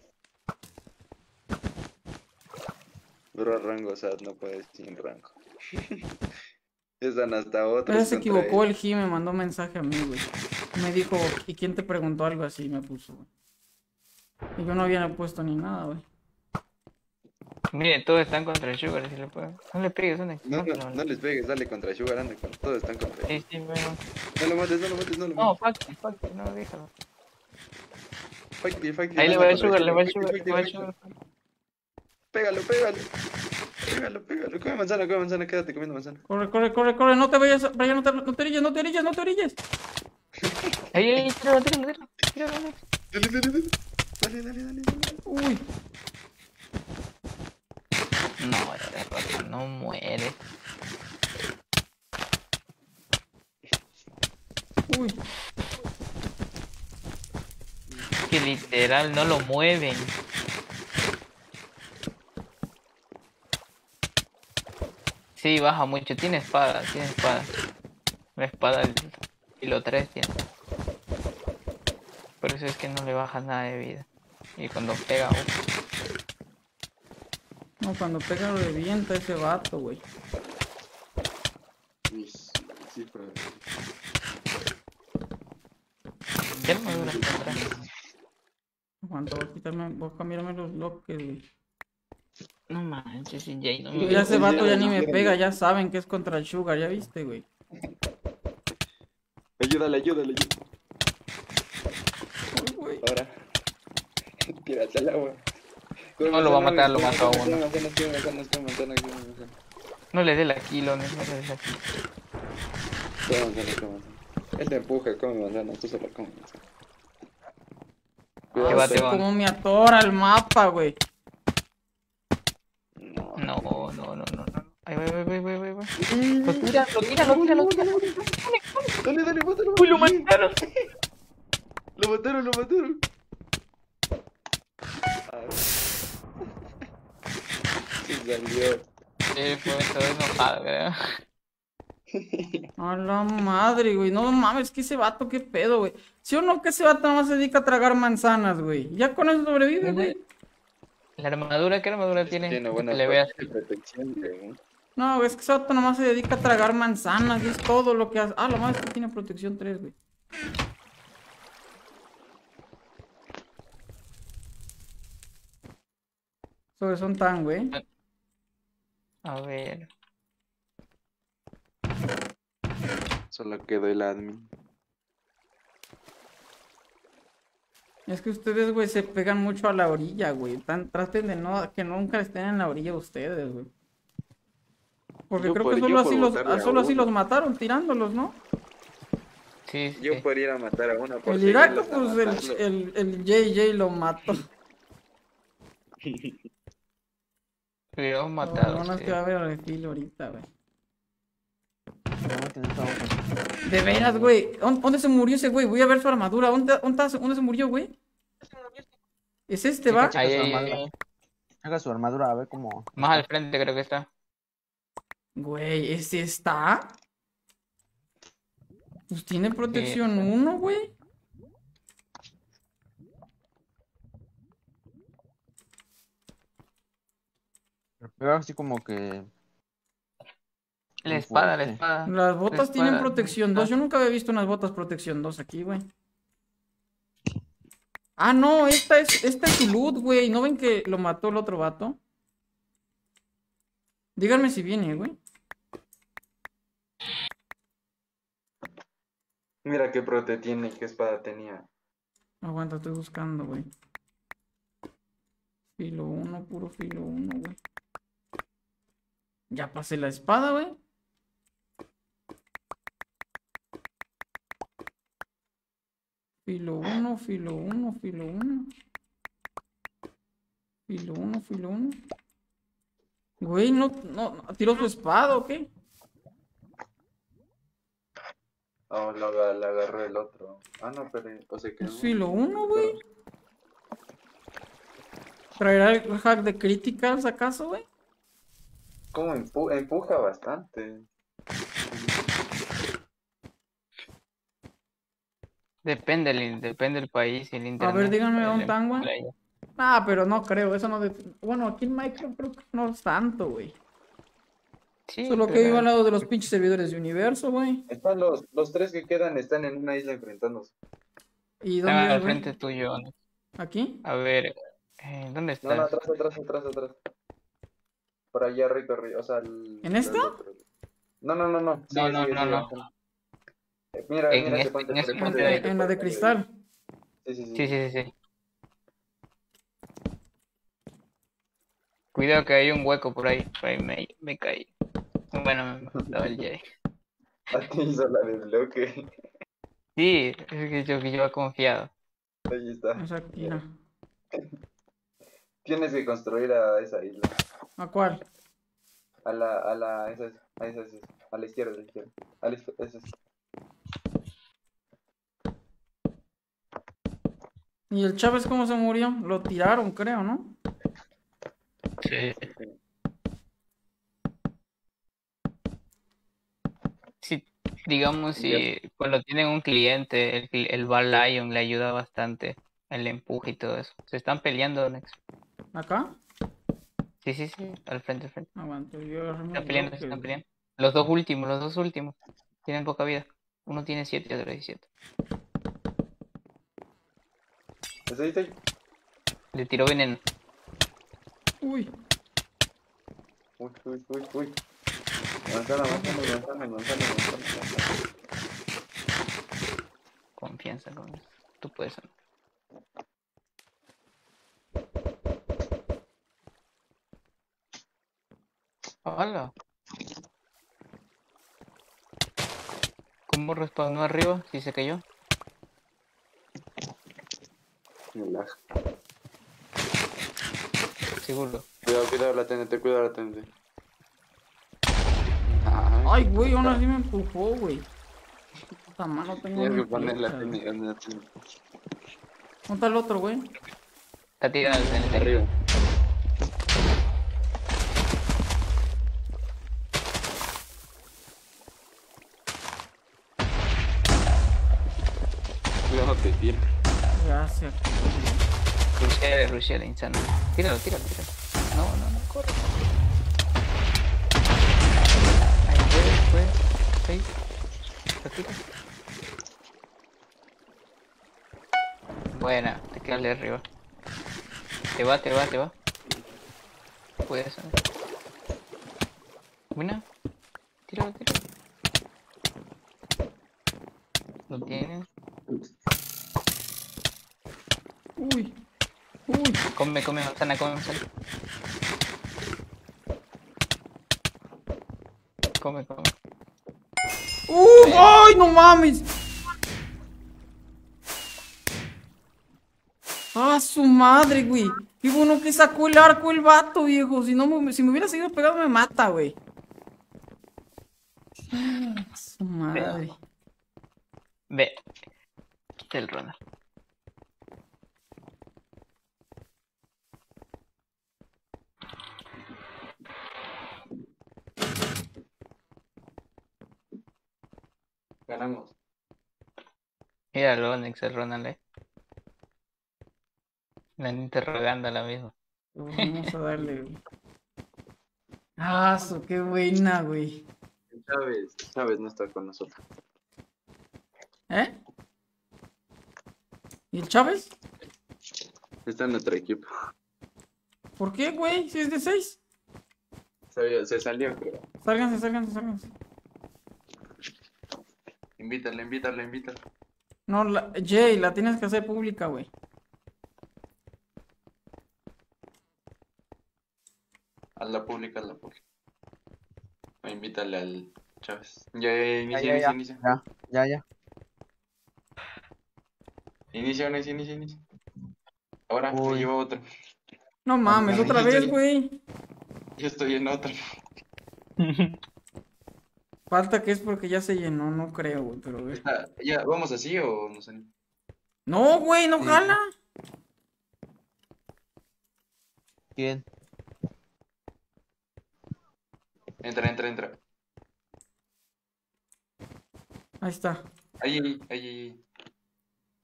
Bro, rango, o sea, no puedes sin rango. Están hasta otros. Pero se equivocó él. el G, me mandó mensaje a mí, güey. Me dijo, ¿y quién te preguntó algo así? Me puso, güey. Y yo no había puesto ni nada, güey. Mire, todos están contra el Sugar, si le pueden. No le pegues. No, no, no les pegues, dale contra Sugar, anda, con- todos están contra él. Sí, sí, bueno. No lo mates, no lo mates, no lo No, mates. Facti, Facti, no, déjalo. Fight, fight, Ahí le va el Sugar, le va el Sugar, le va el. Sugar. Pégalo, pégalo. Pégalo, pégalo. Come manzana, come manzana, quédate comiendo manzana. Corre, corre, corre, corre, no te vayas, Brian, no te, no te orilles, no te orilles, no te orilles. Ahí, ahí, tíralo, tíralo, tíralo. Dale, dale, dale. Dale, dale, dale, dale. Uy, No, la derrota no muere. uy. Que literal no lo mueven. Sí, baja mucho. Tiene espada, tiene espada. La espada del kilo 3 tiene. Por eso es que no le baja nada de vida. Y cuando pega, uf, No, cuando pega lo revienta ese vato, güey. Uy, sí, sí, pero... ¿qué armadura tendrá? Aguanta, voy a quitarme, voy a cambiarme los bloques, güey. No manches, Jay no me ya ese vato ya ni me pega, ya saben que es contra el Sugar, ya viste, güey. Ayúdale, ayúdale, ayúdale. Ahora. Tírate al agua. No, lo va a matar, lo mató a uno. No le dé la kilo, no le dé la kilo. Él te empuja, come manzanas, tú solo come manzanas. ¿Qué va, te va? Como me atora el mapa, güey. No. No, no, no, no, no. Ahí va, ahí va, ahí va, va. Lo tira, lo tira, lo tira, lo tira. Dale, dale, mátalo. Uy, lo mataron. Lo mataron, lo mataron. Sí salió. Sí, fue todo enojado, creo. A la madre, güey. No mames, que ese vato, qué pedo, güey. ¿Sí o no que ese vato nada más se dedica a tragar manzanas, güey? Ya con eso sobrevive, güey. La armadura, ¿qué armadura tiene? Tiene Que buena le veas. protección, güey. No, es que vato nomás se dedica a tragar manzanas y es todo lo que hace. Ah, lo más es que tiene protección 3, güey. Sobre son tan, güey. A ver. Solo quedó el admin. Es que ustedes, güey, se pegan mucho a la orilla, güey. Tan- traten de no, que nunca estén en la orilla ustedes, güey. Porque Yo creo por- que solo así, los, a solo así los mataron tirándolos, ¿no? Sí, sí. Yo podría ir a matar a una por El Irak, pues el, el, el JJ lo mató. Lo matado. bueno es sí. que va a haber refil ahorita, güey. De veras, güey. ¿Dónde dónde se murió ese güey? Voy a ver su armadura. ¿Dónde, dónde, se murió, güey? ¿Es este, Sí, va? Ahí, ahí. Haga su armadura, a ver cómo. Más al frente creo que está. Güey, ¿ese está? Pues tiene protección 1, güey. Pero así como que. La espada, la espada. Las botas La tienen protección la 2. Yo nunca había visto unas botas protección 2 aquí, güey. Ah, no, esta es, esta es su loot, güey. ¿No ven que lo mató el otro vato? Díganme si viene, güey. Mira qué prote tiene y qué espada tenía. Aguanta, estoy buscando, güey. Filo 1, puro filo 1, güey. Ya pasé la espada, güey. Filo 1, filo 1, filo 1. Filo 1, filo 1. Güey, no, no, no, tiró su espada, ¿o qué? Oh, lo, aga- la agarró el otro. Ah, no, pero. O sea que. Es filo 1, güey. ¿Traerá el hack de criticals acaso, güey? ¿Cómo empu- empuja bastante? Depende, el, depende del país y el internet. díganme, el ¿dónde están, güey? empleo. Ah, pero no creo, eso no... de- Bueno, aquí en Minecraft creo que no es tanto, güey. Sí, Solo que vivo al lado de los pinches servidores de universo, güey. Están los, los tres que quedan, están en una isla enfrentándose. ¿Y Están dónde al es, güey? frente tuyo. ¿no? ¿Aquí? A ver, eh, ¿dónde No, no, estás? atrás, atrás, atrás, atrás. Por allá, rico, rico. O sea, el, ¿En el otro. No, no, no, no. No, no, no, no. Mira, En mira este- ese puente, en este ahí, En la de cristal. Sí, sí, sí. Sí, sí, sí. Cuidado que hay un hueco por ahí. Por ahí me, me caí. Bueno, me mató el Jay. A ti hizo la desbloque. Sí, es que yo, que yo he confiado. Ahí está. No. Tienes que construir a esa isla. ¿A cuál? A la, a la, esa, es- a esa, es- a la izquierda, a la izquierda. A la izquierda, esa ¿Y el Chávez cómo se murió? Lo tiraron, creo, ¿no? Sí. Sí, digamos, si cuando tienen un cliente, el, el Bar Lion le ayuda bastante. El empuje y todo eso. Se están peleando, Nex. ¿Acá? Sí, sí, sí, al frente, al frente. Aguanto, yo agarré mi Están peleando, se están peleando. Los dos últimos, los dos últimos. Tienen poca vida. Uno tiene 7 y otro 17. ¿Esa ahí está ahí? Le tiró veneno. Uy, Uy, uy, uy, uy. Manzana, manzana, manzana, manzana, manzana. Confianza con eso. Tú puedes. Hola. ¿Cómo respawnó arriba si se cayó? Lag. Seguro. Cuidado, cuidado, la TNT, cuidado la TNT. Ay, güey, aún así me empujó, güey. Puta mano, tengo tienes que poner la TNT. ¿Dónde está el otro, güey? Está tirado el TNT. Arriba. Cuidado, te tira. Gracias rushea la insana. Tíralo, tíralo, tíralo. No, no, no, corre. Ahí puede, puede. Ahí. Lo Buena, te quedas de arriba. Te va, te va, te va. Puedes. Buena. Tíralo, tíralo. Lo tienes. Uy. Uy. Come, come manzana, come manzana. Come, come. ¡Uh! ¡Ay, no mames! ¡Ah, su madre, güey! Qué bueno que sacó el arco el vato, viejo. Si no, me- si me hubiera seguido pegado, me mata, güey. Ah, su madre. Ve. Quita el Ronald. Ganamos. Mira el Onyx, el Ronald, eh. La han interrogando a la misma. Vamos a darle, güey. ¡Ah, su qué buena, güey! Chávez, Chávez no está con nosotros. ¿Eh? ¿Y el Chávez? Está en nuestro equipo. ¿Por qué, güey? Si es de 6. Se, se salió, creo. Sálganse, sálganse, sálganse. Invítale, invítale, invítale. No, la, Jay, la tienes que hacer pública, güey. Hazla pública, hazla pública. O invítale al Chávez. Ya, ya, inicia, Ya, ya, inicia, inicia. Ya, ya, ya. Inicia, inicia, inicia, inicia. Ahora, me Uy. llevo otro. No mames, no, otra vez, güey. Yo estoy en otro. Falta que es porque ya se llenó, no creo, güey, pero güey. Ya, ¿vamos así o no sé? No, güey, no jala. ¿Quién? Entra, entra, entra. Ahí está. Ahí, ahí, ahí, ahí.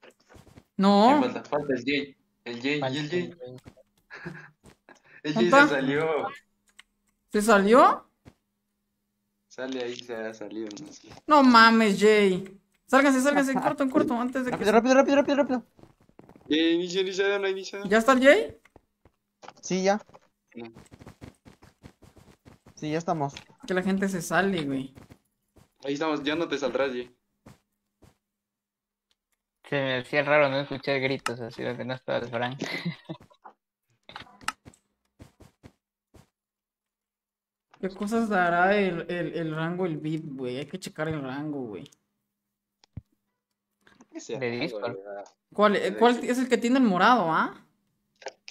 ¿Quién No, falta? Falta el Jay. El Jay, y el Jay. El Jay se salió. ¿se salió? Sale ahí, se ha salido. No sé. No mames, Jay. Sálganse, sálganse, en corto, en corto, antes de que... Rápido, rápido, rápido, rápido, rápido. Eh, inicia, inicia, no inicia. ¿Ya está el Jay? Sí, ya. No. Sí, ya estamos. Que la gente se sale, güey. Ahí estamos, ya no te saldrás, Jay. Se me hacía raro no escuchar gritos así no estaba el Frank. ¿Qué cosas dará el, el, el rango, el beat, güey? Hay que checar el rango, güey. De. ¿Cuál, eh, cuál es el que tiene el morado, ah?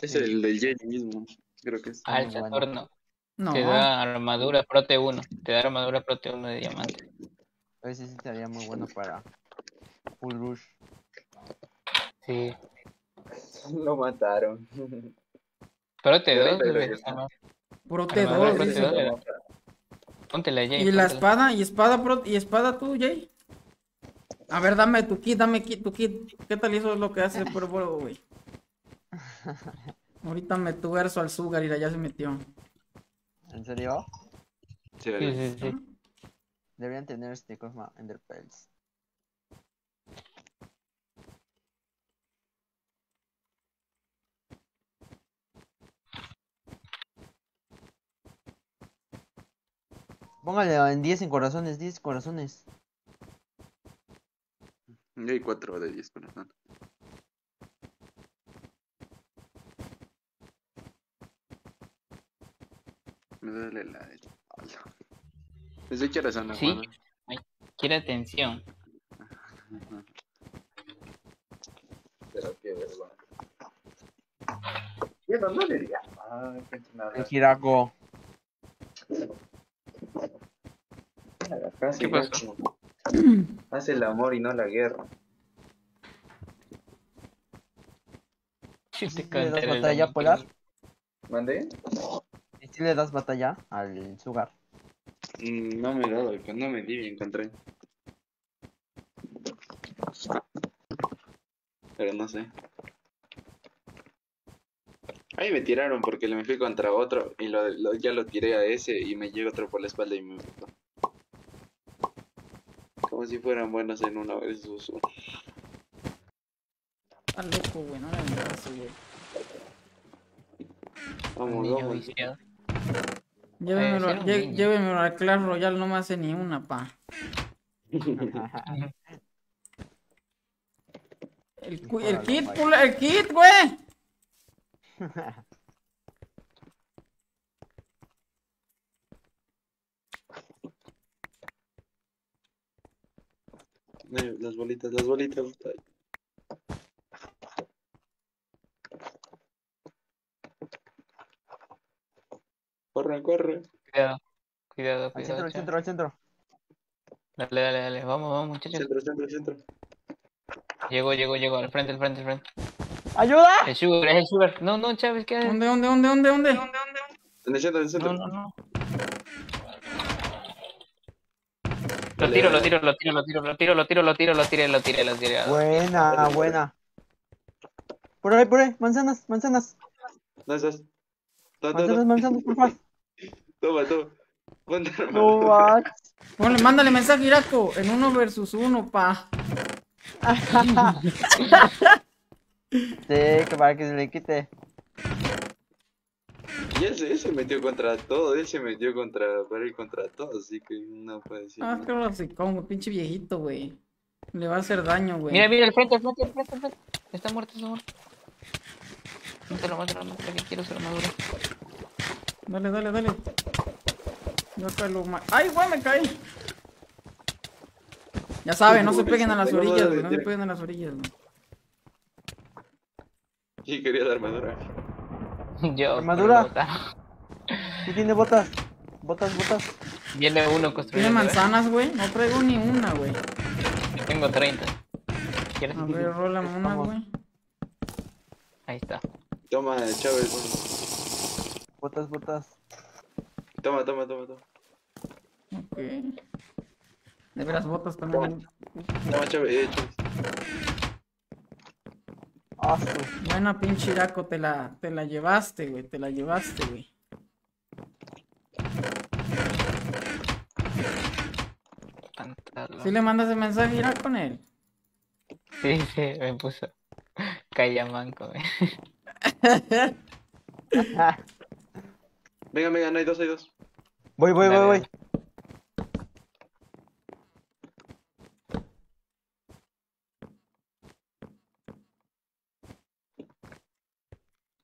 Es el del Jay mismo. Creo que es. Ah, el. Saturno. No. Te da armadura Prote 1. Te da armadura Prote 1 de diamante. Ese sí sería muy bueno para Full Rush. Sí. Lo mataron. Prote 2 Pero debe ya estar está. más. Prote Armadura 2, Prote dice. 2 le da. Póntela, Jay. ¿Y la espada? ¿Y espada, pro- ¿Y espada tú, Jay? A ver, dame tu kit, dame ki- tu kit. ¿Qué tal eso es lo que hace por fuego, güey? Ahorita me tuerzo al Sugar y ya se metió. ¿En serio? Sí, Sí, sí, sí. Deberían tener este Cosma Enderpearls. Póngale en 10 en corazones, 10 corazones. Y hay 4 de 10 corazón. Me duele la. Pensé que era sana, Sí. Juana. Quiere atención. Pero qué vergüenza. Bueno, no le digas. Ay, qué nada. Casi, ¿Qué pasó? casi. Hace el amor y no la guerra. Si ¿Sí te le das batalla polar? ¿Mandé? ¿Y si le das batalla al Sugar? Mm, No me he dado, no me di bien contra él. Pero no sé. Ahí me tiraron porque le me fui contra otro y lo, lo- ya lo tiré a ese y me llega otro por la espalda y me mató. Como si fueran buenas en una versus uno. Está loco, güey, no le caso, güey. Vamos, vamos. Llévenmelo, un lle- llévenmelo al Clash Royale, no me hace ni una, pa. El, el kit, el kit, güey. Eh, Las bolitas, las bolitas. Corre, corre. Cuidado, cuidado, Al cuidado. centro, al centro, al centro. Dale, dale, dale. Vamos, vamos, muchachos. Centro, centro, centro. Llegó, llegó, llegó. Al frente, al frente, al frente. ¡Ayuda! El sugar, es el sugar. No, no, Chávez, ¿qué haces? ¿Dónde, dónde, dónde, dónde, dónde? En el centro, en el centro. No, no, no. Lo tiro, lo tiro, lo tiro, lo tiro, lo tiro, lo tiro, lo tiro, lo tiré, lo tiré, lo tiré. Buena, buena. Por ahí, por ahí, manzanas, manzanas. ¿Dónde Manzanas, manzanas, por favor. toma, toma. No vas. Ponle, mándale mensaje, Iraco, en uno versus uno, pa. Sí, que para que se le quite. Y él se, él se metió contra todo, él se metió contra, para ir contra todo, así que no puede decir. Ah, que lo hace como pinche viejito, güey. Le va a hacer daño, güey. Mira, mira, al frente, al frente, al frente. Está muerto, está muerto. Mátalo, mátalo, mátalo, que quiero su armadura. Dale, dale, dale. Yo acá lo ma- ¡Ay, güey, me caí! Ya saben, no se peguen a las orillas, güey. No se peguen a las orillas, güey. Sí, quería la armadura. Yo, Armadura. ¿Qué tiene botas? Botas, botas. Viene uno ¿Tiene construyendo. ¿eh? manzanas, güey? No traigo ni una, güey. Tengo 30. ¿Quieres? A ver, rólame una, güey. Ahí está. Toma, Chávez. Botas, botas. Toma, toma, toma, toma. Ok. De veras botas también. Toma, Chávez, eh, Chávez. Buena pinche Iraco, te la, te la llevaste, güey. Te la llevaste, güey. ¿Sí le mandas el mensaje Iraco con él? Sí, sí, me puso. Callamanco, eh. Venga, venga, no hay dos, hay dos. Voy, voy, voy, Dale, voy.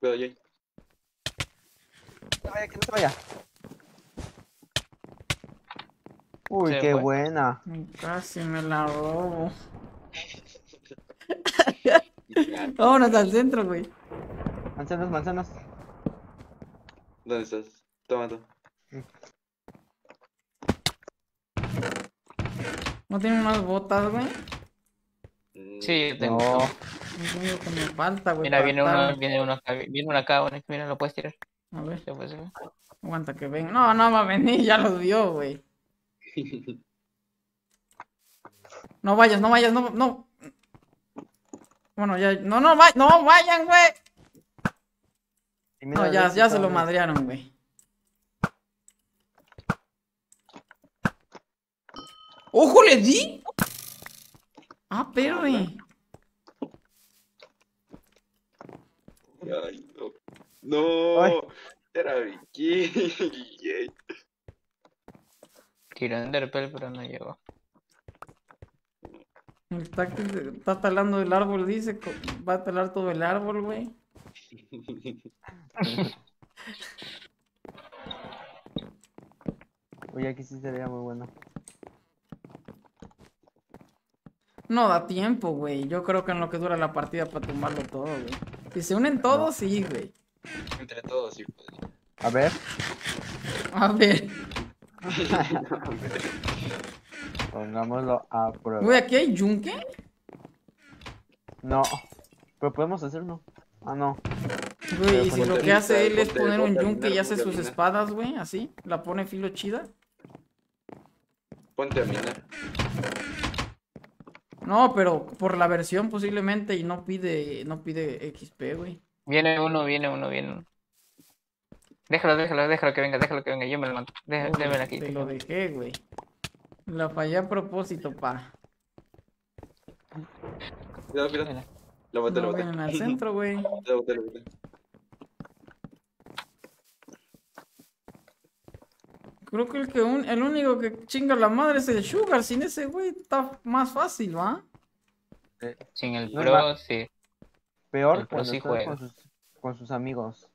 Cuidado, Jay. No te vaya, que no te vaya. Uy, Se qué fue. buena. Casi me la robo. Vámonos al centro, güey. Manzanas, manzanas. ¿Dónde estás? Toma, toma. ¿No tienen unas botas, güey? Sí, yo tengo. No. Es lo único que me falta, güey. Mira, viene uno, viene uno acá, viene uno acá, bueno, mira, lo puedes tirar. A ver, Ya puedes, eh. aguanta que venga. No, no va a venir, ya los vio, güey. No vayas, no vayas, no, no. Bueno, ya, no, no, va- no vayan, güey. No, ya, ya se lo madrearon, güey. ¡Ojo, le di! Ah, pero, güey. Ay, no. No, Ay. era Vicky. Tiró Enderpell, pero no llegó. El táctil está talando el árbol, dice. Va a talar todo el árbol, güey. Oye, aquí sí sería muy bueno. No da tiempo, güey. Yo creo que en lo que dura la partida para tumbarlo todo, güey. Si se unen todos, sí, güey. Entre todos, sí. pues. A ver. A ver. Pongámoslo a prueba. Güey, aquí hay yunque. No. Pero podemos hacerlo. Ah, no. Güey, y si lo que hace él es poner un yunque y hace sus espadas, güey, así. La pone filo chida. Ponte a minar. No, pero por la versión posiblemente y no pide, no pide XP, güey. Viene uno, viene uno, viene uno. Déjalo, déjalo, déjalo que venga, déjalo que venga, yo me lo mato. Déjalo, déjalo aquí. Te lo dejé, güey. La fallé a propósito, pa. Cuidado, cuidado. Lo maté, lo vienen al centro, güey. Lo maté, lo maté. Creo que el, que un- el único que chinga la madre es el Sugar. Sin ese güey está más fácil, ¿va? Sin el No pro, ma- sí. Peor El pro cuando sí juega. con sus, con sus amigos.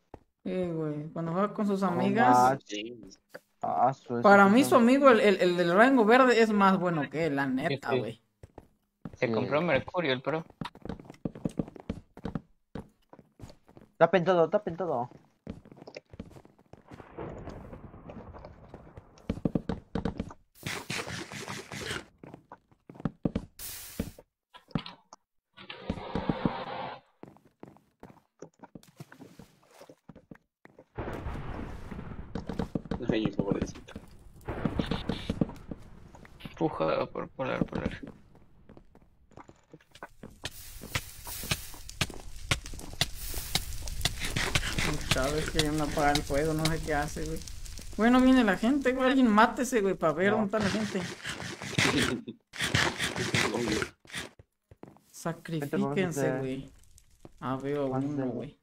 Eh, güey. Cuando juega con sus No amigas. Ah, su- Para sí mí, su amigo, el, el, el del rango verde, es más bueno que él, la neta, sí. güey. Se Sí. compró Mercurio el pro. Tapen todo, tapen todo. Ay, pobrecito. Puja por polar, polar. Sabes que no apaga el fuego, no sé qué hace, güey. Bueno, viene la gente, güey. Alguien mátese, güey, para ver No. dónde está la gente. Sacrifíquense, güey. Ah, veo uno, güey.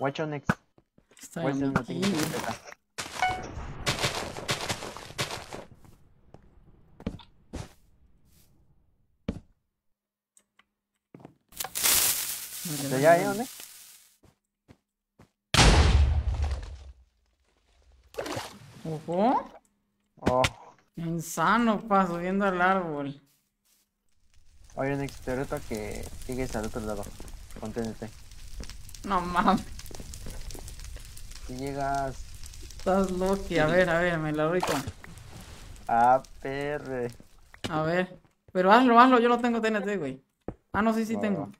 Watch on next. Está una aquí. técnica secreta. ¿Hasta allá, eh? ¿Dónde? Oh, Insano, pa, subiendo al árbol. oye, next, te reto a que sigues al otro lado. Con TNT. No mames, Si llegas estás loco. A ver, a ver, me la doy con. a PR. A ver. Pero hazlo, hazlo, yo no tengo TNT, güey. Ah, no, sí, sí tengo.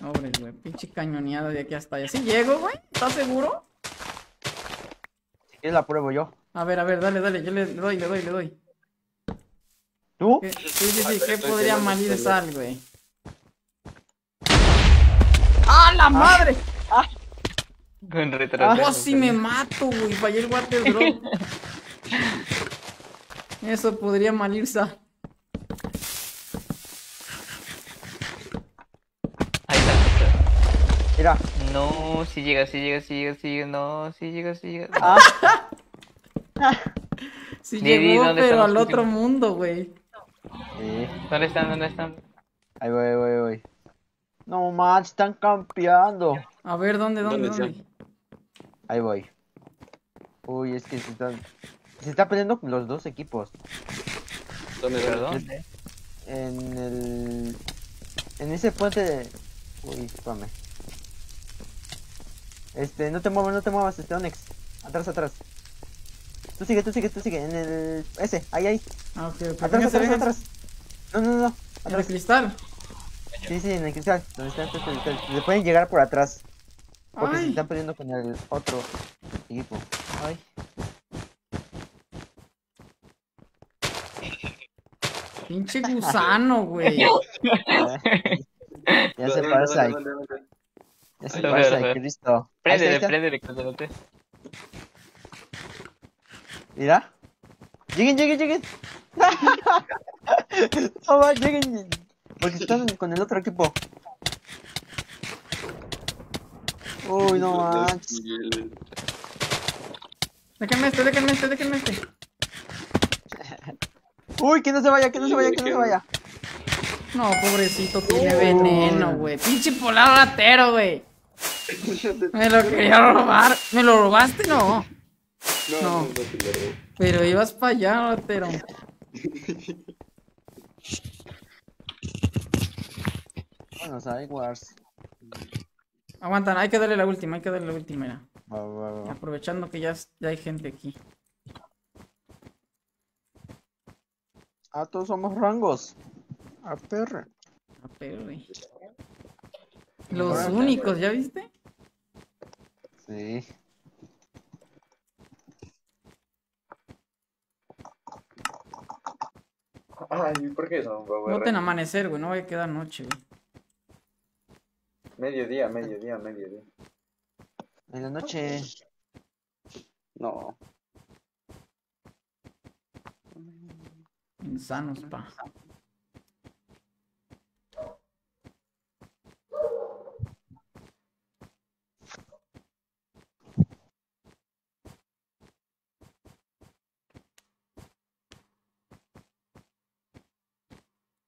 Pobre, güey, pinche cañoneada de aquí hasta allá. ¿Sí llego, güey? ¿Estás seguro? Quieres la pruebo yo. A ver, a ver, dale, dale, yo le, doy, le doy, le doy. ¿Tú? ¿Qué- Sí, sí, sí, ¿qué podría malir sal, güey? ¡Ah, la madre! Con retraso. ¡Oh, si me mato, güey! Fallé el water drop. Eso podría malir sal. Ahí está. Mira. No, si llega, si llega, si llega, si llega, no, si llega, si llega. Ah, Sí Didi, llegó, ¿dónde pero estamos al otro últimos? mundo, güey. sí. ¿Dónde están? ¿Dónde están? Ahí voy, ahí voy, ahí voy. No manches, están campeando. A ver, ¿dónde, dónde, ¿Dónde dónde? Ahí voy. Uy, es que se están. Se está peleando con los dos equipos. ¿Dónde, Perdón. dónde? En el. En ese puente de. Uy, espérame. Este, no te muevas, no te muevas, este Onyx. Atrás, atrás. Tú sigue, tú sigue, tú sigue. En el. Ese, ahí, ahí. Ah, ok, ok. Atrás, atrás, atrás. No, no, no. En el Atrás. cristal. Sí, sí, en el cristal. Donde está este cristal. Le pueden llegar por atrás. Porque se están peleando con el otro equipo. Ay. pinche gusano, güey. Ya se ¿Dónde, parece se Ahí lo parece veo, a lo veo. Cristo. Préndele. Mira. Lleguen, lleguen, lleguen. no va, lleguen. Porque están con el otro equipo. Uy, no manches. Déjenme este, déjenme este, déjenme este. Uy, que no se vaya, que no se vaya, que no se vaya. No, pobrecito, tiene veneno, güey. Pinche polar ratero, güey. Me lo quería robar. ¿Me lo robaste? No. No, No. no, te lo. Pero ibas para allá, ratero. Bueno, Side Wars. Aguantan, hay que darle la última, hay que darle la última. mira. Va, va, va. Aprovechando que ya, ya hay gente aquí. Ah, todos somos rangos. A perra. Pero, güey. Los únicos, ¿ya viste? Sí. Ay, ¿por qué eso? Voten amanecer, güey, no vaya a quedar noche, güey. Mediodía, mediodía, mediodía. En la noche. No. Insanos, pa.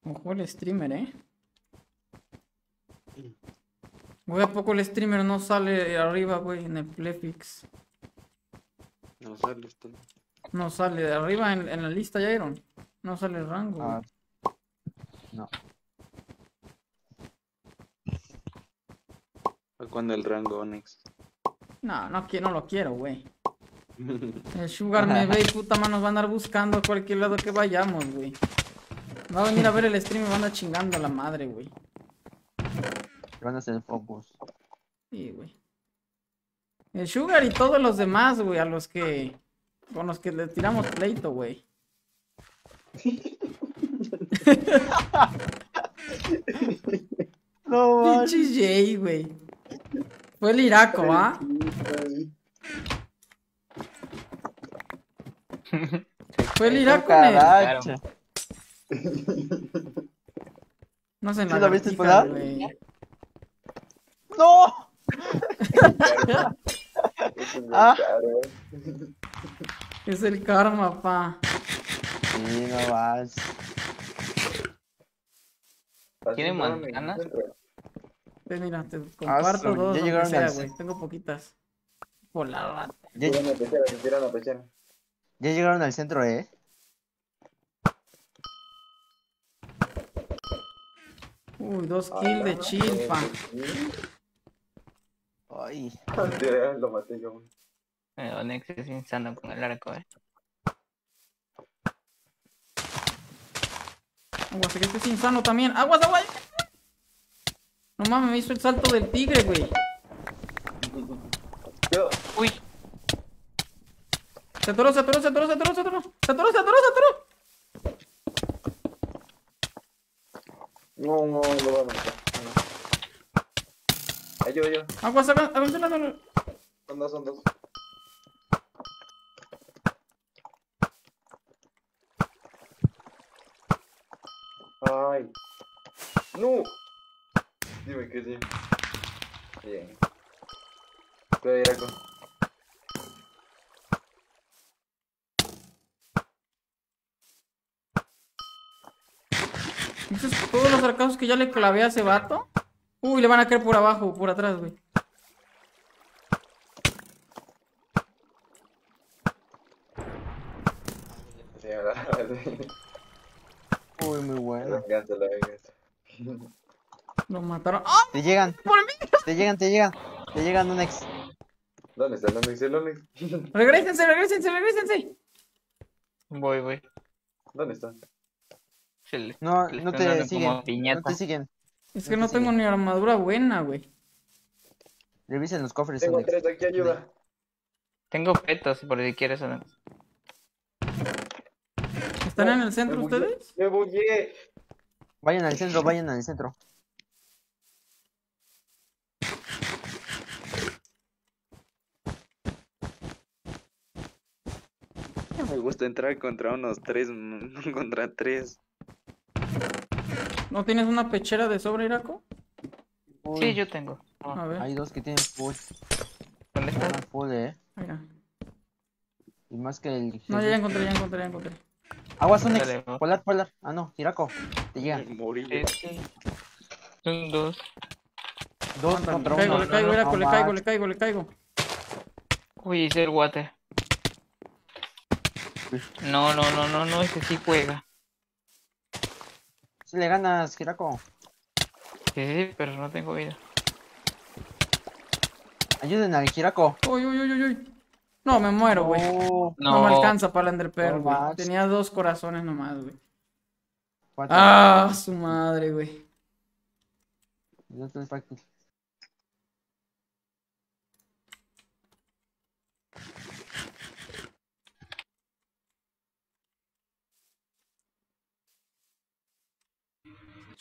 Ojo el streamer, eh. Güey, ¿a poco el streamer no sale arriba, güey, en el Playfix? No sale esto. No sale de arriba en, en la lista, Jairon. No sale el rango. Ah, no. ¿Para cuándo el rango Onyx? No, no, qui- no lo quiero, güey. El Sugar me ve y puta mano nos va a andar buscando a cualquier lado que vayamos, güey. Va a venir a ver el stream y va a chingando a la madre, güey. Van a hacer focus. Sí, güey. El Sugar y todos los demás, güey, a los que. Con los que le tiramos pleito, güey. No, Pinche Jay, güey. Fue el Iraco, ¿ah? Fue el Iraco, en el- Caracha. No sé, en ¿Sí la viste güey. ¡No! Ah. Es el karma, pa. Sí, no vas. ¿Tiene manzanas? Ven, mira, te comparto su- dos, ya llegaron sea, güey. Tengo poquitas. Por la rata. Ya, ya llegaron al centro, ¿eh? Uy, dos kills de chill, pa. Ay. Lo maté yo. Eh, Onyx es insano con el arco, eh. Aguas, que este es insano también. Aguas, aguas. No mames, me hizo el salto del tigre, güey. Yo. Uy, Se atoró, se atoró, se atoró, se atoró, se atoró. Se atoró, se atoró, se atoró. No, no, lo voy a matar. Ayuda, ayuda. Aguas, aguas, aguas, aguas, aguas. Son dos, son dos. Ay. No. Dime que sí. Bien. Cuidado, Iraco. ¿Viste todos los arcados que ya le clavé a ese vato? Uy, le van a caer por abajo, por atrás, güey. Sí, ahora. Uy, muy bueno. Lo mataron. ¡Ah! Te llegan. ¡Por mí! Te llegan, te llegan. Te llegan un ex. ¿Dónde está el Onyx? El Onyx. Regrésense, regrésense, regrésense. voy, voy. ¿Dónde está? No, le no te siguen. como No piñata. te siguen. Es que no tengo ni armadura buena, güey. Revisen los cofres, Tengo tres aquí, ayuda. Tengo petos por si quieres Onyx. ¿Están en el centro Me ustedes? Me bugué. Vayan al centro, vayan al centro. Me gusta entrar contra unos tres, contra tres. ¿No tienes una pechera de sobre, Iraco? Uy, Sí, yo tengo. Ah, A ver, Hay dos que tienen full. ¿Dónde está? Están full, eh. mira. Y más que el. No, ya, encontré, ya encontré, ya encontré. Aguas, Onyx. Dale. Polar, polar. Ah, no, Tiraco. Te llega. Morí. Este. Un, dos. Dos Le contra caigo, uno. le caigo, Iraco, le caigo, le caigo, le caigo. Uy, hice el water. No, no, no, no, no, ese sí juega. Le ganas, Tiraco. Sí, sí, pero no tengo vida. Ayuden al Tiraco. Uy, uy, uy, uy, uy. No, me muero, güey. No, me alcanza para el Ender Pearl, No güey. Tenía dos corazones nomás, güey. Ah, su madre, güey. No te fácil.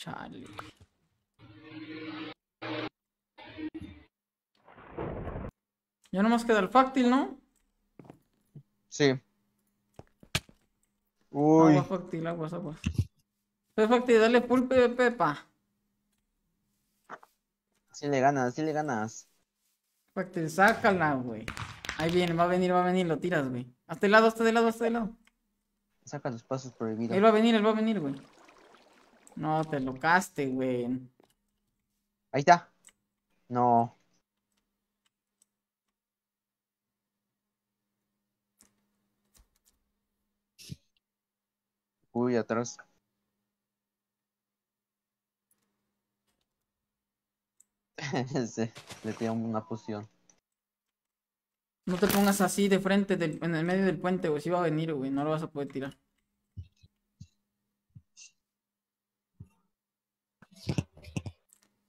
Chale. Ya nomás queda el fáctil, ¿no? Sí. Uy, Aguas, Factil, aguas, aguas. Pues, Factil, dale full PvP, pa. sí le ganas, sí le ganas. Factil, sácala, güey. Ahí viene, va a venir, va a venir, lo tiras, güey. Hasta el lado, hasta el lado, hasta el lado. Saca los pasos Él prohibidos. va a venir, él va a venir, güey. No, te lo caste, güey. Ahí está. No. Uy, atrás. Se le tira una poción. No te pongas así de frente del- en el medio del puente, güey. Si va a venir, güey. No lo vas a poder tirar.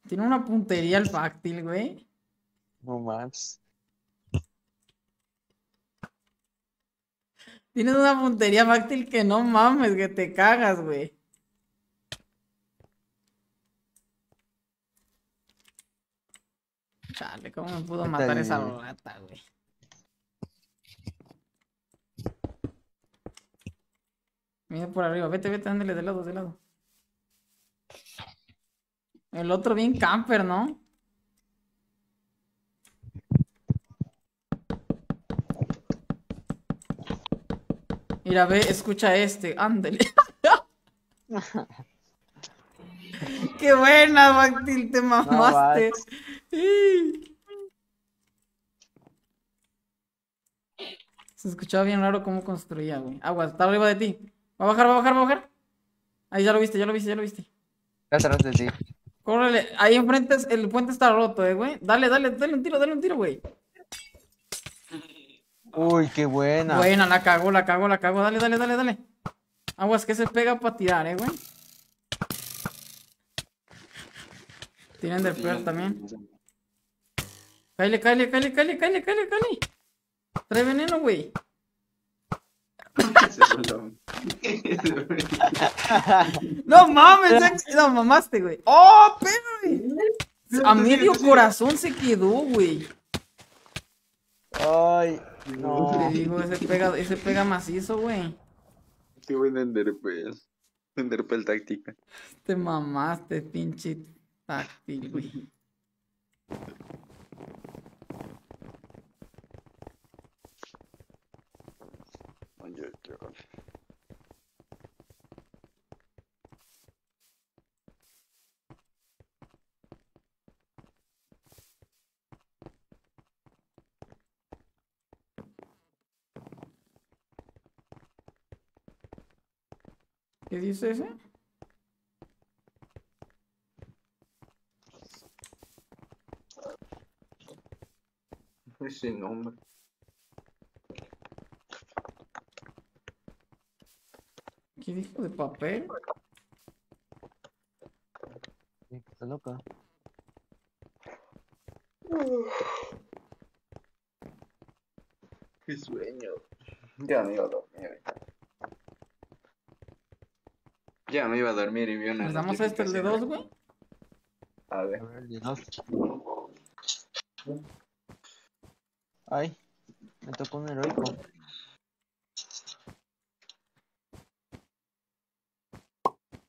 Tiene una puntería el Factil, güey. No manches. Tienes una puntería Factil que no mames, que te cagas, güey. Chale, ¿cómo me pudo matar esa rata, güey? Mira por arriba, vete, vete, ándale de lado, de lado. El otro bien camper, ¿no? Mira, ve, escucha este, ándale. Qué buena, Bactil, te mamaste. Sí. Se escuchaba bien raro cómo construía, güey. Agua, está arriba de ti. Va a bajar, va a bajar, va a bajar. Ahí ya lo viste, ya lo viste, ya lo viste. Atrás de ti. Córrele, ahí enfrente el puente está roto, eh, güey. Dale, dale, dale un tiro, dale un tiro, güey. Uy, qué buena. Buena, la cagó, la cagó, la cagó. Dale, dale, dale, dale. Aguas que se pega para tirar, eh, güey. Tienen del peor también. Cállate, cállate, cállate, cállate, cállate, cállate, cállate. Trae veneno, güey. No mames, no mamaste, güey. ¡Oh, pero, güey! A medio corazón se quedó, güey. Ay, no. Te digo, ese pega, ese pega macizo, güey. Qué buen Enderpeel. Enderpeel táctica. Te mamaste, pinche táctil, güey. ¿Qué dice ese? Ese nombre. ¿Qué dijo de papel? Está loca. Qué sueño. Ya me iba a dormir. Ya me iba a dormir y vi una ¿Nos damos a este el de dos, güey? A ver. A ver, el de dos. Ay, me tocó un heroico.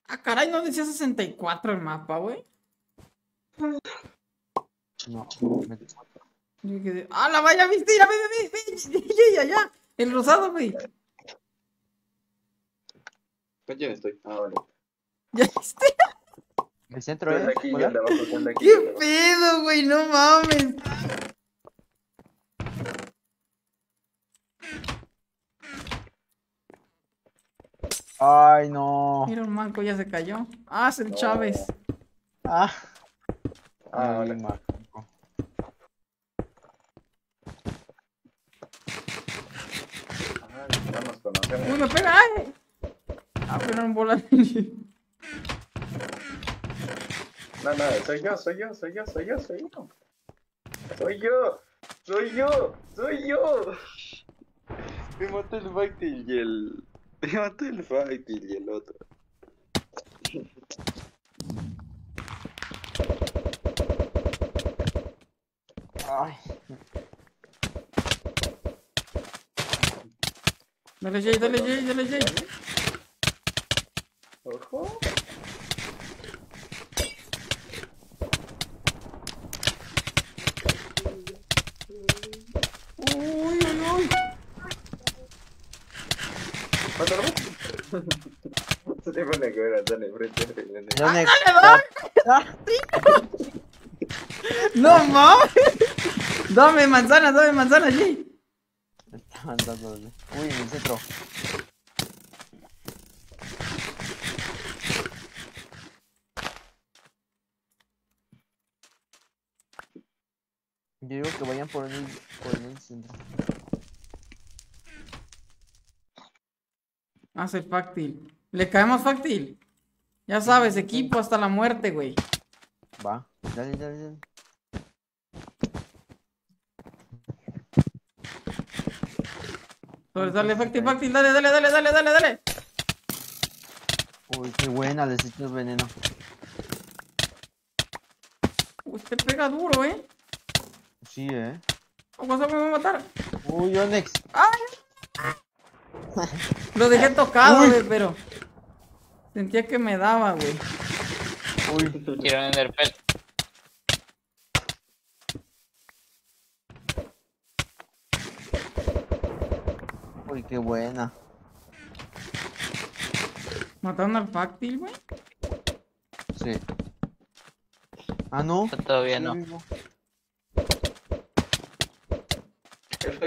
Ah, caray, ¿no decía 64 el mapa, güey? No, me Yo quedé- ¡Ah, la vaya, viste! ¡Ya, ya, ya! El rosado, güey. ¿Con quién estoy? Ah, vale. ¿Ya viste? El centro ¿Quién de es. aquí? Hola. ¿Quién de abajo? ¿Quién de aquí? ¿Qué pedo, güey? No mames. Ay, no. Mira, un manco ya se cayó. Ah, es el Chávez. Ah, Ah, vale. ya conocemos. Uy, me pega. ¡Ay! Ah, pero en bola. No, no, soy yo, soy yo, soy yo, soy yo, soy yo. Soy yo, soy yo, soy yo. Me mató el Factil y el. Me mató el Factil y el otro. Ay. Dale, Jay, dale, Jay, dale, Jay. Ojo. Uy, uy, uy. Mátalo. Se te pone que ver a Dani frente a él. Yonex. No mames. Dame manzana, dame manzana, Jay. Está mandándole. Uy, en el por el, por el centro. Hace fácil. Le caemos fácil. Ya sabes, equipo hasta la muerte, güey. Va. Dale, dale, dale. Sobre, dale, fácil, fácil, dale, dale, dale, dale, dale, dale. Uy, qué buena, les echas veneno. Usted pega duro, eh. Sí, eh. ¿O cosa me va a matar? Uy, Yonex. Lo dejé tocado, güey, pero. Sentía que me daba, güey. Uy, Quiero vender pel. uy, qué buena. Mataron al fácil, güey. Sí. Ah, no. Todavía no.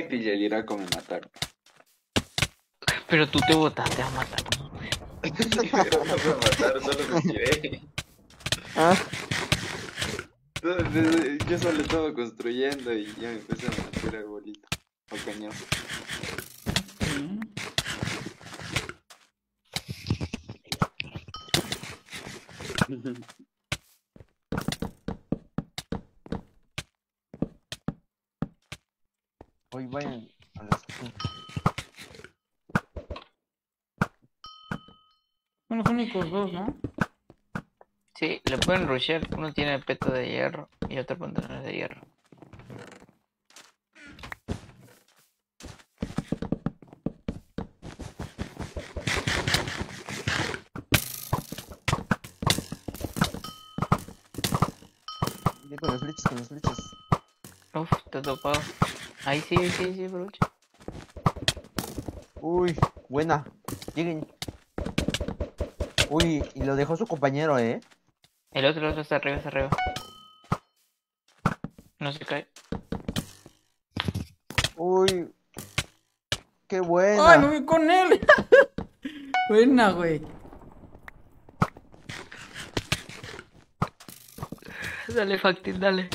Vivo. El Factil y el Iraco me mataron. Pero tú te botaste a matar. Pero no me mataron, solo me tiré. Ah, Yo solo estaba construyendo y ya me empecé a meter arbolito. O cañón. Hoy vayan a las. Son los únicos dos, ¿no? Sí, le pueden rushear. Uno tiene el peto de hierro y otro pantalones de hierro. Con las flechas, con las flechas. Uf, está topado. Ahí sí, sí, sí, brocha. Uy, buena. Lleguen. Uy, y lo dejó su compañero, eh. El otro, el otro está arriba, está arriba. No se cae. Uy. Qué ¡Ay, me buena. voy con él! Buena, güey. Dale, Factil, dale.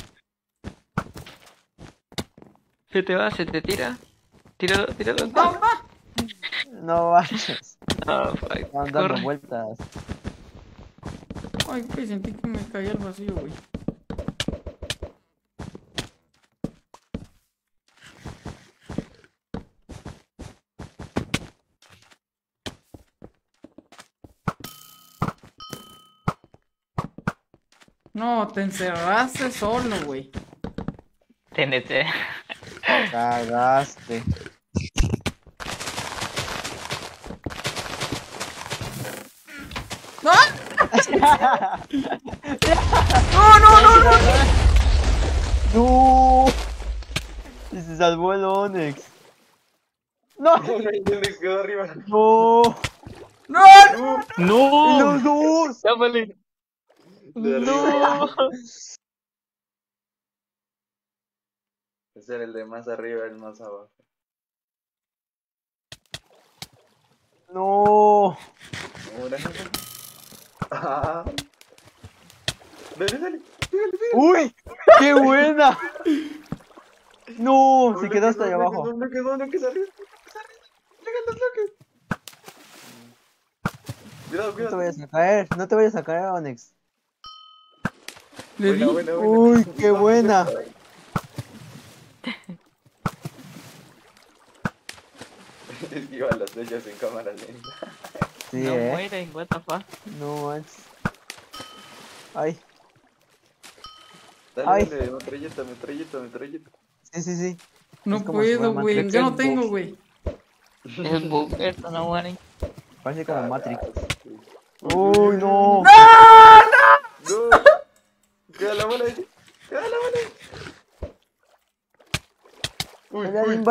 Se te va, se te tira. Tíralo, tíralo. No vayas. Ah, fuck. Están dando Corre. vueltas. Ay, güey, sentí que me caía al vacío, güey. No, te encerraste solo, güey. TNT. Cagaste. ¡No, no, no, no! ¡No! Y se salvó el Onyx. ¡No! Arriba. ¡No! ¡No! no! ¡Y ¡No! De arriba. ¡No! Ese era el de más arriba, el más abajo. ¡No! Ahora. Ah. Dale, dale. ¡Uy! ¡Qué buena! ¡No! Se quedó hasta ahí abajo. Cuidado, No te vayas a caer, no te vayas a caer, Onyx. Le di. Buena, buena, buena. ¡Uy, qué buena! Esquiva las flechas en cámara lenta. Sí, no eh. muere, what the fuck. No manches. Ay, Dale, Ay. dale, metralleta, metralleta, metralleta. sí, sí, sí. No puedo, güey. Yo no tengo, güey. Es bug, esto no muere. Parece como Matrix. Uy, no. No. Queda la mano ahí. Queda la mano ahí. Uy, uy.